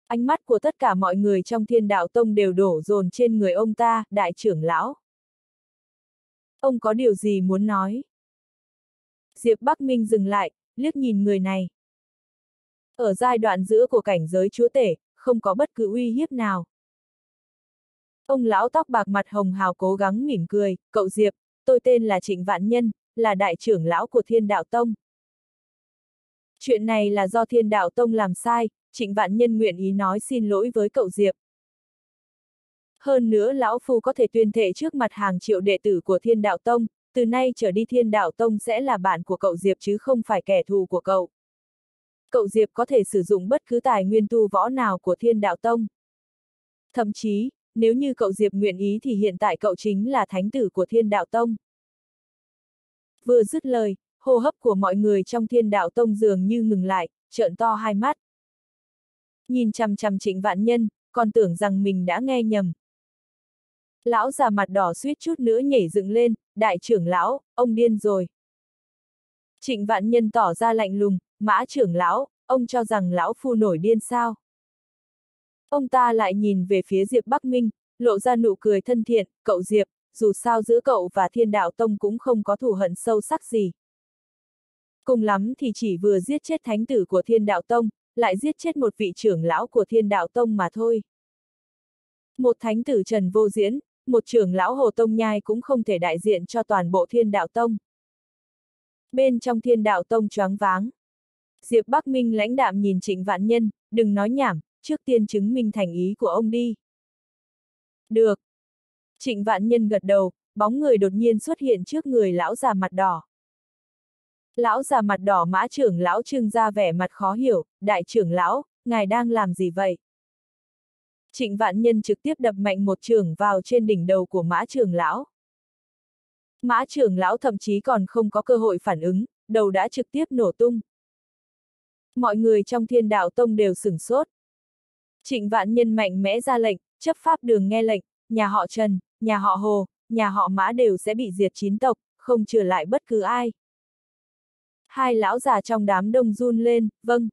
Ánh mắt của tất cả mọi người trong thiên đạo tông đều đổ dồn trên người ông ta, đại trưởng lão. Ông có điều gì muốn nói? Diệp Bắc Minh dừng lại, liếc nhìn người này. Ở giai đoạn giữa của cảnh giới chúa tể, không có bất cứ uy hiếp nào. Ông lão tóc bạc mặt hồng hào cố gắng mỉm cười, cậu Diệp, tôi tên là Trịnh Vạn Nhân, là đại trưởng lão của Thiên Đạo Tông. Chuyện này là do Thiên Đạo Tông làm sai, Trịnh Vạn Nhân nguyện ý nói xin lỗi với cậu Diệp. Hơn nữa lão phu có thể tuyên thệ trước mặt hàng triệu đệ tử của Thiên Đạo Tông, từ nay trở đi Thiên Đạo Tông sẽ là bạn của cậu Diệp chứ không phải kẻ thù của cậu. Cậu Diệp có thể sử dụng bất cứ tài nguyên tu võ nào của Thiên Đạo Tông. Thậm chí, nếu như cậu Diệp nguyện ý thì hiện tại cậu chính là thánh tử của Thiên Đạo Tông. Vừa dứt lời, hô hấp của mọi người trong Thiên Đạo Tông dường như ngừng lại, trợn to hai mắt. Nhìn chằm chằm trịnh vạn nhân, còn tưởng rằng mình đã nghe nhầm. Lão già mặt đỏ suýt chút nữa nhảy dựng lên, đại trưởng lão, ông điên rồi. Trịnh vạn nhân tỏ ra lạnh lùng, mã trưởng lão, ông cho rằng lão phu nổi điên sao? Ông ta lại nhìn về phía Diệp Bắc Minh, lộ ra nụ cười thân thiện, cậu Diệp, dù sao giữa cậu và thiên đạo tông cũng không có thù hận sâu sắc gì. Cùng lắm thì chỉ vừa giết chết thánh tử của thiên đạo tông, lại giết chết một vị trưởng lão của thiên đạo tông mà thôi. Một thánh tử Trần Vô Diễn, một trưởng lão Hồ Tông Nhai cũng không thể đại diện cho toàn bộ thiên đạo tông. Bên trong thiên đạo tông choáng váng. Diệp Bắc Minh lãnh đạm nhìn Trịnh Vạn Nhân, đừng nói nhảm, trước tiên chứng minh thành ý của ông đi. Được. Trịnh Vạn Nhân gật đầu, bóng người đột nhiên xuất hiện trước người lão già mặt đỏ. Lão già mặt đỏ mã trưởng lão trưng ra vẻ mặt khó hiểu, đại trưởng lão, ngài đang làm gì vậy? Trịnh vạn nhân trực tiếp đập mạnh một trường vào trên đỉnh đầu của mã Trường lão. Mã Trường lão thậm chí còn không có cơ hội phản ứng, đầu đã trực tiếp nổ tung. Mọi người trong thiên đạo tông đều sửng sốt. Trịnh vạn nhân mạnh mẽ ra lệnh, chấp pháp đường nghe lệnh, nhà họ Trần, nhà họ Hồ, nhà họ Mã đều sẽ bị diệt chín tộc, không trừ lại bất cứ ai. Hai lão già trong đám đông run lên, vâng.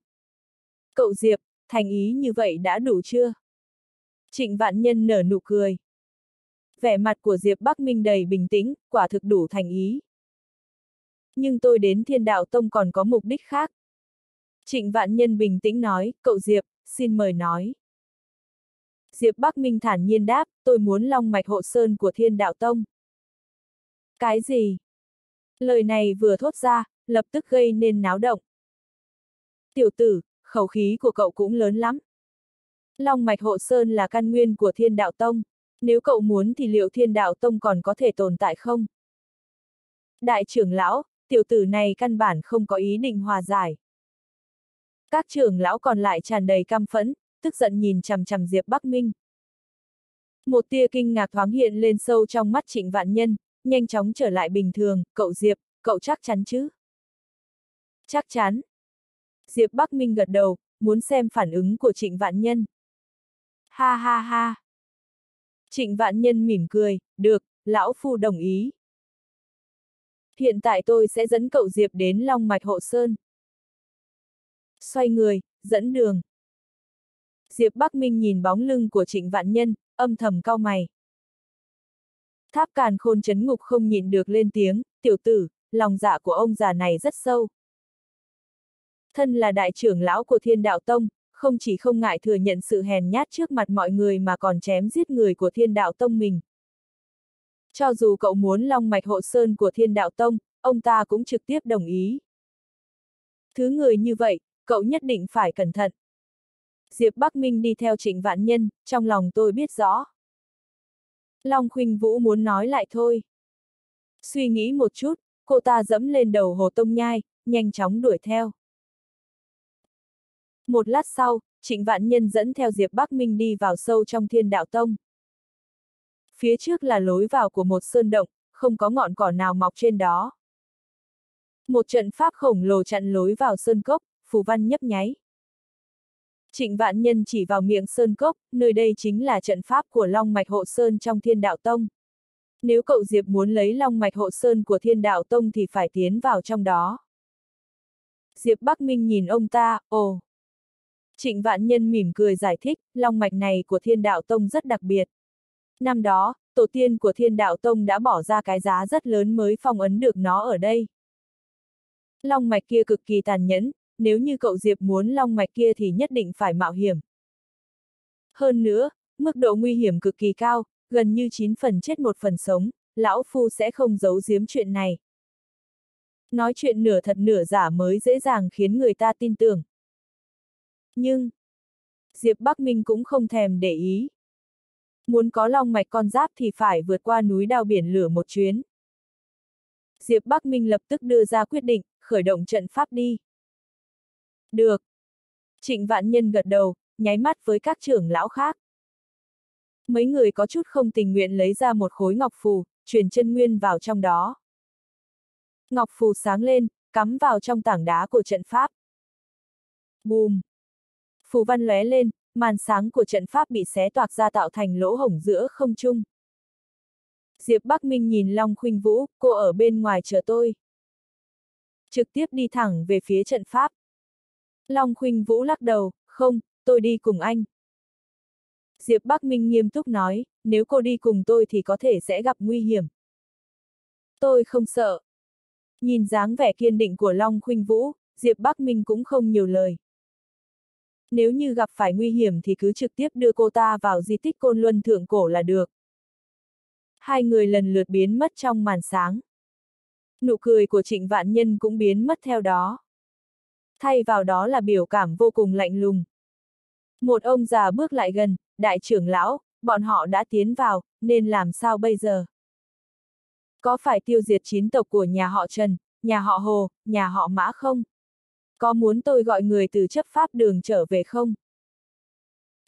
Cậu Diệp, thành ý như vậy đã đủ chưa? Trịnh vạn nhân nở nụ cười. Vẻ mặt của Diệp Bắc Minh đầy bình tĩnh, quả thực đủ thành ý. Nhưng tôi đến thiên đạo tông còn có mục đích khác. Trịnh vạn nhân bình tĩnh nói, cậu Diệp, xin mời nói. Diệp Bắc Minh thản nhiên đáp, tôi muốn long mạch hộ sơn của thiên đạo tông. Cái gì? Lời này vừa thốt ra, lập tức gây nên náo động. Tiểu tử, khẩu khí của cậu cũng lớn lắm. Long mạch hộ sơn là căn nguyên của thiên đạo tông. Nếu cậu muốn thì liệu thiên đạo tông còn có thể tồn tại không? Đại trưởng lão, tiểu tử này căn bản không có ý định hòa giải. Các trưởng lão còn lại tràn đầy căm phẫn, tức giận nhìn chằm chằm Diệp Bắc Minh. Một tia kinh ngạc thoáng hiện lên sâu trong mắt trịnh vạn nhân, nhanh chóng trở lại bình thường, cậu Diệp, cậu chắc chắn chứ? Chắc chắn. Diệp Bắc Minh gật đầu, muốn xem phản ứng của trịnh vạn nhân. Ha ha ha. Trịnh vạn nhân mỉm cười, được, lão phu đồng ý. Hiện tại tôi sẽ dẫn cậu Diệp đến Long Mạch Hộ Sơn. Xoay người, dẫn đường. Diệp Bắc Minh nhìn bóng lưng của trịnh vạn nhân, âm thầm cau mày. Tháp càn khôn chấn ngục không nhịn được lên tiếng, tiểu tử, lòng dạ của ông già này rất sâu. Thân là đại trưởng lão của thiên đạo tông, không chỉ không ngại thừa nhận sự hèn nhát trước mặt mọi người mà còn chém giết người của thiên đạo tông mình. Cho dù cậu muốn long mạch hộ sơn của thiên đạo tông, ông ta cũng trực tiếp đồng ý. Thứ người như vậy, cậu nhất định phải cẩn thận. Diệp Bắc Minh đi theo trịnh vạn nhân, trong lòng tôi biết rõ. Long Khuynh Vũ muốn nói lại thôi. Suy nghĩ một chút, cô ta dẫm lên đầu hồ tông nhai, nhanh chóng đuổi theo. Một lát sau, Trịnh Vạn Nhân dẫn theo Diệp Bắc Minh đi vào sâu trong thiên đạo tông. Phía trước là lối vào của một sơn động, không có ngọn cỏ nào mọc trên đó. Một trận pháp khổng lồ chặn lối vào sơn cốc, phù văn nhấp nháy. Trịnh Vạn Nhân chỉ vào miệng sơn cốc, nơi đây chính là trận pháp của Long Mạch Hộ Sơn trong Thiên Đạo Tông. Nếu cậu Diệp muốn lấy Long Mạch Hộ Sơn của Thiên Đạo Tông thì phải tiến vào trong đó. Diệp Bắc Minh nhìn ông ta, ồ. Trịnh Vạn Nhân mỉm cười giải thích, long mạch này của thiên đạo tông rất đặc biệt. Năm đó, tổ tiên của thiên đạo tông đã bỏ ra cái giá rất lớn mới phong ấn được nó ở đây. Long mạch kia cực kỳ tàn nhẫn, nếu như cậu Diệp muốn long mạch kia thì nhất định phải mạo hiểm. Hơn nữa, mức độ nguy hiểm cực kỳ cao, gần như 9 phần chết một phần sống, lão phu sẽ không giấu giếm chuyện này. Nói chuyện nửa thật nửa giả mới dễ dàng khiến người ta tin tưởng. Nhưng, Diệp Bắc Minh cũng không thèm để ý. Muốn có long mạch con giáp thì phải vượt qua núi đao biển lửa một chuyến. Diệp Bắc Minh lập tức đưa ra quyết định, khởi động trận pháp đi. Được. Trịnh Vạn Nhân gật đầu, nháy mắt với các trưởng lão khác. Mấy người có chút không tình nguyện lấy ra một khối ngọc phù, truyền chân nguyên vào trong đó. Ngọc phù sáng lên, cắm vào trong tảng đá của trận pháp. Bùm! Phù văn lóe lên, màn sáng của trận pháp bị xé toạc ra tạo thành lỗ hổng giữa không trung. Diệp Bắc Minh nhìn Long Khuynh Vũ, cô ở bên ngoài chờ tôi. Trực tiếp đi thẳng về phía trận pháp. Long Khuynh Vũ lắc đầu, không, tôi đi cùng anh. Diệp Bắc Minh nghiêm túc nói, nếu cô đi cùng tôi thì có thể sẽ gặp nguy hiểm. Tôi không sợ. Nhìn dáng vẻ kiên định của Long Khuynh Vũ, Diệp Bắc Minh cũng không nhiều lời. Nếu như gặp phải nguy hiểm thì cứ trực tiếp đưa cô ta vào di tích côn luân thượng cổ là được. Hai người lần lượt biến mất trong màn sáng. Nụ cười của trịnh vạn nhân cũng biến mất theo đó. Thay vào đó là biểu cảm vô cùng lạnh lùng. Một ông già bước lại gần, đại trưởng lão, bọn họ đã tiến vào, nên làm sao bây giờ? Có phải tiêu diệt chín tộc của nhà họ Trần, nhà họ Hồ, nhà họ Mã không? Có muốn tôi gọi người từ chấp pháp đường trở về không?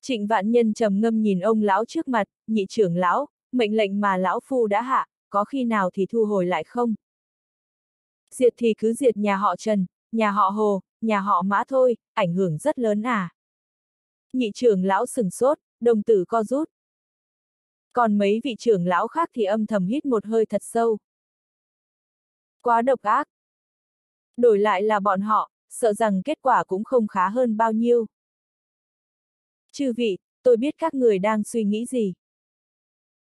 Trịnh vạn nhân trầm ngâm nhìn ông lão trước mặt, nhị trưởng lão, mệnh lệnh mà lão phu đã hạ, có khi nào thì thu hồi lại không? Diệt thì cứ diệt nhà họ Trần, nhà họ Hồ, nhà họ Mã thôi, ảnh hưởng rất lớn à. Nhị trưởng lão sừng sốt, đồng tử co rút. Còn mấy vị trưởng lão khác thì âm thầm hít một hơi thật sâu. Quá độc ác. Đổi lại là bọn họ, sợ rằng kết quả cũng không khá hơn bao nhiêu. Chư vị, tôi biết các người đang suy nghĩ gì.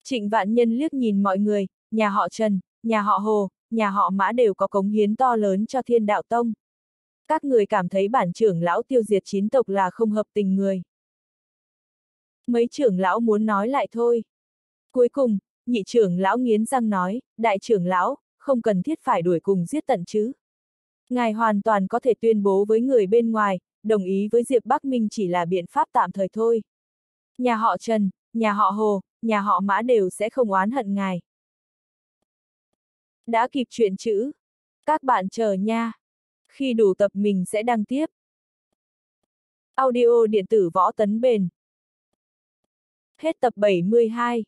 Trịnh vạn nhân liếc nhìn mọi người, nhà họ Trần, nhà họ Hồ, nhà họ Mã đều có cống hiến to lớn cho thiên đạo tông. Các người cảm thấy bản trưởng lão tiêu diệt chín tộc là không hợp tình người. Mấy trưởng lão muốn nói lại thôi. Cuối cùng, nhị trưởng lão nghiến răng nói, đại trưởng lão, không cần thiết phải đuổi cùng giết tận chứ. Ngài hoàn toàn có thể tuyên bố với người bên ngoài, đồng ý với Diệp Bắc Minh chỉ là biện pháp tạm thời thôi. Nhà họ Trần, nhà họ Hồ, nhà họ Mã đều sẽ không oán hận ngài. Đã kịp chuyện chữ. Các bạn chờ nha. Khi đủ tập mình sẽ đăng tiếp. Audio điện tử võ tấn bền. Hết tập 72